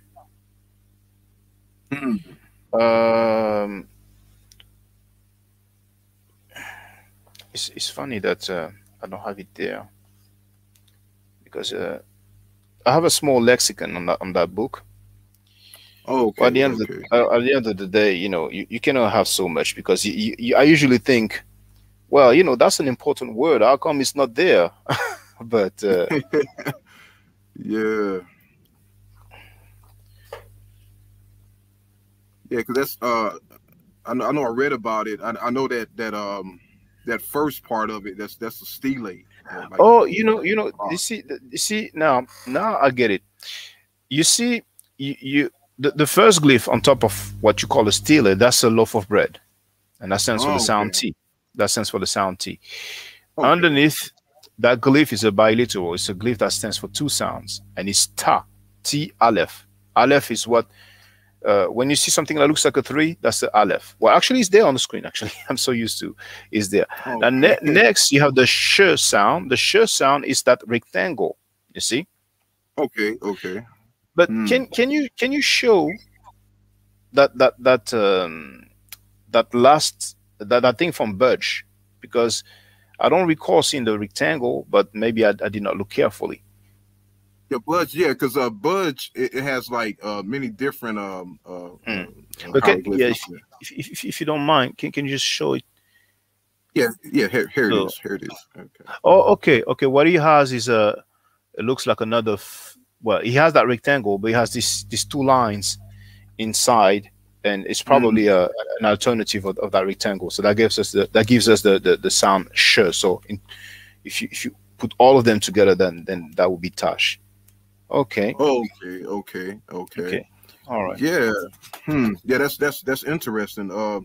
Hmm. Um, it's it's funny that uh, I don't have it there because uh, I have a small lexicon on that on that book. Oh, okay. At the end of the uh, at the end of the day, you know, you, you cannot have so much because you, you, I usually think, well, you know, that's an important word. How come it's not there? but uh, yeah. Yeah, because that's uh, I know, I know I read about it. I, I know that that um that first part of it that's that's a stele. uh, like- oh, you know, you know, you see, you see now, now I get it. You see, you, you the, the first glyph on top of what you call a stele, that's a loaf of bread, and that stands for Oh, the sound okay. T. That stands for the sound T. Okay. Underneath that glyph is a biliteral. It's a glyph that stands for two sounds, and it's ta, T aleph. Aleph is what uh, when you see something that looks like a three, that's the aleph. Well, actually, it's there on the screen. Actually, I'm so used to is there. Oh, Now, ne- okay. next you have the sh sound. The sh sound is that rectangle. You see, Okay, okay. but Hmm. can can you can you show that that that um, that last that that thing from Budge because I don't recall seeing the rectangle, but maybe I, I did not look carefully. Yeah, Budge. Yeah, because uh, Budge it, it has like uh many different um uh. Mm. uh, Okay, hieroglyphs. If, if, if you don't mind, can, can you just show it? yeah, yeah. Here, here it So- is. Here it is. Okay. Oh, okay, okay. What he has is a. It looks like another. F- well, he has that rectangle, but he has these these two lines inside, and it's probably a an alternative of, of that rectangle. So that gives us the that gives us the the, the sound sure. So in, if you if you put all of them together, then then that would be tash. Okay. Okay, okay, okay. Okay. All right. Yeah. Hmm. Yeah, that's that's that's interesting. Uh,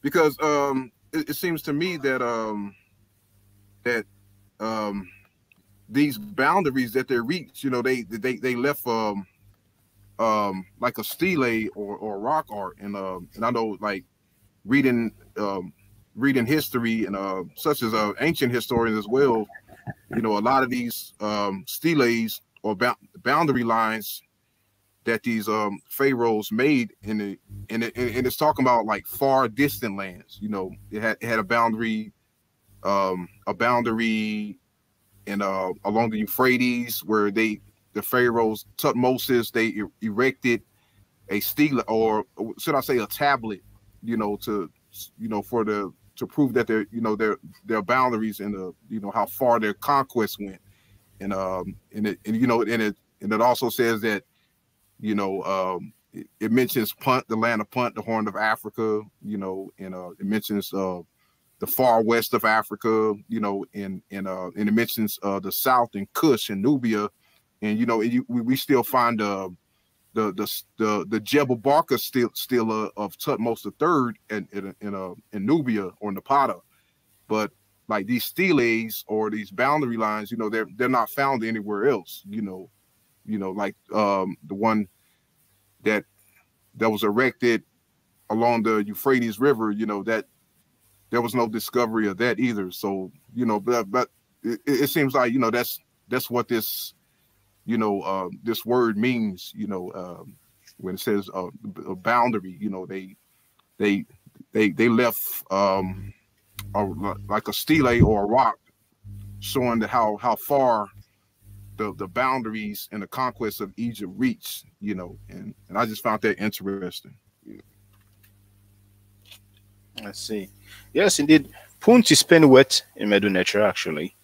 because um, it, it seems to me that um, that um, these boundaries that they reach, you know, they they they left um, um, like a stele or or rock art, and um, and I know like reading um, reading history and uh, such as uh, ancient historians as well. You know, a lot of these um, steles or bou- boundary lines that these um pharaohs made in the and, it, and it's talking about like far distant lands you know it had, it had a boundary um a boundary in uh along the euphrates where they the pharaohs tutmosis they erected a stele or should i say a tablet you know to you know for the to prove that their you know their their boundaries and the you know how far their conquest went. And um and it and you know and it and it also says that you know um it, it mentions punt the land of punt the horn of africa you know and uh it mentions uh the far west of africa you know and and uh and it mentions uh the south and kush and nubia and you know you, we, we still find uh the the the the Jebel Barkal still still uh, of Tutmos the third in in in, in Nubia or Napata, but like these steles or these boundary lines, you know, they're they're not found anywhere else. You know, you know, like um the one that that was erected along the Euphrates River. You know that there was no discovery of that either. So you know, but but it, it seems like you know that's that's what this you know uh, this word means. You know, um, when it says uh, a boundary, you know they they they they left um a, like a stele or a rock showing that how how far the the boundaries and the conquest of Egypt reached, you know, and and I just found that interesting. I see. Yes, indeed. Punt is pen Penwet in Medu Neter actually,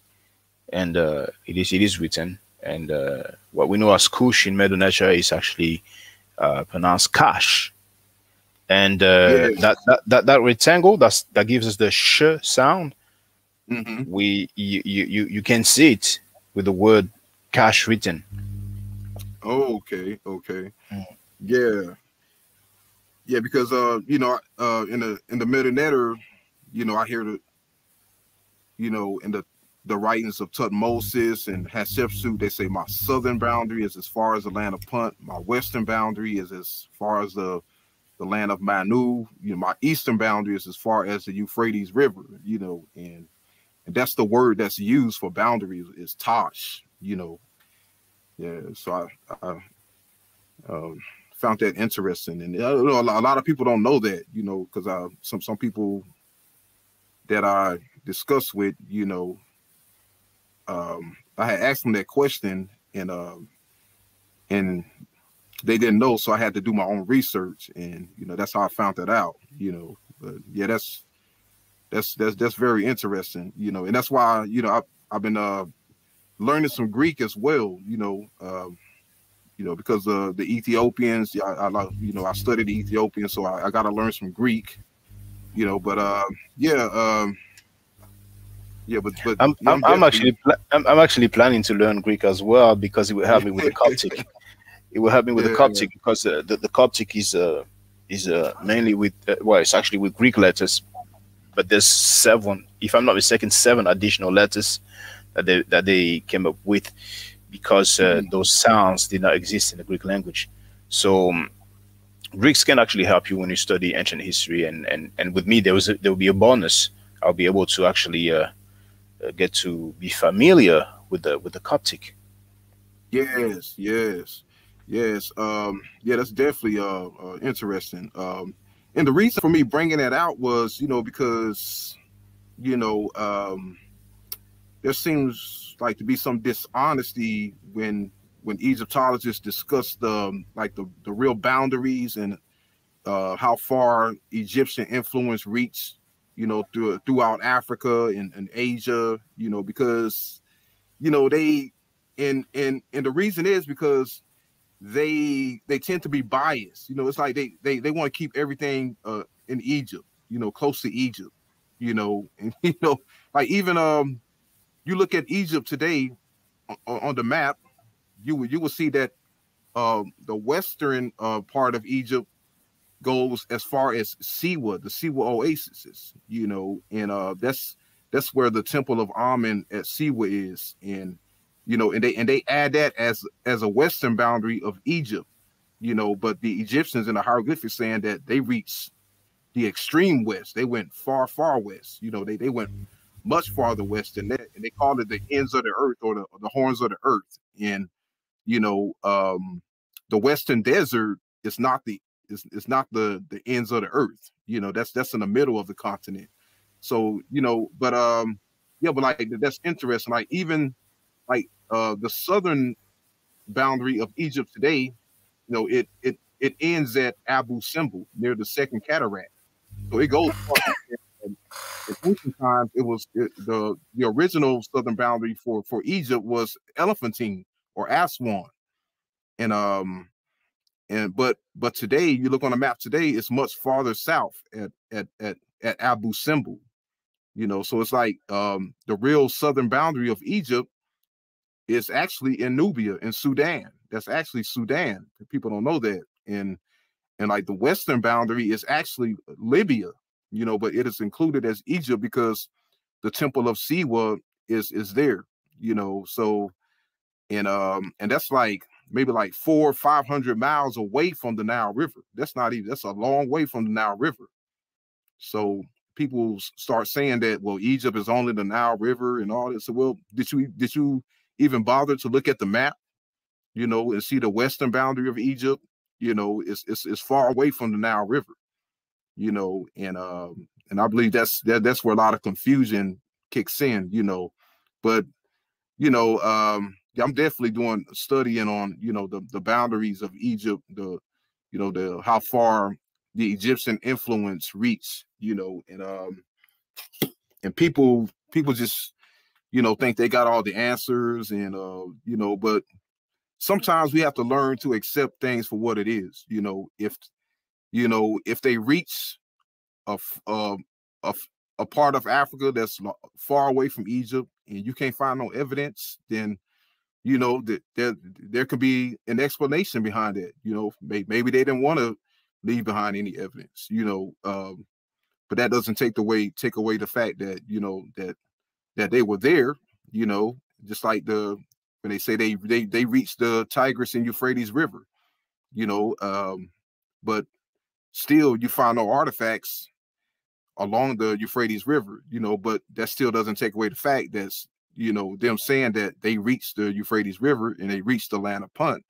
and uh, it is it is written. And uh, what we know as Kush in Neter is actually uh, pronounced Cash. And uh, yes. that, that that that rectangle that's that gives us the sh sound. Mm-hmm. We you, you you can see it with the word cash written. Oh, okay, okay, mm. yeah, yeah. Because uh, you know, uh, in the in the Medu you know, I hear the, you know, in the the writings of Tutmosis and Hatshepsut, they say my southern boundary is as far as the land of Punt. My western boundary is as far as the the land of Manu. You know, my eastern boundary is as far as the Euphrates River. You know, and and that's the word that's used for boundaries is Tosh. You know, yeah. So I, I um, found that interesting, and uh, a lot of people don't know that. You know, because uh, some some people that I discuss with, you know, um, I had asked them that question and um, and they didn't know, so I had to do my own research, and you know that's how I found that out. You know, but yeah, that's that's that's that's very interesting. You know, and that's why you know I, I've been uh, learning some Greek as well. You know, um, you know because uh, the Ethiopians, I, I you know I studied the Ethiopians, so I, I got to learn some Greek. You know, but uh, yeah. Um, yeah, but, but I'm, I'm, I'm actually I'm, I'm, actually planning to learn Greek as well because it will help me with the Coptic. it will help me with yeah, the Coptic yeah. because uh, the, the Coptic is uh is uh mainly with uh, well it's actually with Greek letters, but there's seven if I'm not mistaken seven additional letters that they that they came up with because uh, mm. those sounds did not exist in the Greek language. So um, Greeks can actually help you when you study ancient history, and and and with me there was a, there will be a bonus. I'll be able to actually uh, get to be familiar with the with the Coptic. Yes, yes, yes. Um, yeah, that's definitely uh, uh, interesting. Um, and the reason for me bringing that out was, you know, because you know, um, there seems like to be some dishonesty when when Egyptologists discuss the like the, the real boundaries and uh, how far Egyptian influence reached you know, through, throughout Africa and, and Asia, you know, because, you know, they, and, and, and the reason is because they, they tend to be biased, you know, it's like they, they, they want to keep everything uh, in Egypt, you know, close to Egypt, you know, and, you know, like even, um, you look at Egypt today on, on the map, you you will see that um, the western uh, part of Egypt goes as far as Siwa, the Siwa oasis, is you know, and uh that's that's where the temple of Amen at Siwa is. And you know, and they and they add that as as a western boundary of Egypt, you know, but the Egyptians in the hieroglyphics saying that they reached the extreme west. They went far, far west. You know, they, they went much farther west than that. And they called it the ends of the earth or the, or the horns of the earth. And, you know, um, the Western desert is not the it's, it's not the the ends of the earth. You know, that's that's in the middle of the continent. So you know, but um, yeah, but like that's interesting. Like even like uh the southern boundary of Egypt today, you know, it it it ends at Abu Simbel near the second cataract. So it goes. in ancient times, it was it, the the original southern boundary for for Egypt was Elephantine or Aswan, and um and but but today you look on a map today it's much farther south at at at, at abu simbel you know so it's like um the real southern boundary of egypt is actually in nubia in sudan. That's actually sudan people don't know that. And and like the western boundary is actually libya you know but it is included as egypt because the temple of siwa is is there you know so and um and that's like maybe like four or five hundred miles away from the Nile River. That's not even that's a long way from the Nile River. So people start saying that well, Egypt is only the Nile River and all this. So well, did you did you even bother to look at the map, you know, and see the western boundary of Egypt? You know, it's it's, it's far away from the Nile River, you know, and um and I believe that's that that's where a lot of confusion kicks in, you know. But you know, um, I'm definitely doing studying on you know the the boundaries of Egypt, the you know the how far the Egyptian influence reached, you know, and um and people people just you know think they got all the answers and uh you know but sometimes we have to learn to accept things for what it is you know if you know if they reach a a a, a part of Africa that's far away from Egypt and you can't find no evidence then you know that there there could be an explanation behind it you know maybe they didn't want to leave behind any evidence you know um but that doesn't take away take away the fact that you know that that they were there you know just like the when they say they they they reached the tigris and euphrates river you know um but still you find no artifacts along the euphrates river you know but that still doesn't take away the fact that's you know, them saying that they reached the Euphrates River and they reached the land of Punt,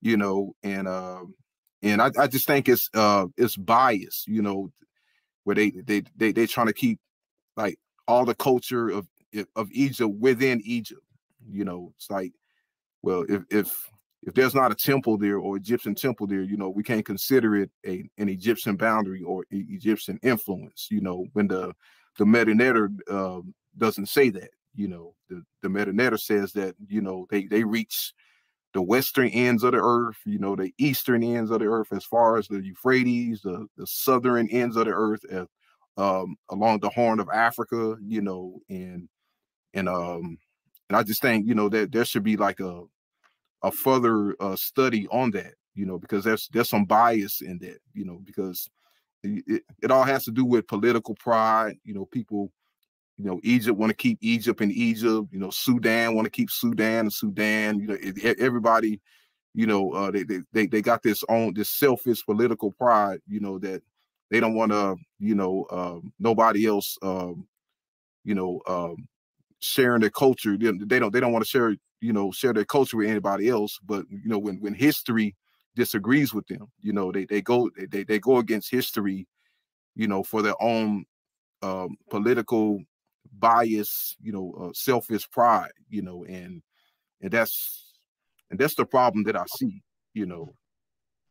you know, and uh, and I, I just think it's uh it's bias, you know, where they they they they trying to keep like all the culture of of Egypt within Egypt. You know, it's like, well, if if if there's not a temple there or Egyptian temple there, you know, we can't consider it a an Egyptian boundary or Egyptian influence. You know, when the the Medu uh, doesn't say that you know the the Medu says that you know they they reach the western ends of the earth you know the eastern ends of the earth as far as the euphrates the the southern ends of the earth uh, um, along the horn of africa you know and and um and i just think you know that there should be like a a further uh, study on that you know because there's there's some bias in that you know because it, it all has to do with political pride you know people you know, Egypt want to keep Egypt and Egypt. You know, Sudan want to keep Sudan and Sudan. You know, everybody, you know, uh, they they they got this own this selfish political pride. You know that they don't want to, you know, uh, nobody else, um, you know, um, sharing their culture. They, they don't they don't want to share, you know, share their culture with anybody else. But you know, when when history disagrees with them, you know, they they go they they go against history, you know, for their own um, political bias, you know, uh, selfish pride, you know, and and that's and that's the problem that I see, you know,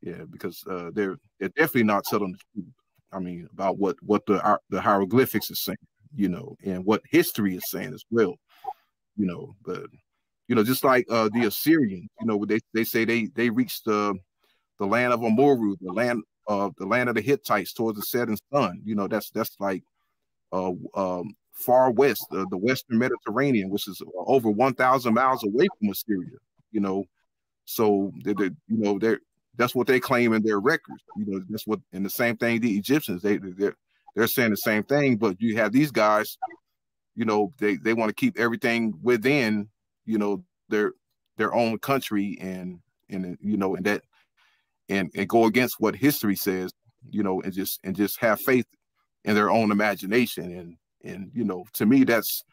yeah, because uh, they're they're definitely not telling the truth. I mean, about what what the uh, the hieroglyphics is saying, you know, and what history is saying as well, you know. But you know, just like uh, the Assyrians, you know, they they say they they reached the the land of Amurru, the land of the land of the Hittites towards the setting sun. You know, that's that's like uh, um, far west, uh, the Western Mediterranean, which is over 1,000 miles away from Assyria. You know, so they, they, you know, they're that's what they claim in their records. You know, that's what, and the same thing the Egyptians they they're they're saying the same thing. But you have these guys, you know, they they want to keep everything within, you know, their their own country and and you know, and that and and go against what history says, you know, and just and just have faith in their own imagination and and you know to me that's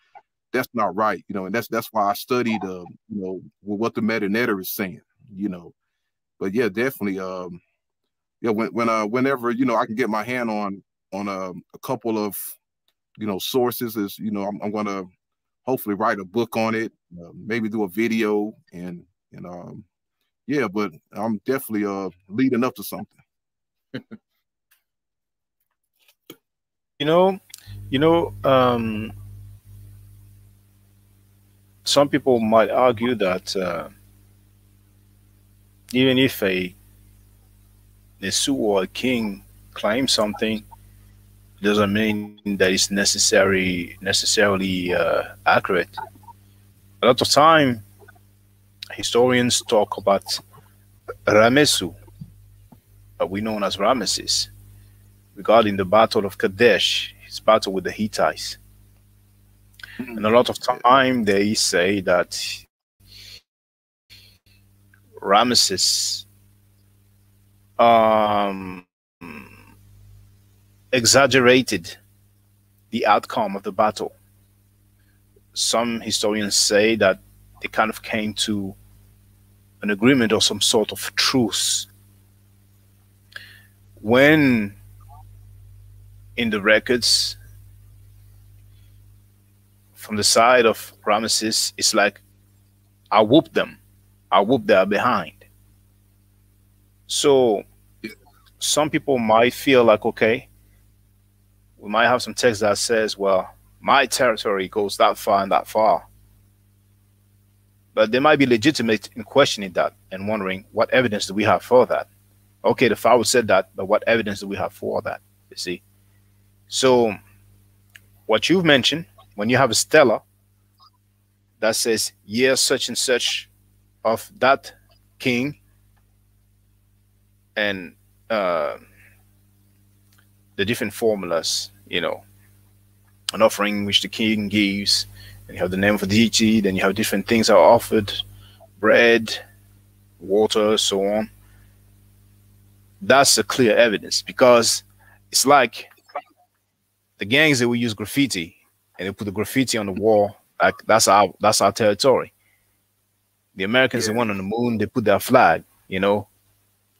that's not right you know and that's that's why i studied uh you know what the Medu is saying you know. But yeah definitely um yeah when when uh whenever you know i can get my hand on on a, um, a couple of you know sources is you know i'm, I'm gonna hopefully write a book on it uh, maybe do a video and and um yeah but i'm definitely uh leading up to something. You know you know, um, some people might argue that uh, even if a Nesu or a king claims something, doesn't mean that it's necessary necessarily uh, accurate. A lot of time, historians talk about Ramesu, we know as Rameses, regarding the Battle of Kadesh his battle with the Hittites. Mm-hmm. And a lot of time they say that Ramesses um, exaggerated the outcome of the battle. Some historians say that they kind of came to an agreement or some sort of truce. When in the records from the side of Ramesses, it's like I whoop them. I whoop their behind. So some people might feel like, okay, we might have some text that says, well, my territory goes that far and that far. But they might be legitimate in questioning that and wondering what evidence do we have for that? Okay, the Pharaoh said that, but what evidence do we have for that? You see? So what you've mentioned, when you have a stela that says year such and such of that king and uh, the different formulas, you know, an offering which the king gives, and you have the name of the deity, then you have different things are offered, bread, water, so on. That's a clear evidence because it's like the gangs that will use graffiti and they put the graffiti on the wall. Like that's our that's our territory. The Americans, yeah. the one on the moon, they put their flag. You know,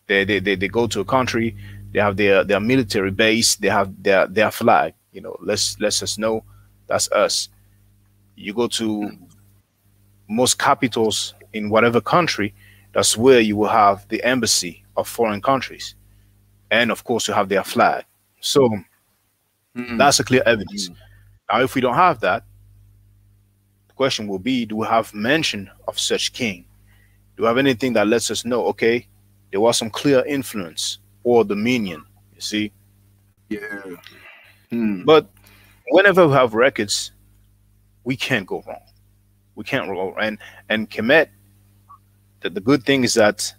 they, they they they go to a country, they have their their military base, they have their their flag. You know, let's let's us know that's us. You go to most capitals in whatever country, that's where you will have the embassy of foreign countries, and of course you have their flag. So mm-hmm. that's a clear evidence. Mm-hmm. Now, if we don't have that, the question will be: Do we have mention of such king? Do we have anything that lets us know? Okay, there was some clear influence or dominion. You see? Yeah. Hmm. But whenever we have records, we can't go wrong. We can't roll. And and Kemet, the, the good thing is that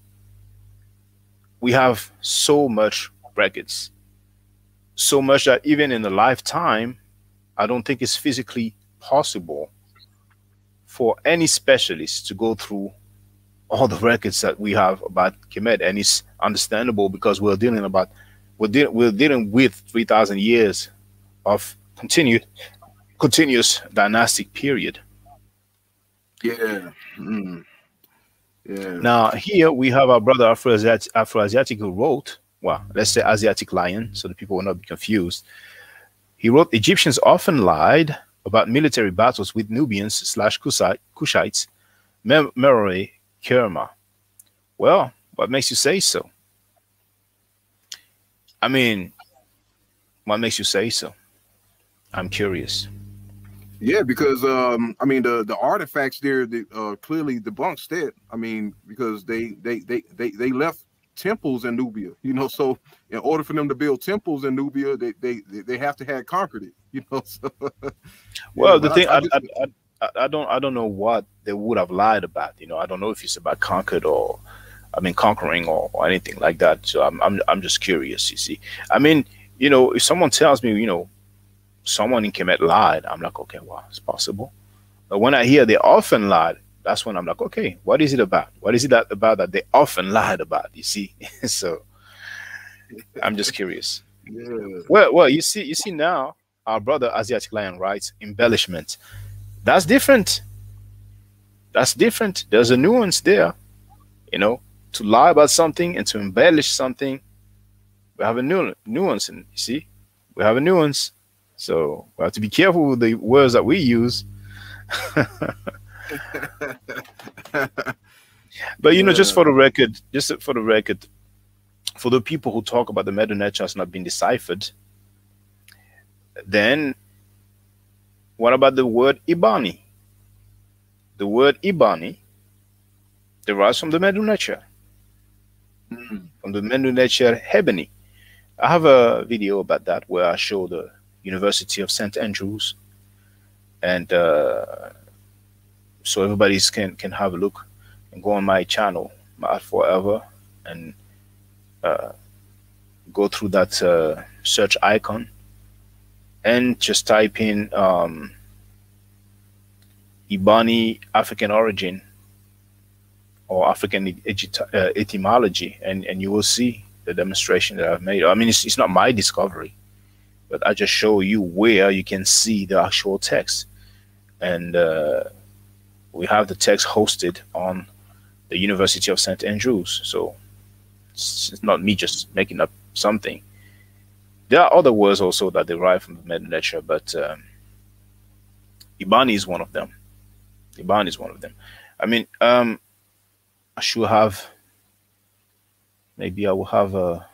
we have so much records, so much that even in a lifetime, I don't think it's physically possible for any specialist to go through all the records that we have about Kemet, and it's understandable because we're dealing about we're, de- we're dealing with three thousand years of continued continuous dynastic period. Yeah. Mm. Yeah. Now here we have our brother Afro-Asiatic, Afro-Asiatic who wrote, well, let's say Asiatic lion, so the people will not be confused. He wrote, Egyptians often lied about military battles with Nubians slash Kushites, Meroe, Kerma. Well, what makes you say so? I mean, what makes you say so? I'm curious. Yeah, because um, I mean the the artifacts there that uh, clearly debunks that. I mean, because they they they they they left temples in Nubia, you know. So in order for them to build temples in Nubia, they they they have to have conquered it, you know. So, well, the thing I, I, I, I, I don't I don't know what they would have lied about. You know, I don't know if it's about conquered or I mean conquering or, or anything like that. So I'm I'm I'm just curious. You see, I mean, you know, if someone tells me, you know, someone in Kemet lied, I'm like, okay, well, it's possible. But when I hear they often lied, that's when I'm like, okay, what is it about? What is it that about that they often lied about? You see, so I'm just curious. Yeah. Well, well, you see, you see now, our brother Asiatic Lion writes embellishment. That's different. That's different. There's a nuance there, you know, to lie about something and to embellish something. We have a nu- nuance, and you see, we have a nuance. So we have to be careful with the words that we use. but you know, just for the record, just for the record, for the people who talk about the Neter has not been deciphered, then what about the word Ibani? The word Ibani derives from the Medu Neter, mm. from the Medu Neter Hebeni. I have a video about that where I show the University of St. Andrews, and uh, so everybody can can have a look and go on my channel, Maat Forever, and uh, go through that uh, search icon and just type in um, Ibani African origin or African uh, etymology, and, and you will see the demonstration that I've made. I mean, it's, it's not my discovery, but I just show you where you can see the actual text. And uh, we have the text hosted on the University of St. Andrews. So it's, not me just making up something. There are other words also that derive from the Medu Neter, but um, Ibani is one of them. Ibani is one of them. I mean, um, I should have, maybe I will have a,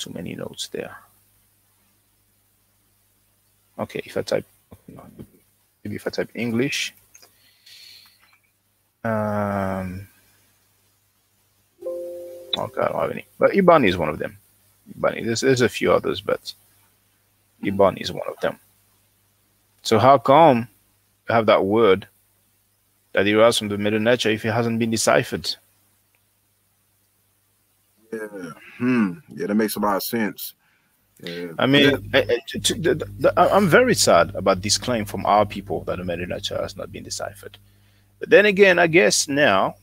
too many notes there. Okay, if I type, maybe if I type English, um, okay, I don't have any, but Ibani is one of them. Ibani, there's, there's a few others, but Ibani is one of them. So how come you have that word that derives from the Medu Neter if it hasn't been deciphered? Yeah. Hmm. Yeah, that makes a lot of sense. Yeah. I mean, I, am very sad about this claim from our people that the Neter has not been deciphered. But then again, I guess now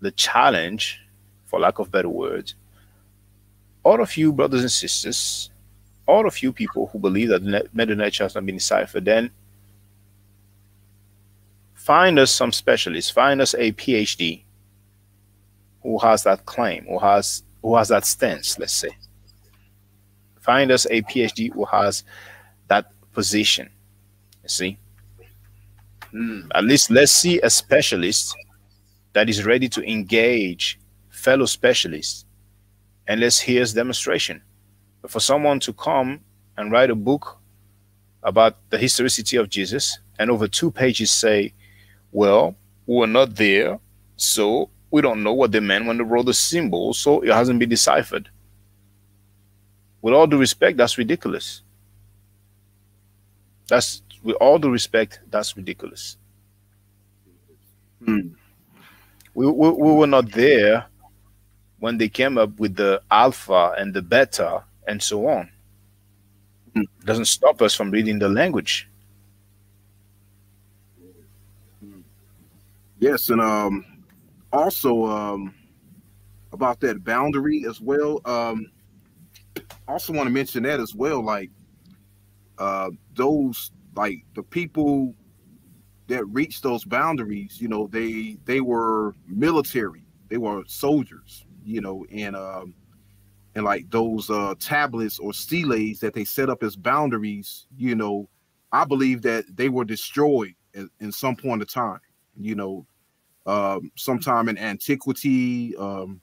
the challenge, for lack of better words, all of you brothers and sisters, all of you people who believe that the Neter has not been deciphered, then find us some specialist, find us a PhD who has that claim, who has who has that stance, let's say. Find us a PhD who has that position. You see? Mm, at least let's see a specialist that is ready to engage fellow specialists and let's hear his demonstration. But for someone to come and write a book about the historicity of Jesus and over two pages say, well, we were not there, so we don't know what they meant when they wrote the symbol, so it hasn't been deciphered. With all due respect, that's ridiculous. That's with all due respect, that's ridiculous. Hmm. We, we, we were not there when they came up with the alpha and the beta and so on. Hmm. It doesn't stop us from reading the language. Yes, and um, also um, about that boundary as well. Um, also want to mention that as well. Like uh, those, like the people that reached those boundaries, you know, they they were military, they were soldiers, you know, and um, and like those uh, tablets or steles that they set up as boundaries, you know, I believe that they were destroyed in, in some point of time. You know, um, sometime in antiquity, um,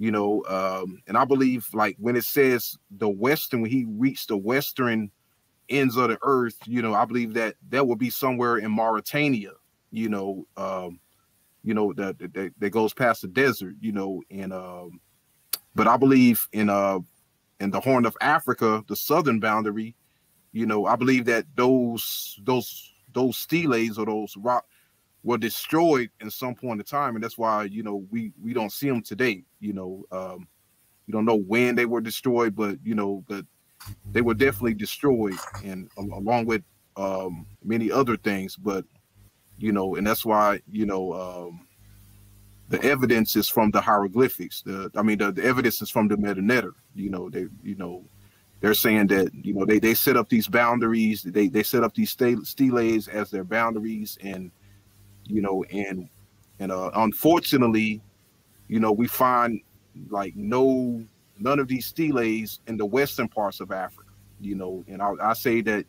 you know, um, and I believe like when it says the western, when he reached the western ends of the earth, you know, I believe that that would be somewhere in Mauritania, you know, um, you know that, that that goes past the desert, you know, and um, but I believe in uh in the Horn of Africa, the southern boundary, you know, I believe that those those those steles or those rock were destroyed in some point in time, and that's why you know we we don't see them today. You know, um, you don't know when they were destroyed, but you know, but they were definitely destroyed, and along with um, many other things. But you know, and that's why you know um, the evidence is from the hieroglyphics. The I mean, the, the evidence is from the Medu Neter. You know, they you know they're saying that you know they they set up these boundaries. They they set up these steles as their boundaries and you know, and and uh, unfortunately, you know, we find like no none of these steles in the western parts of Africa, you know, and I, I say that,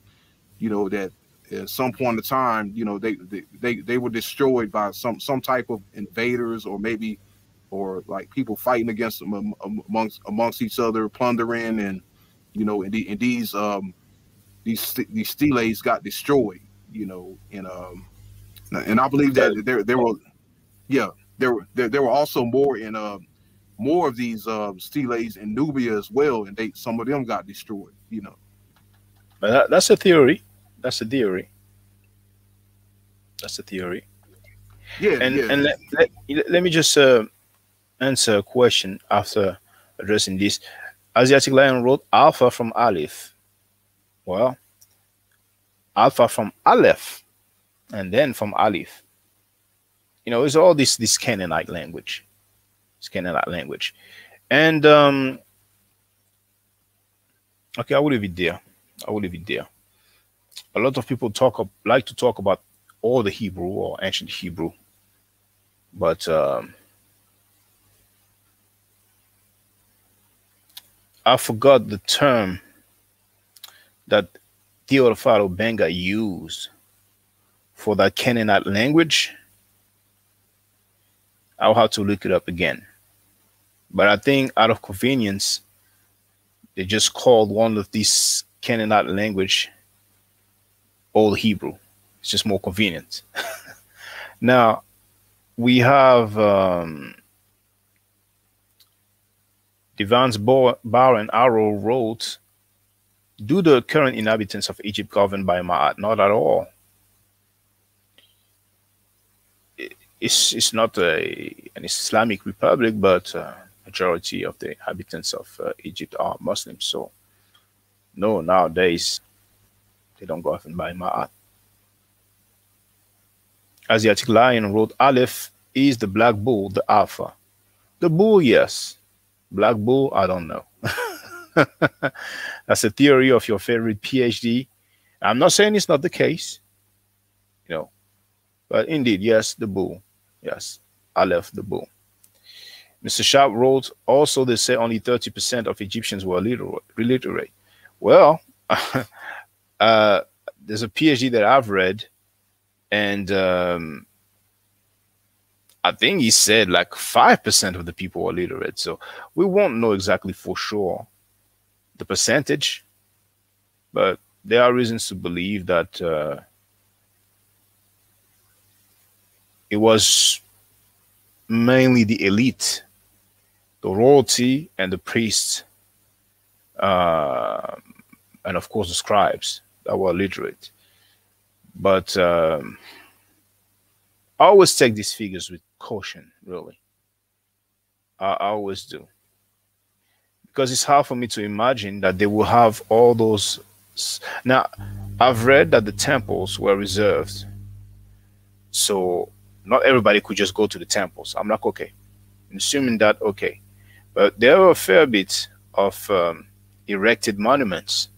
you know, that at some point in time, you know, they, they they they were destroyed by some some type of invaders or maybe or like people fighting against them amongst amongst each other, plundering and you know, and, the, and these um these these steles got destroyed, you know, and um and I believe that there there were, yeah, there were there, there were also more in uh more of these uh, steles in Nubia as well, and they some of them got destroyed. You know, but that, that's a theory. That's a theory. That's a theory. Yeah, and yeah. and let, let, let me just uh, answer a question after addressing this. Asiatic Lion wrote Alpha from Aleph. Well, Alpha from Aleph and then from Aleph. You know, it's all this this Canaanite language, this Canaanite language, and um, okay, I will leave it there. I will leave it there. A lot of people talk like to talk about all the Hebrew or ancient Hebrew, but um, I forgot the term that Théophile Obenga used for that Canaanite language, I'll have to look it up again. But I think out of convenience, they just called one of these Canaanite language Old Hebrew. It's just more convenient. now, we have um, Devance Bar and Arrow wrote, Do the current inhabitants of Egypt govern by Ma'at? Not at all. It's, it's not a, an Islamic republic, but uh, majority of the inhabitants of uh, Egypt are Muslims. So, no, nowadays they don't govern by Ma'at. Asiatic Lion wrote Aleph is the black bull, the alpha. The bull, yes. Black bull, I don't know. That's a theory of your favorite PhD. I'm not saying it's not the case, you know, but indeed, yes, the bull. Yes, Aleph, the bull. Mr. Sharp wrote, also they say only 30% of Egyptians were illiterate. Well, uh, there's a PhD that I've read, and um, I think he said like 5% of the people were literate. So we won't know exactly for sure the percentage, but there are reasons to believe that uh, it was mainly the elite the royalty and the priests, uh, and of course the scribes that were literate. But um, I always take these figures with caution, really. I, I always do. Because it's hard for me to imagine that they will have all those. Now, I've read that the temples were reserved. So not everybody could just go to the temples. I'm like, okay. Assuming that, okay. But there are a fair bit of um, erected monuments.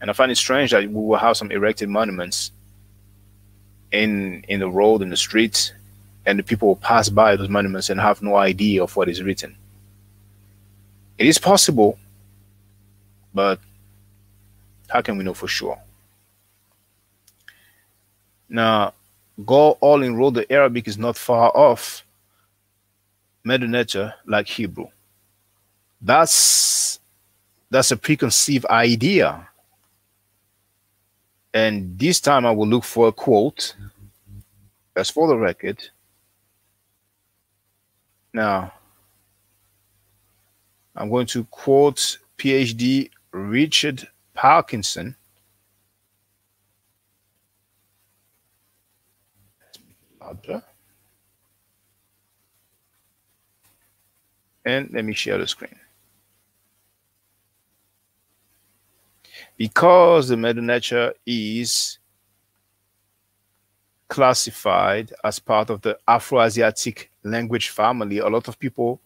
And I find it strange that we will have some erected monuments in in the road, in the streets, and the people will pass by those monuments and have no idea of what is written. It is possible, but how can we know for sure? Now, go all in road, the Arabic is not far off Medu like Hebrew. That's that's a preconceived idea. And this time I will look for a quote. As for the record. Now, I'm going to quote PhD Richard Parkinson. And let me share the screen. Because the Medu is classified as part of the Afro-Asiatic language family, a lot of people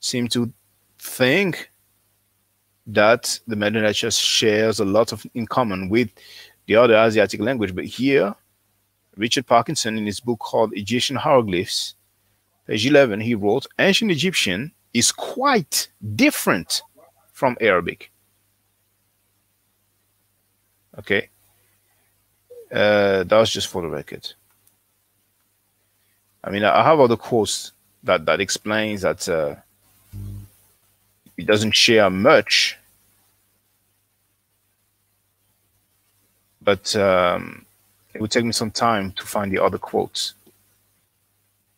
seem to think that the Medu shares a lot of in common with the other Asiatic language. But here, Richard Parkinson, in his book called Egyptian Hieroglyphs, page 11, he wrote, Ancient Egyptian is quite different from Arabic. Okay. Uh, that was just for the record. I mean, I have other quotes that that explains that uh, it doesn't share much, but um, it would take me some time to find the other quotes.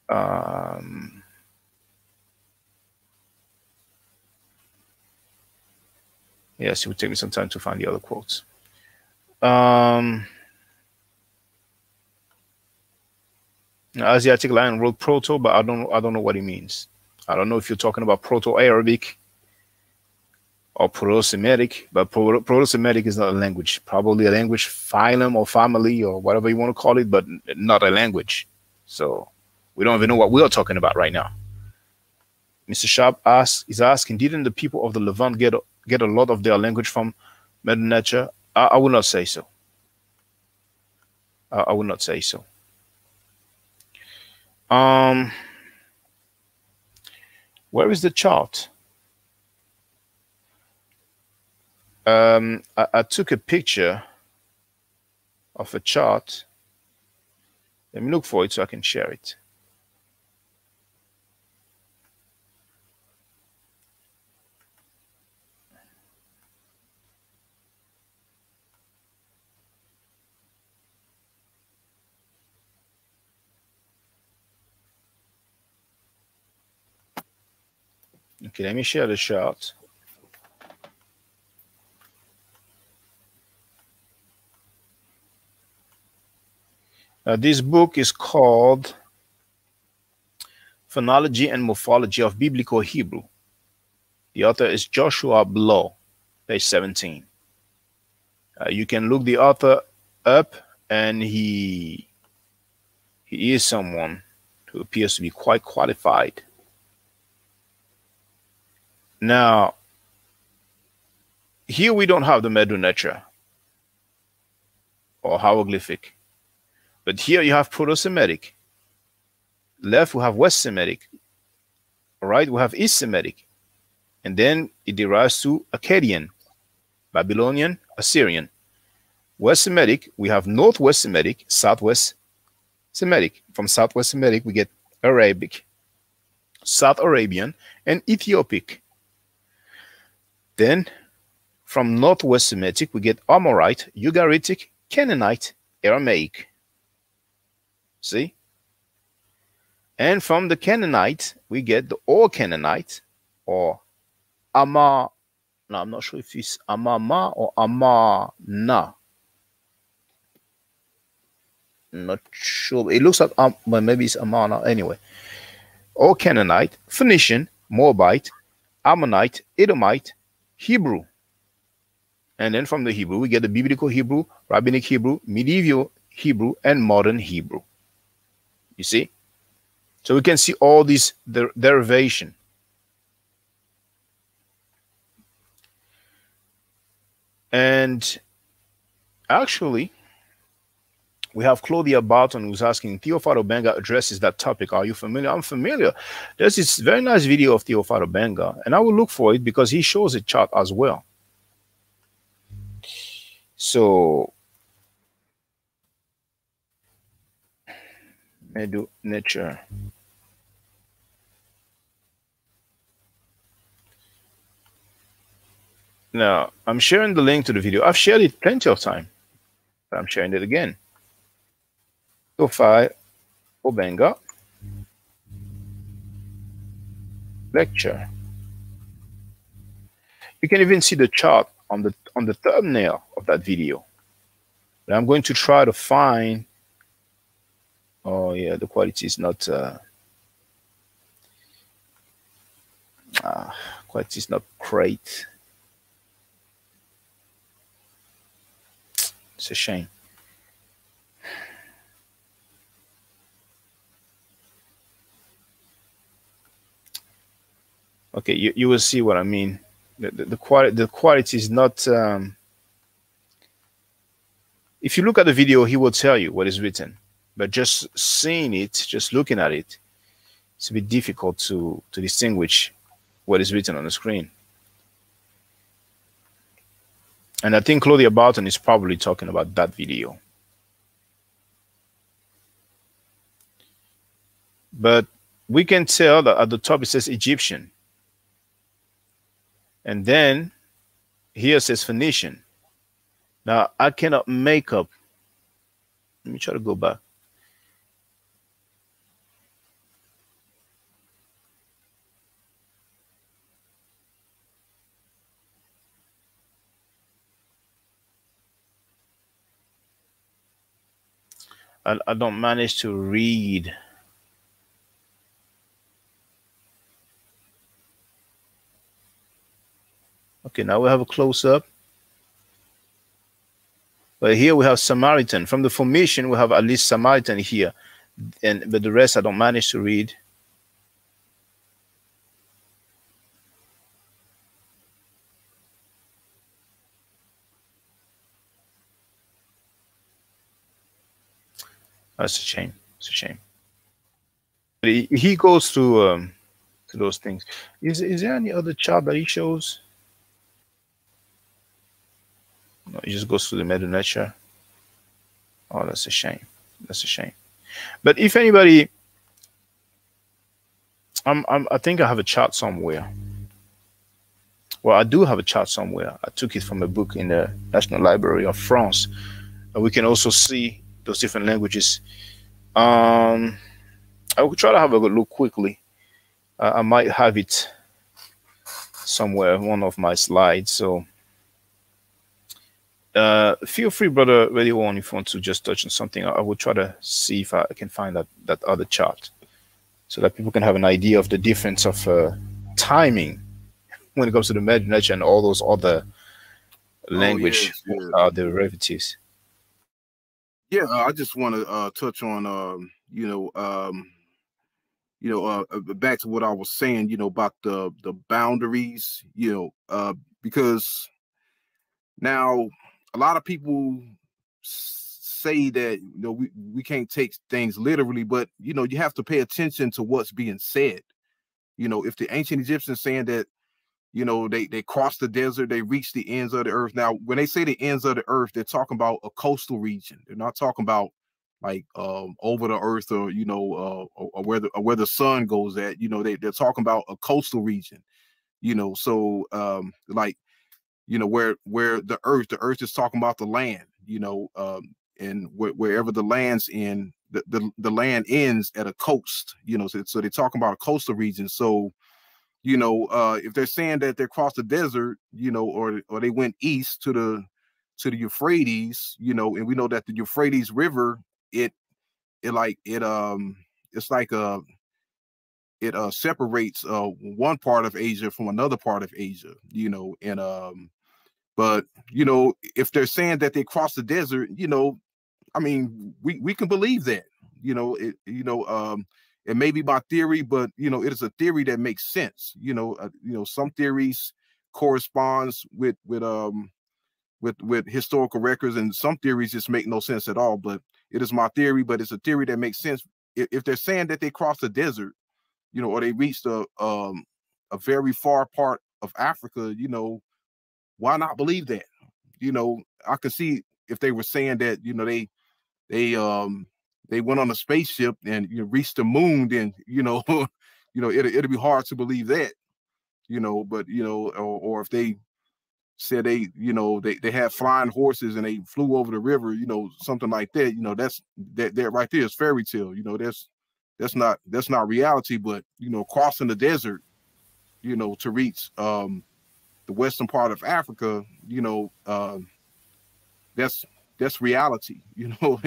Um, Yes, it would take me some time to find the other quotes. Um, Asiatic Lion wrote Proto, but I don't I don't know what it means. I don't know if you're talking about Proto-Arabic or Proto-Semitic, but Proto-Semitic is not a language. Probably a language phylum or family or whatever you want to call it, but not a language. So we don't even know what we are talking about right now. Mr. Sharp asks, is asking, didn't the people of the Levant get get a lot of their language from Medu I, I would not say so. I, I would not say so. Um, where is the chart? um, I, I took a picture of a chart. Let me look for it so I can share it. Okay, let me share the chart. Uh, this book is called Phonology and Morphology of Biblical Hebrew. The author is Joshua Blau, page 17. Uh, you can look the author up, and he he is someone who appears to be quite qualified. Now, here we don't have the Medu Neter or hieroglyphic. But here you have Proto-Semitic. Left, we have West Semitic. Right, we have East Semitic. And then it derives to Akkadian, Babylonian, Assyrian. West Semitic, we have Northwest Semitic, Southwest Semitic. From Southwest Semitic, we get Arabic, South Arabian, and Ethiopic. Then from Northwest Semitic, we get Amorite, Ugaritic, Canaanite, Aramaic. See? And from the Canaanite, we get the Old Canaanite or Ama. No, I'm not sure if it's Amama or Amana. Not sure. It looks like um, well, maybe it's Amana. Anyway, Old Canaanite, Phoenician, Moabite, Ammonite, Edomite, Hebrew. And then from the Hebrew, we get the biblical Hebrew, rabbinic Hebrew, medieval Hebrew, and modern Hebrew. You see? So we can see all these der derivation. And actually, we have Claudia Barton who's asking, Théophile Obenga addresses that topic. Are you familiar? I'm familiar. There's this very nice video of Théophile Obenga, and I will look for it because he shows a chart as well. So Medu Neter. Now, I'm sharing the link to the video. I've shared it plenty of time. I'm sharing it again. Théophile Obenga lecture. You can even see the chart on the on the thumbnail of that video. But I'm going to try to find Oh yeah, the quality is not uh, uh quality is not great. It's a shame. Okay, you, you will see what I mean. The, the, the quality the quality is not um, if you look at the video, he will tell you what is written but just seeing it, just looking at it, it's a bit difficult to to distinguish what is written on the screen. And I think Claudia Barton is probably talking about that video. But we can tell that at the top it says Egyptian. And then here it says Phoenician. Now I cannot make up. Let me try to go back. I, I don't manage to read. Okay, now we have a close up. But here we have Samaritan. From the formation, we have at least Samaritan here. And but the rest I don't manage to read. That's a shame. It's a shame. But he, he goes through um, to those things. Is is there any other chart that he shows? No, he just goes through the Medu Neter. Oh, that's a shame. That's a shame. But if anybody, I'm, I'm, I think I have a chart somewhere. Well, I do have a chart somewhere. I took it from a book in the National Library of France. And we can also see those different languages. Um, I will try to have a look quickly. Uh, I might have it somewhere one of my slides. So uh, feel free, brother Radio One, if you want to just touch on something. I will try to see if I can find that that other chart, so that people can have an idea of the difference of uh, timing when it comes to the Medjugorje and all those other oh, language oh, yes, uh, derivatives. Yeah, uh, I just want to uh, touch on, um, you know, um, you know, uh, uh, back to what I was saying, you know, about the the boundaries, you know, uh, because now a lot of people say that you know we, we can't take things literally, but you know, you have to pay attention to what's being said. You know, if the ancient Egyptians saying that, you know, they they crossed the desert, they reach the ends of the earth. Now, when they say the ends of the earth, they're talking about a coastal region. They're not talking about like um over the earth or you know uh or, or where the or where the sun goes at you know they, they're talking about a coastal region you know so um like you know where where the earth the earth is talking about the land you know um and wh- wherever the land's in the, the the land ends at a coast you know so, so they're talking about a coastal region so you know uh if they're saying that they crossed the desert you know or or they went east to the to the euphrates you know and we know that the euphrates river it it like it um it's like a uh, it uh separates uh one part of asia from another part of asia you know and um but you know, if they're saying that they crossed the desert, you know, I mean, we we can believe that. You know, it you know, um, it may be my theory, but you know, it is a theory that makes sense. You know, uh, you know, some theories corresponds with with um with with historical records, and some theories just make no sense at all. But it is my theory, but it's a theory that makes sense. If, if they're saying that they crossed the desert, you know, or they reached a um a very far part of Africa, you know, why not believe that? You know, I could see if they were saying that, you know, they they um they went on a spaceship and you know, reached the moon, then you know, you know, it it'd be hard to believe that, you know, but you know, or, or if they said they, you know, they they had flying horses and they flew over the river, you know, something like that, you know, that's that that right there is fairy tale, you know, that's that's not that's not reality, but you know, crossing the desert, you know, to reach um the western part of Africa, you know, uh, that's that's reality. You know,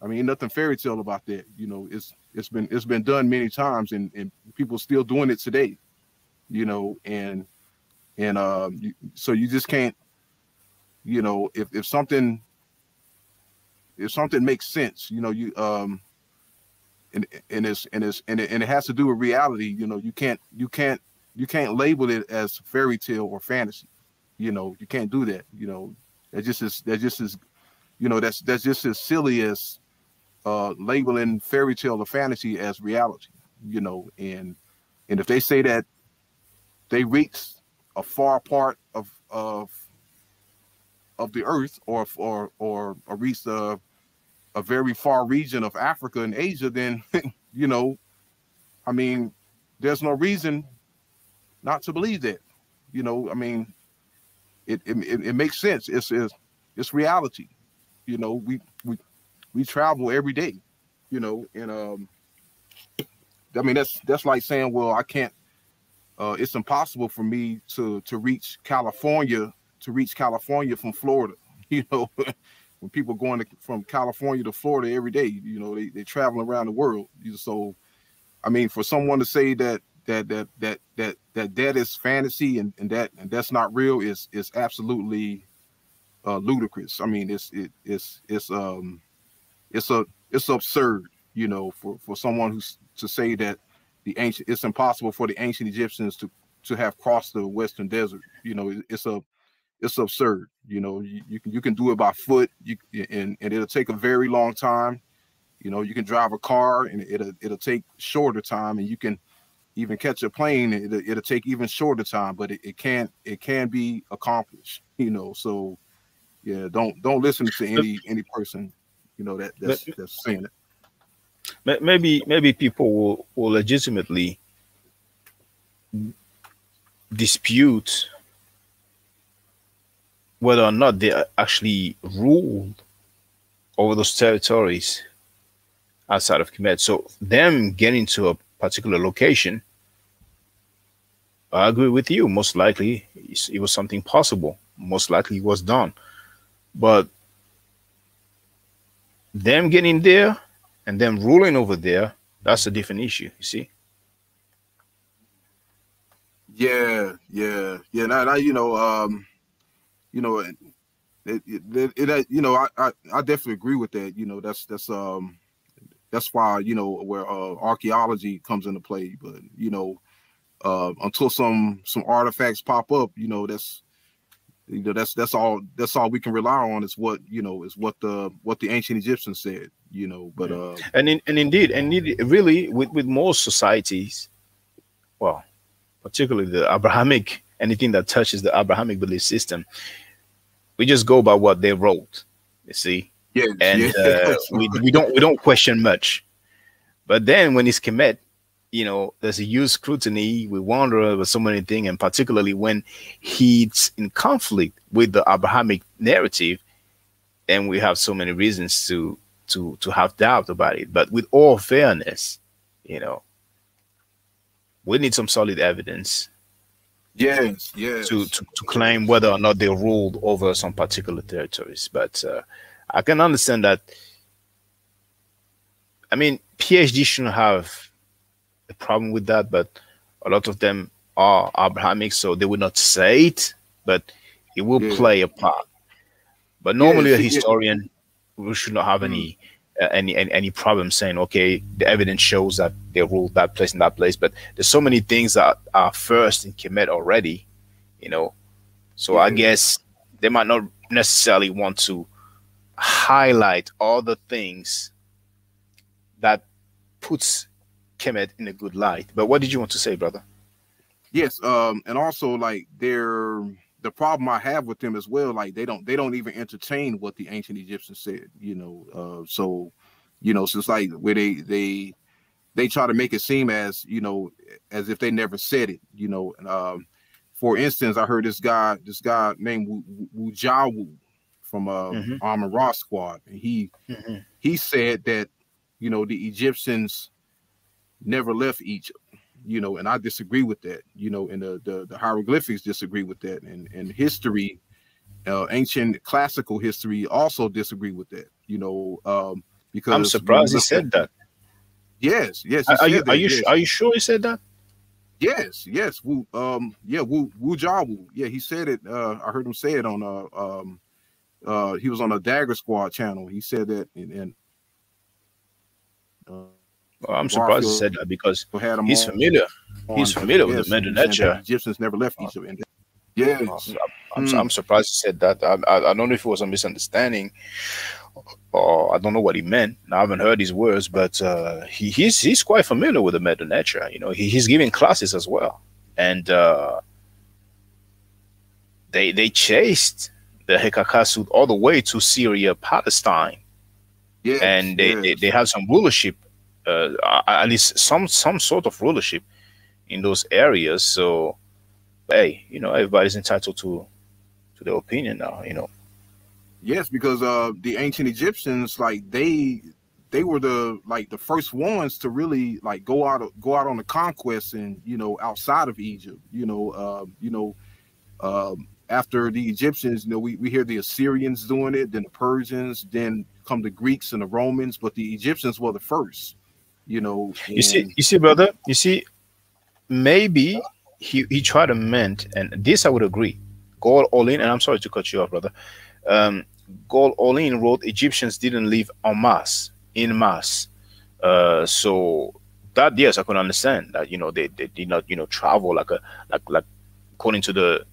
I mean, nothing fairy tale about that. You know, it's it's been it's been done many times, and and people still doing it today. You know, and and uh, so you just can't. You know, if if something if something makes sense, you know, you um and and it's and it's and it, and it has to do with reality. You know, you can't you can't you can't label it as fairy tale or fantasy. You know, you can't do that. You know, that just is that just is, you know, that's that's just as silly as uh labeling fairy tale or fantasy as reality. You know, and and if they say that they reach a far part of of of the earth or or or, or reach a, a very far region of Africa and Asia, then you know, I mean, there's no reason not to believe that. You know, I mean, it it, it makes sense. It's, it's it's reality. You know, we we we travel every day. You know, and um, I mean that's that's like saying, well, I can't. Uh, it's impossible for me to to reach California to reach California from Florida. You know, when people going to, from California to Florida every day, you know, they they traveling around the world. So, I mean, for someone to say that that that that that that that is fantasy and, and that and that's not real is is absolutely uh, ludicrous. I mean, it's it, it's it's um it's a it's absurd, you know, for for someone who's to say that the ancient it's impossible for the ancient Egyptians to to have crossed the Western Desert. You know, it, it's a it's absurd. You know, you, you can you can do it by foot, you and and it'll take a very long time. You know, you can drive a car and it'll it'll take shorter time, and you can even catch a plane, it'll, it'll take even shorter time, but it, it can it can be accomplished, you know. So yeah, don't don't listen to any any person, you know, that that's that's saying it. Maybe maybe people will, will legitimately dispute whether or not they actually ruled over those territories outside of Kemet. So them getting to a particular location I agree with you. Most likely, it was something possible. Most likely, it was done. But them getting there and them ruling over there, that's a different issue. You see? Yeah, yeah, yeah. Now, now you know, um, you know, it, it, it, it, you know, I, I, I definitely agree with that. You know, that's that's um, that's why you know where uh, archaeology comes into play. But you know, uh, until some some artifacts pop up, you know, that's you know that's that's all that's all we can rely on is what you know is what the what the ancient Egyptians said. You know, but uh, and in, and indeed, and indeed, really with with most societies, well, particularly the Abrahamic, anything that touches the Abrahamic belief system, we just go by what they wrote. You see, yeah, and yeah. uh, we we don't we don't question much. But then when it's Kemet, you know, there's a huge scrutiny. We wonder over so many things, and particularly when he's in conflict with the Abrahamic narrative, and we have so many reasons to to to have doubt about it. But with all fairness, you know, we need some solid evidence. Yes, yes. To, to, to claim whether or not they ruled over some particular territories. But uh, I can understand that. I mean, PhD shouldn't have a problem with that, but a lot of them are Abrahamic, so they would not say it, but it will yeah. play a part. But normally, yeah, a historian yeah. should not have mm. any, uh, any, any any problem saying, okay, the evidence shows that they ruled that place and that place. But there's so many things that are first in Kemet already, you know. So I guess they might not necessarily want to highlight all the things that puts Kemet in a good light. But what did you want to say, brother? Yes, um, and also like they're the problem I have with them as well, like they don't they don't even entertain what the ancient Egyptians said, you know. Uh, so, you know, so it's like where they they they try to make it seem as you know as if they never said it, you know. Um, for instance, I heard this guy this guy named Wu Jawu from uh mm-hmm. Armor Raw Squad, and he mm-hmm. he said that you know the Egyptians never left Egypt you know, and I disagree with that, you know, and the the, the hieroglyphics disagree with that, and and history, uh, ancient classical history also disagree with that, you know, um, because I'm surprised he said that. Yes, yes. Are you are you yes. are you sure he said that? Yes, yes. Wu, um, yeah, Wu Wu Jawu. Yeah, he said it. Uh, I heard him say it on uh um, uh, he was on a Dagger Squad channel. He said that, and, and uh, well, I'm surprised he said that because he's familiar. He's familiar with the Medu Neter. Egyptians never left Egypt. And yes. I'm, mm. I'm, surprised he said that. I, I, I, don't know if it was a misunderstanding or I don't know what he meant. I haven't heard his words, but uh, he, he's he's quite familiar with the Medu Neter. You know, he, he's giving classes as well, and uh, they they chased the Hekakasut all the way to Syria, Palestine. Yes, and they, yes. they, they have some rulership uh, at least some some sort of rulership in those areas. So, hey, you know, everybody's entitled to to their opinion now. You know. Yes, because uh, the ancient Egyptians, like they they were the like the first ones to really like go out go out on the conquest and you know outside of Egypt. You know, uh, you know. Um, after the Egyptians, you know, we, we hear the Assyrians doing it, then the Persians, then come the Greeks and the Romans, but the Egyptians were the first you know. You see, you see, brother, you see, maybe he he tried to mend, and this I would agree. Go all in, and I'm sorry to cut you off, brother. Um, Go all in wrote Egyptians didn't live en masse, in mass. Uh, so that yes, I can understand that you know they, they did not you know travel like a like like according to the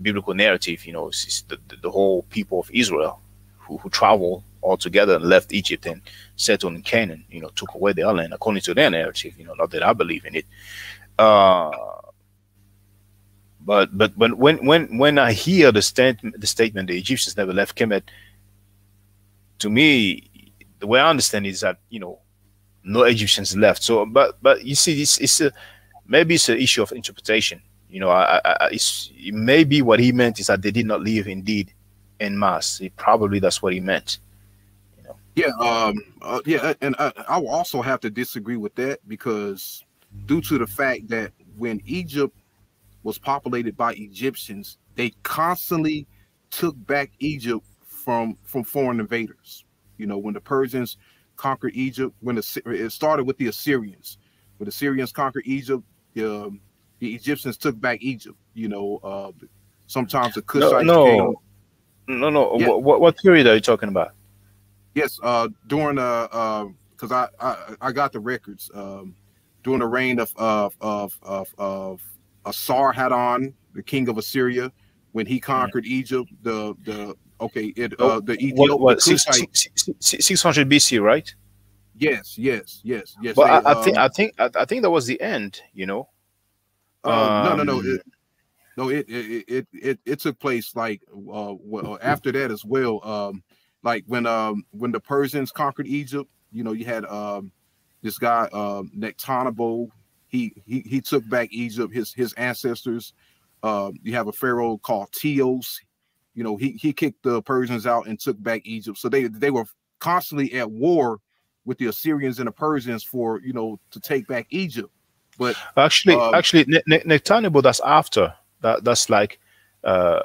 biblical narrative, you know, the, the, the whole people of Israel who, who travel altogether and left Egypt and settled in Canaan, you know, took away their land according to their narrative, you know, not that I believe in it. Uh, but but but when when when I hear the statement the statement the Egyptians never left Kemet, to me, the way I understand is that you know no Egyptians left. So but but you see it's it's a maybe it's an issue of interpretation. You know, I, I, it's, it may be what he meant is that they did not leave indeed in mass. It, probably that's what he meant. Yeah, um, uh, yeah, and I, I will also have to disagree with that because due to the fact that when Egypt was populated by Egyptians, they constantly took back Egypt from from foreign invaders. You know, when the Persians conquered Egypt, when the, it started with the Assyrians, when the Assyrians conquered Egypt, the, the Egyptians took back Egypt. You know, uh, sometimes the Cushites no, came. No, no. Yeah. What, what period are you talking about? Yes, uh, during uh, because uh, I, I I got the records um, during the reign of of of of, of Esarhaddon, the king of Assyria, when he conquered yeah. Egypt. The the okay, it uh, the Ethiopian what, what, six, six hundred BC, right? Yes, yes, yes, yes. But they, I, I um, think I think I, think that was the end. You know. Um, no, no, no. Um, it, no, it, it it it it took place like uh well after that as well. Um, like when um when the Persians conquered Egypt, you know, you had um this guy um Nectanebo. He he he took back Egypt. His his ancestors. Um, you have a pharaoh called Teos. You know, he he kicked the Persians out and took back Egypt. So they they were constantly at war with the Assyrians and the Persians for you know to take back Egypt. But actually, um, actually, Nectanebo that's after that. That's like uh,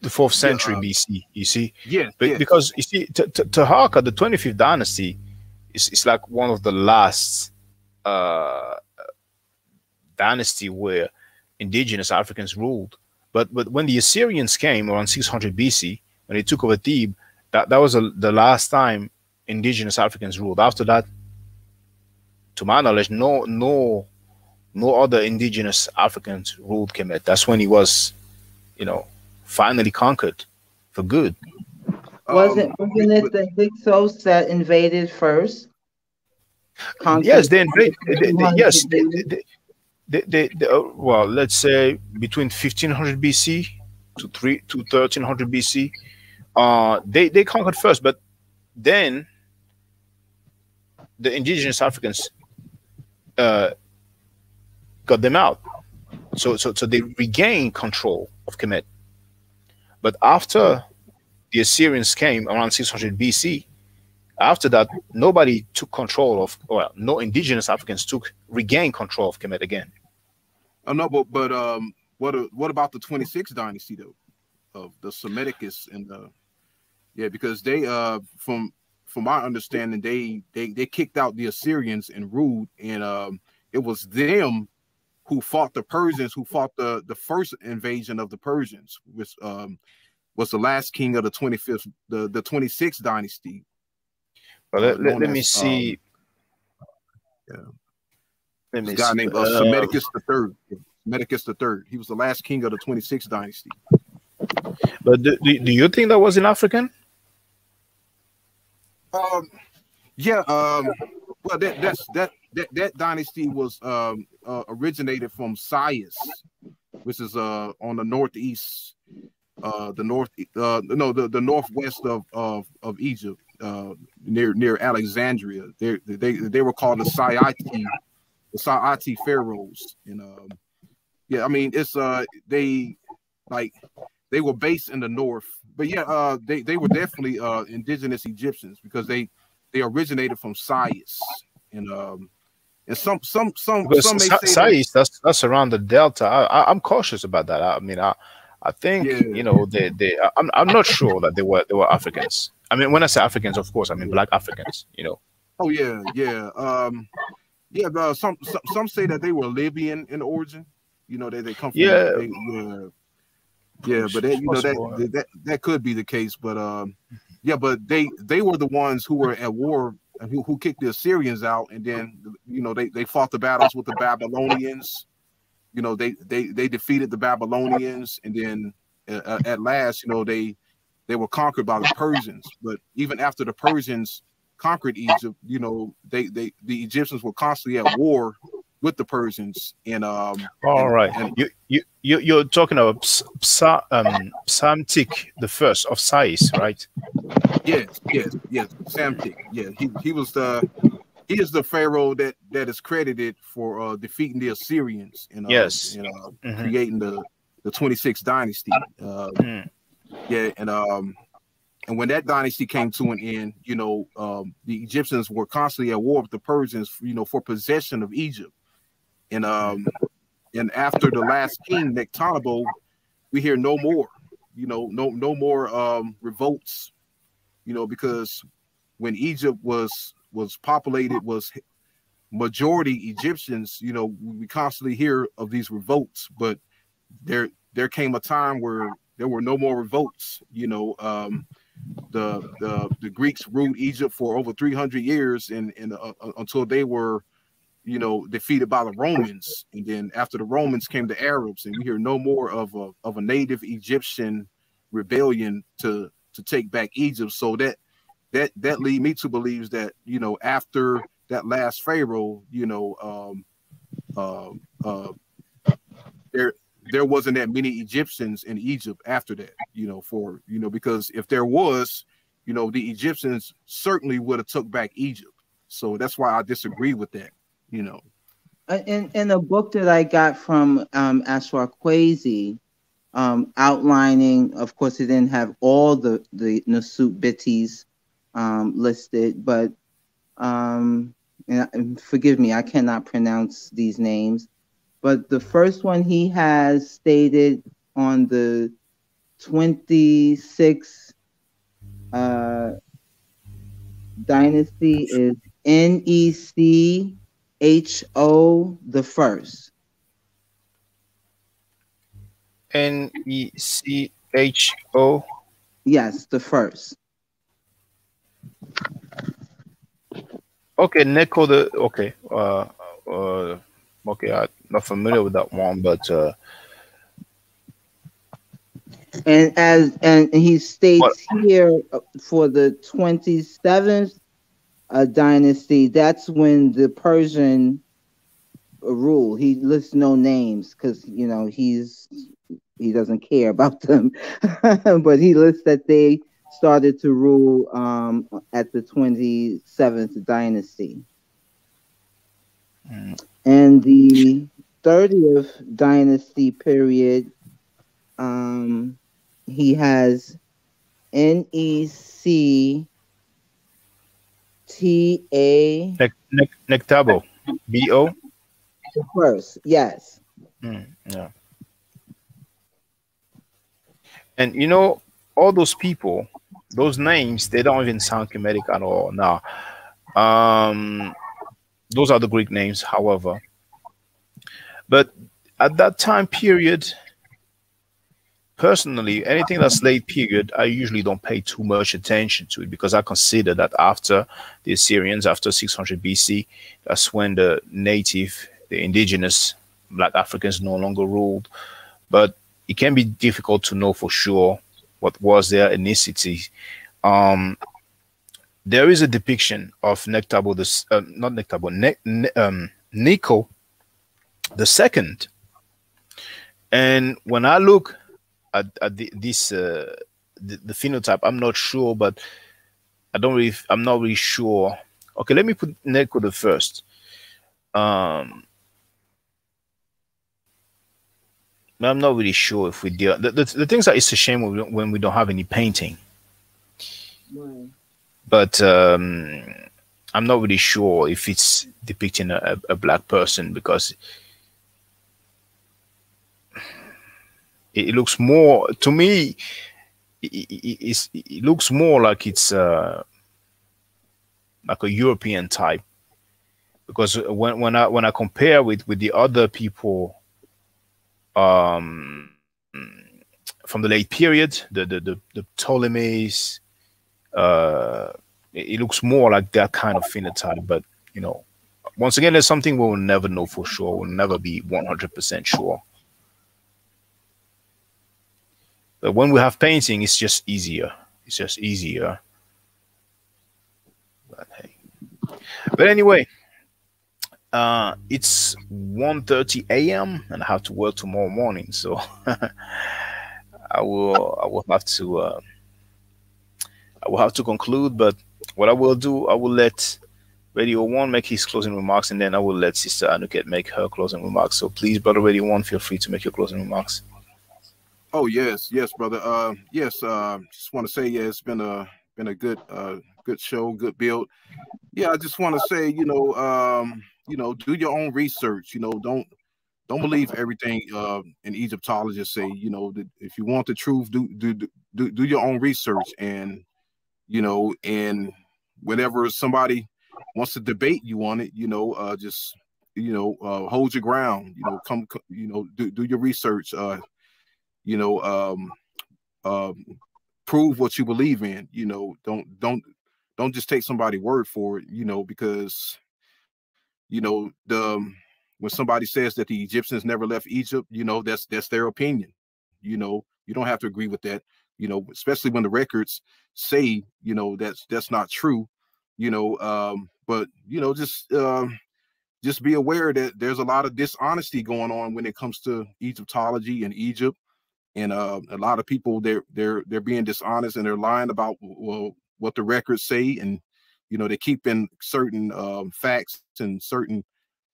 the fourth century yeah, uh, BC. You see, yeah, but, yeah. because you see, Taharqa, the twenty fifth dynasty, is is like one of the last uh, dynasty where indigenous Africans ruled. But but when the Assyrians came around 600 BC, when they took over Thebes, that that was a, the last time indigenous Africans ruled. After that, to my knowledge, no no no other indigenous Africans ruled Kemet. That's when he was, you know, finally conquered for good. Wasn't um, wasn't it the Hyksos that invaded first? Conquered yes, they invaded. They, they, yes, they, they, they, they, uh, well, let's say between 1500 BC to three to 1300 BC, uh, they they conquered first, but then the indigenous Africans uh, got them out. So so so they regained control of Kemet. But after the Assyrians came around 600 BC, after that, nobody took control of, well, no indigenous Africans took regained control of Kemet again. Oh no, but but um, what what about the 26th dynasty though, of the Psammeticus and the yeah, because they uh from from my understanding they they they kicked out the Assyrians and ruled, and um, it was them who fought the Persians, who fought the the first invasion of the Persians, which um, was the last king of the 25th, the the 26th dynasty. Well, let, uh, let, let me see. Um, yeah. Let me guy see. named uh, Psammeticus the Third. Psammeticus the Third. He was the last king of the 26th dynasty. But do, do you think that was in African? Um, yeah. Um, well, that that's that that that dynasty was um uh, originated from Sais, which is uh on the northeast, uh the north uh no the, the northwest of of of Egypt, uh near near Alexandria. They they they were called the Saite, the Saite pharaohs, and um yeah, I mean it's uh they like they were based in the north, but yeah, uh they they were definitely uh indigenous Egyptians because they they originated from Sais and um and some some some but some may say that, that's that's around the delta. I, am cautious about that. I mean, I I think yeah. you know they they I'm I'm not sure that they were they were Africans. I mean, when I say Africans, of course, I mean black Africans. You know. Oh yeah, yeah, um, yeah. Uh, some, some some say that they were Libyan in origin. You know, they they come from yeah. They, yeah. Yeah, but that, you know that, that that could be the case, but um, yeah, but they they were the ones who were at war who, who kicked the Assyrians out, and then you know they, they fought the battles with the Babylonians. You know they they they defeated the Babylonians, and then uh, at last, you know they they were conquered by the Persians. But even after the Persians conquered Egypt, you know they they the Egyptians were constantly at war with the Persians. And um, all and, right, and, you you you you're talking about Psa, um, Psamtik the first of Sais, right? Yes, yes, yes. Psamtik. Yeah, he he was the he is the pharaoh that that is credited for uh, defeating the Assyrians and uh, yes, and, uh, mm-hmm. creating the the 26th dynasty. Uh, mm. Yeah, and um, and when that dynasty came to an end, you know, um, the Egyptians were constantly at war with the Persians, you know, for possession of Egypt. And um, and after the last king Nectanebo, we hear no more. You know, no no more um, revolts. You know, because when Egypt was was populated was majority Egyptians. You know, we constantly hear of these revolts, but there there came a time where there were no more revolts. You know, um, the the the Greeks ruled Egypt for over 300 years, and and uh, uh, until they were, you know, defeated by the Romans, and then after the Romans came the Arabs, and we hear no more of a of a native Egyptian rebellion to to take back Egypt. So that that that lead me to believe that you know after that last Pharaoh, you know, um, uh, uh, there there wasn't that many Egyptians in Egypt after that, you know, for you know, because if there was, you know, the Egyptians certainly would have took back Egypt. So that's why I disagree with that, you know. Uh, in in a book that I got from um, Ashra Kwesi, um, outlining, of course, it didn't have all the the Nasut Bitis um, listed, but um, and forgive me, I cannot pronounce these names but the first one he has stated on the 26 uh, dynasty is N E C H O the first. N E C H O. Yes, the first. Okay, Necho the okay. Uh, uh, okay, I'm not familiar with that one, but uh, and as and he states what? here for the 27th uh, dynasty, that's when the Persian rule. He lists no names because you know he's he doesn't care about them, but he lists that they started to rule um, at the 27th dynasty. Mm and the 30th dynasty period um he has N E C T A Nectabo. B O? First yes. Mm, yeah. And you know all those people those names they don't even sound Kemetic at all now um those are the Greek names, however. But at that time period, personally, anything that's late period, I usually don't pay too much attention to it because I consider that after the Assyrians, after 600 BC, that's when the native, the indigenous Black Africans no longer ruled. But it can be difficult to know for sure what was their ethnicity. Um, there is a depiction of Nectabo, the uh, not Nectabo, ne, ne, um, Necho the second. And when I look at, at the, this uh, the, the, phenotype, I'm not sure, but I don't really, I'm not really sure. Okay, let me put the first. Um, I'm not really sure if we deal. The, the, the things that it's a shame when we, when we don't have any painting. Why? but um, I'm not really sure if it's depicting a, a black person because it, it, looks more to me. It, it looks more like it's uh, like a European type because when when I when I compare with with the other people um, from the late period, the the the, the Ptolemies, uh, it, it, looks more like that kind of phenotype. But you know, once again, there's something we will never know for sure. We'll never be 100% sure. But when we have painting, it's just easier. It's just easier. But hey. But anyway, uh, it's 1.30 a.m. and I have to work tomorrow morning. So I will I will have to uh, I will have to conclude, but what I will do, I will let Radio One make his closing remarks, and then I will let Sister Anuket make her closing remarks. So please, brother Radio One, feel free to make your closing remarks. Oh yes, yes, brother. Uh, yes. Uh, just want to say, yeah, it's been a been a good uh good show, good build. Yeah, I just want to say, you know, um, you know, do your own research. You know, don't don't believe everything uh, an Egyptologist say. You know, if you want the truth, do do do do your own research, and you know, and whenever somebody wants to debate you on it, you know, uh, just you know, uh, hold your ground. You know, come, you know, do do your research. Uh, you know, um, um, prove what you believe in. You know, don't don't don't just take somebody word for it. You know, because you know the um, when somebody says that the Egyptians never left Egypt, you know, that's that's their opinion. You know, you don't have to agree with that. You know, especially when the records say, you know, that's that's not true. You know, um, but you know, just um, just be aware that there's a lot of dishonesty going on when it comes to Egyptology and Egypt, and uh, a lot of people they're they're they're being dishonest and they're lying about well what the records say, and you know they're keeping certain um, facts and certain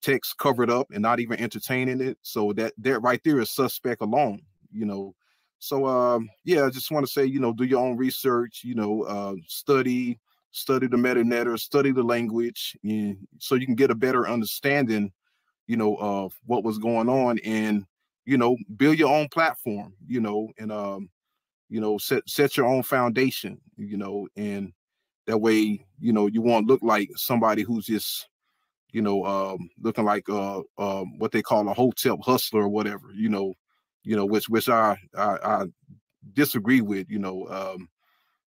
texts covered up and not even entertaining it. So that that right there is suspect alone, you know. So um yeah, I just want to say, you know, do your own research, you know, uh study, study the Medu study the language, and so you can get a better understanding, you know, of what was going on and you know, build your own platform, you know, and um, you know, set set your own foundation, you know, and that way, you know, you won't look like somebody who's just you know, um, looking like uh, uh, what they call a hotep hustler or whatever, you know, you know, which which I I, I disagree with, you know, um,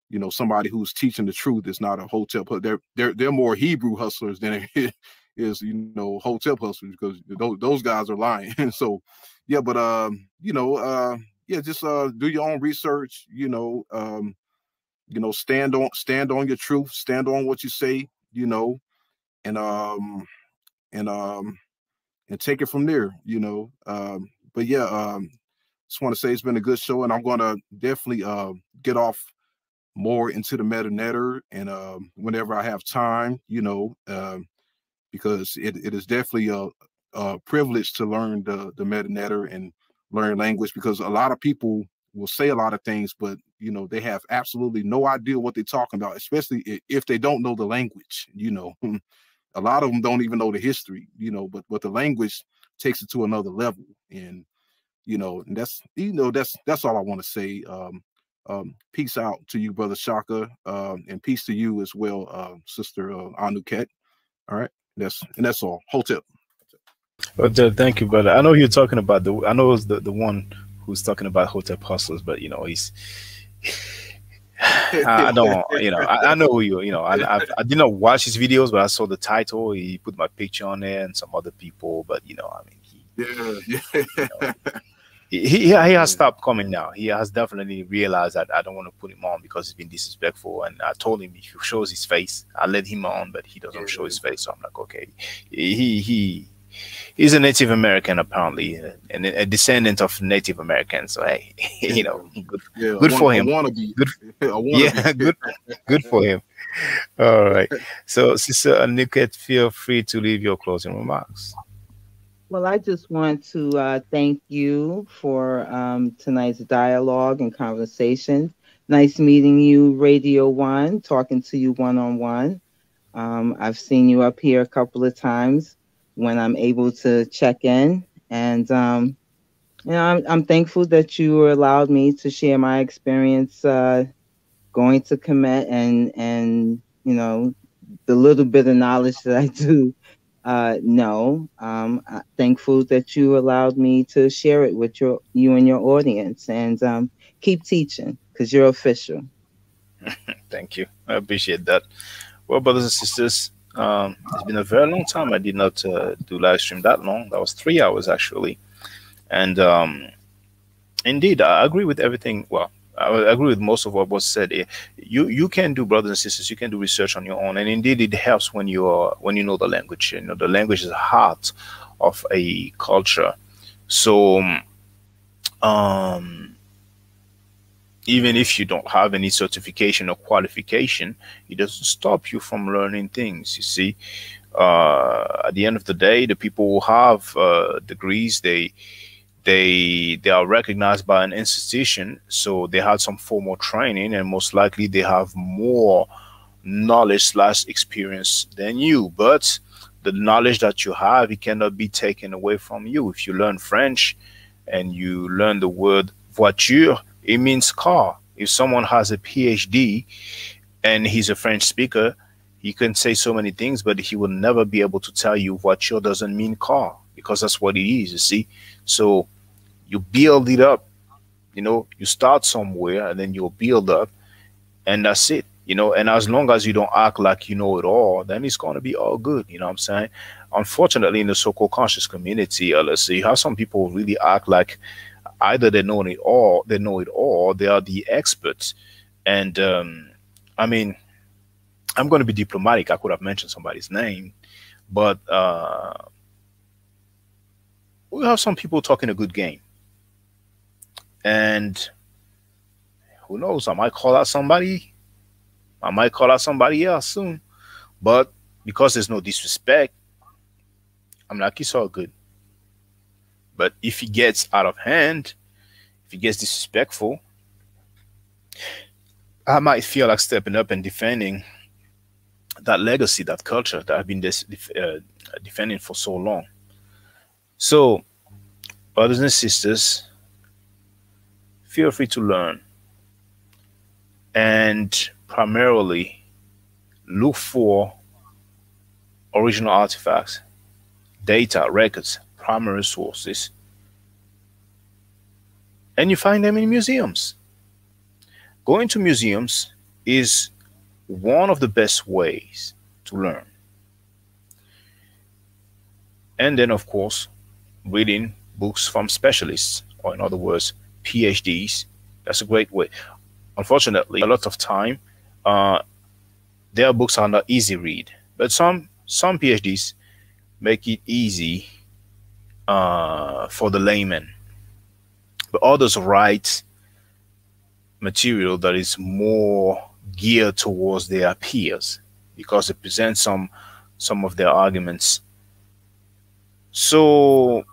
you know, somebody who's teaching the truth is not a hotep, they're they're they're more Hebrew hustlers than it is, you know, hotep hustlers because those those guys are lying. so, yeah, but um, you know, uh, yeah, just uh, do your own research, you know, um, you know, stand on stand on your truth, stand on what you say, you know, and um and um and take it from there you know um but yeah um just want to say it's been a good show and i'm to definitely uh get off more into the Medu Neter and um whenever i have time you know um because it, it is definitely a, a privilege to learn the the Medu Neter and learn language because a lot of people will say a lot of things but you know they have absolutely no idea what they're talking about especially if they don't know the language you know a lot of them don't even know the history, you know, but but the language takes it to another level. And you know, and that's you know, that's that's all I want to say. Um, um, peace out to you, brother Shaka, um, and peace to you as well, uh, sister uh, Anuket. All right, that's and that's all. Hotep. Oh, well, thank you, brother. I know you're talking about the. I know it's the the one who's talking about hotep hustlers, but you know he's I don't, you know, I, I, know who you, you know, I, I, I did not watch his videos, but I saw the title. He put my picture on there and some other people, but you know, I mean, he, yeah, yeah. You know, he, he, he has stopped coming now. He has definitely realized that I don't want to put him on because he's been disrespectful. And I told him if he shows his face, I let him on, but he doesn't yeah. show his face. So I'm like, okay, he he he's a Native American apparently, uh, and a descendant of Native Americans. So hey, you know, good, yeah, good for him. Good, yeah, good, good for him. All right. So, Sister Anuket, feel free to leave your closing remarks. Well, I just want to uh, thank you for um, tonight's dialogue and conversation. Nice meeting you, Radio One, talking to you one on one. I've seen you up here a couple of times when I'm able to check in. And, um, you know, I'm, I'm thankful that you allowed me to share my experience uh, going to Kemet and, and, you know, the little bit of knowledge that I do uh, know. Um, I'm thankful that you allowed me to share it with your you and your audience. And um, keep teaching because you're official. Thank you. I appreciate that. Well, brothers and sisters, um, it's been a very long time. I did not uh, do live stream that long. That was three hours actually, and um, indeed, I agree with everything. Well, I agree with most of what was said. You you can do, brothers and sisters. You can do research on your own, and indeed, it helps when you are when you know the language. You know, the language is the heart of a culture. So, um, even if you don't have any certification or qualification, it doesn't stop you from learning things. You see, uh, at the end of the day, the people who have uh, degrees, they they they are recognized by an institution, so they had some formal training, and most likely they have more knowledge slash experience than you. But the knowledge that you have, it cannot be taken away from you. If you learn French and you learn the word voiture, it means car. If someone has a PhD and he's a French speaker, he can say so many things, but he will never be able to tell you voiture doesn't mean car because that's what it is, you see. So you build it up, you know, you start somewhere and then you'll build up, and that's it you know and as long as you don't act like you know it all then it's going to be all good you know what i'm saying unfortunately in the so-called conscious community let's see you have some people who really act like either they know it all they know it all they are the experts. And um, i mean i'm going to be diplomatic. I could have mentioned somebody's name but uh, we have some people talking a good game. And who knows? I might call out somebody. I might call out somebody else soon. But because there's no disrespect, I'm like, it's all good. But if he gets out of hand, if he gets disrespectful, I might feel like stepping up and defending that legacy, that culture that I've been uh, defending for so long. So, brothers and sisters, feel free to learn. And primarily look for original artifacts, data, records, primary sources, and you find them in museums. Going to museums is one of the best ways to learn. And then, of course, reading books from specialists, or in other words, PhDs. That's a great way. Unfortunately, a lot of time uh, their books are not easy read, but some some PhDs make it easy uh, for the layman. But others write material that is more geared towards their peers because they present some some of their arguments. So,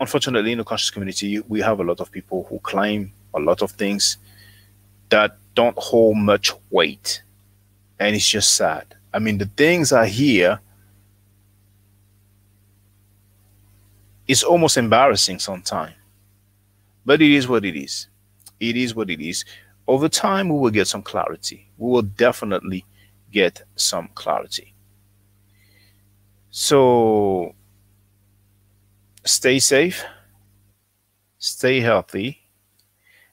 unfortunately, in the conscious community, we have a lot of people who claim a lot of things that don't hold much weight. And it's just sad. I mean, the things I here. It's almost embarrassing sometimes. But it is what it is. It is what it is. Over time, we will get some clarity. We will definitely get some clarity. So stay safe, stay healthy,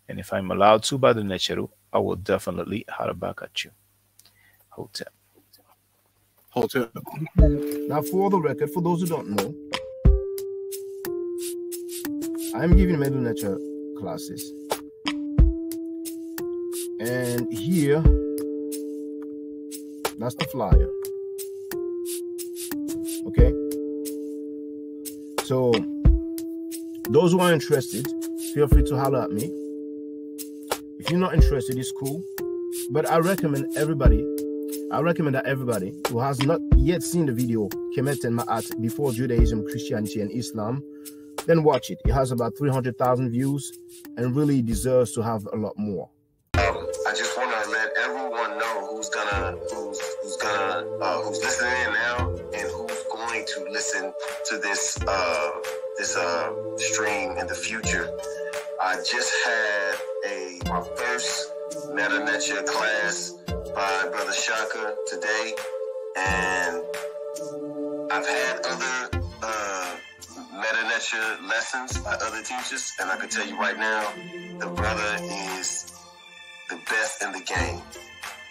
and if I'm allowed to by the Necheru, I will definitely holler back at you. Hotep. Hotep. Now, for the record, for those who don't know, I'm giving Medu Neter classes. And here, that's the flyer. Okay. So, those who are interested, feel free to holler at me. If you're not interested, it's cool. But I recommend everybody, I recommend that everybody who has not yet seen the video Kemet and Ma'at before Judaism, Christianity, and Islam, then watch it. It has about 300,000 views and really deserves to have a lot more. I just want to let everyone know who's gonna, who's, who's gonna, uh, who's listening now and who's going to listen to this, uh, this uh, stream in the future. I just had a my first Medu Neter class by Brother Shaka today, and I've had other Medu Neter lessons by other teachers, and I can tell you right now, the brother is the best in the game.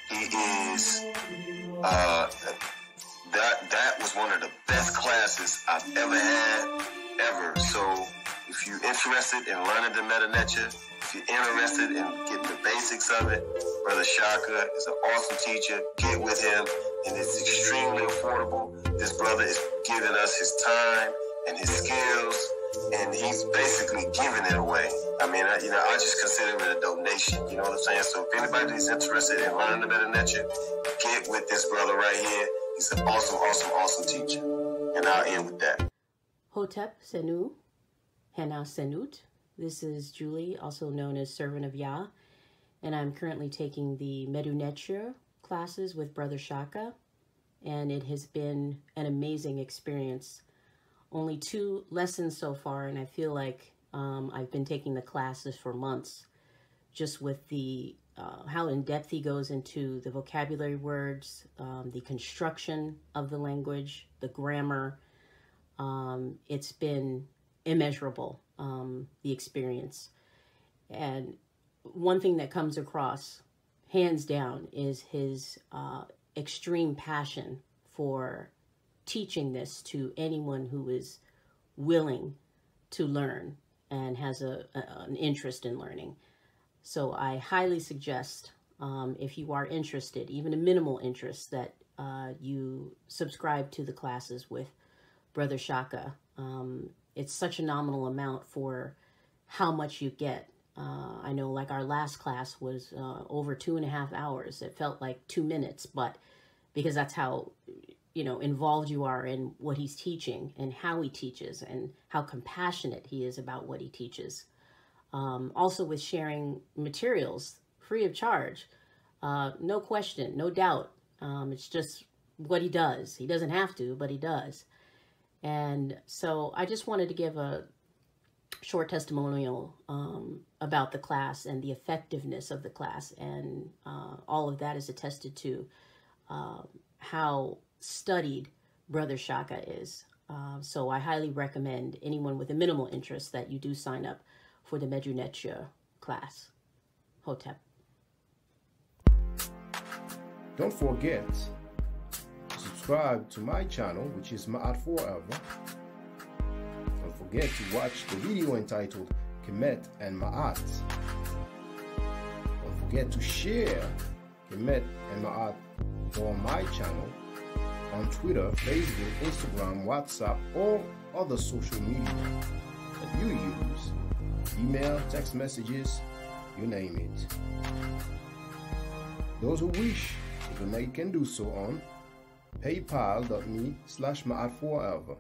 He is uh, that that was one of the best classes I've ever had ever. So if you're interested in learning the Medu Neter, if you're interested in getting the basics of it, Brother Shaka is an awesome teacher. Get with him, and it's extremely affordable. This brother is giving us his time and his skills, and he's basically giving it away. I mean, I, you know, I just consider it a donation. You know what I'm saying? So if anybody's interested in learning the Medu Neter, get with this brother right here. He's an awesome, awesome, awesome teacher. And I'll end with that. Hotep Senu, Hena Senut, this is Julie, also known as Servant of Yah, and I'm currently taking the Medu Neter classes with Brother Shaka. and it has been an amazing experience. Only two lessons so far, and I feel like um, I've been taking the classes for months, just with the uh, how in depth he goes into the vocabulary words, um, the construction of the language, the grammar. Um, it's been immeasurable, um, the experience. And one thing that comes across, hands down, is his uh, extreme passion for teaching this to anyone who is willing to learn and has a, a an interest in learning. So I highly suggest, um, if you are interested, even a minimal interest, that uh, you subscribe to the classes with Brother Shaka. Um, it's such a nominal amount for how much you get. Uh, I know like our last class was uh, over two and a half hours. It felt like two minutes, but because that's how, you know, involved you are in what he's teaching and how he teaches and how compassionate he is about what he teaches. Um, also with sharing materials free of charge. Uh, no question, no doubt. Um, it's just what he does. He doesn't have to, but he does. And so I just wanted to give a short testimonial um, about the class and the effectiveness of the class. And uh, all of that is attested to uh, how studied Brother Shaka is. Uh, so I highly recommend anyone with a minimal interest that you do sign up for the Medu class. Hotep. Don't forget subscribe to my channel, which is Ma'at Forever. Don't forget to watch the video entitled Kemet and Ma'at. Don't forget to share Kemet and Ma'at on my channel on Twitter, Facebook, Instagram, WhatsApp, or other social media that you use. Email, text messages, you name it. Those who wish to donate can do so on paypal.me slash forever.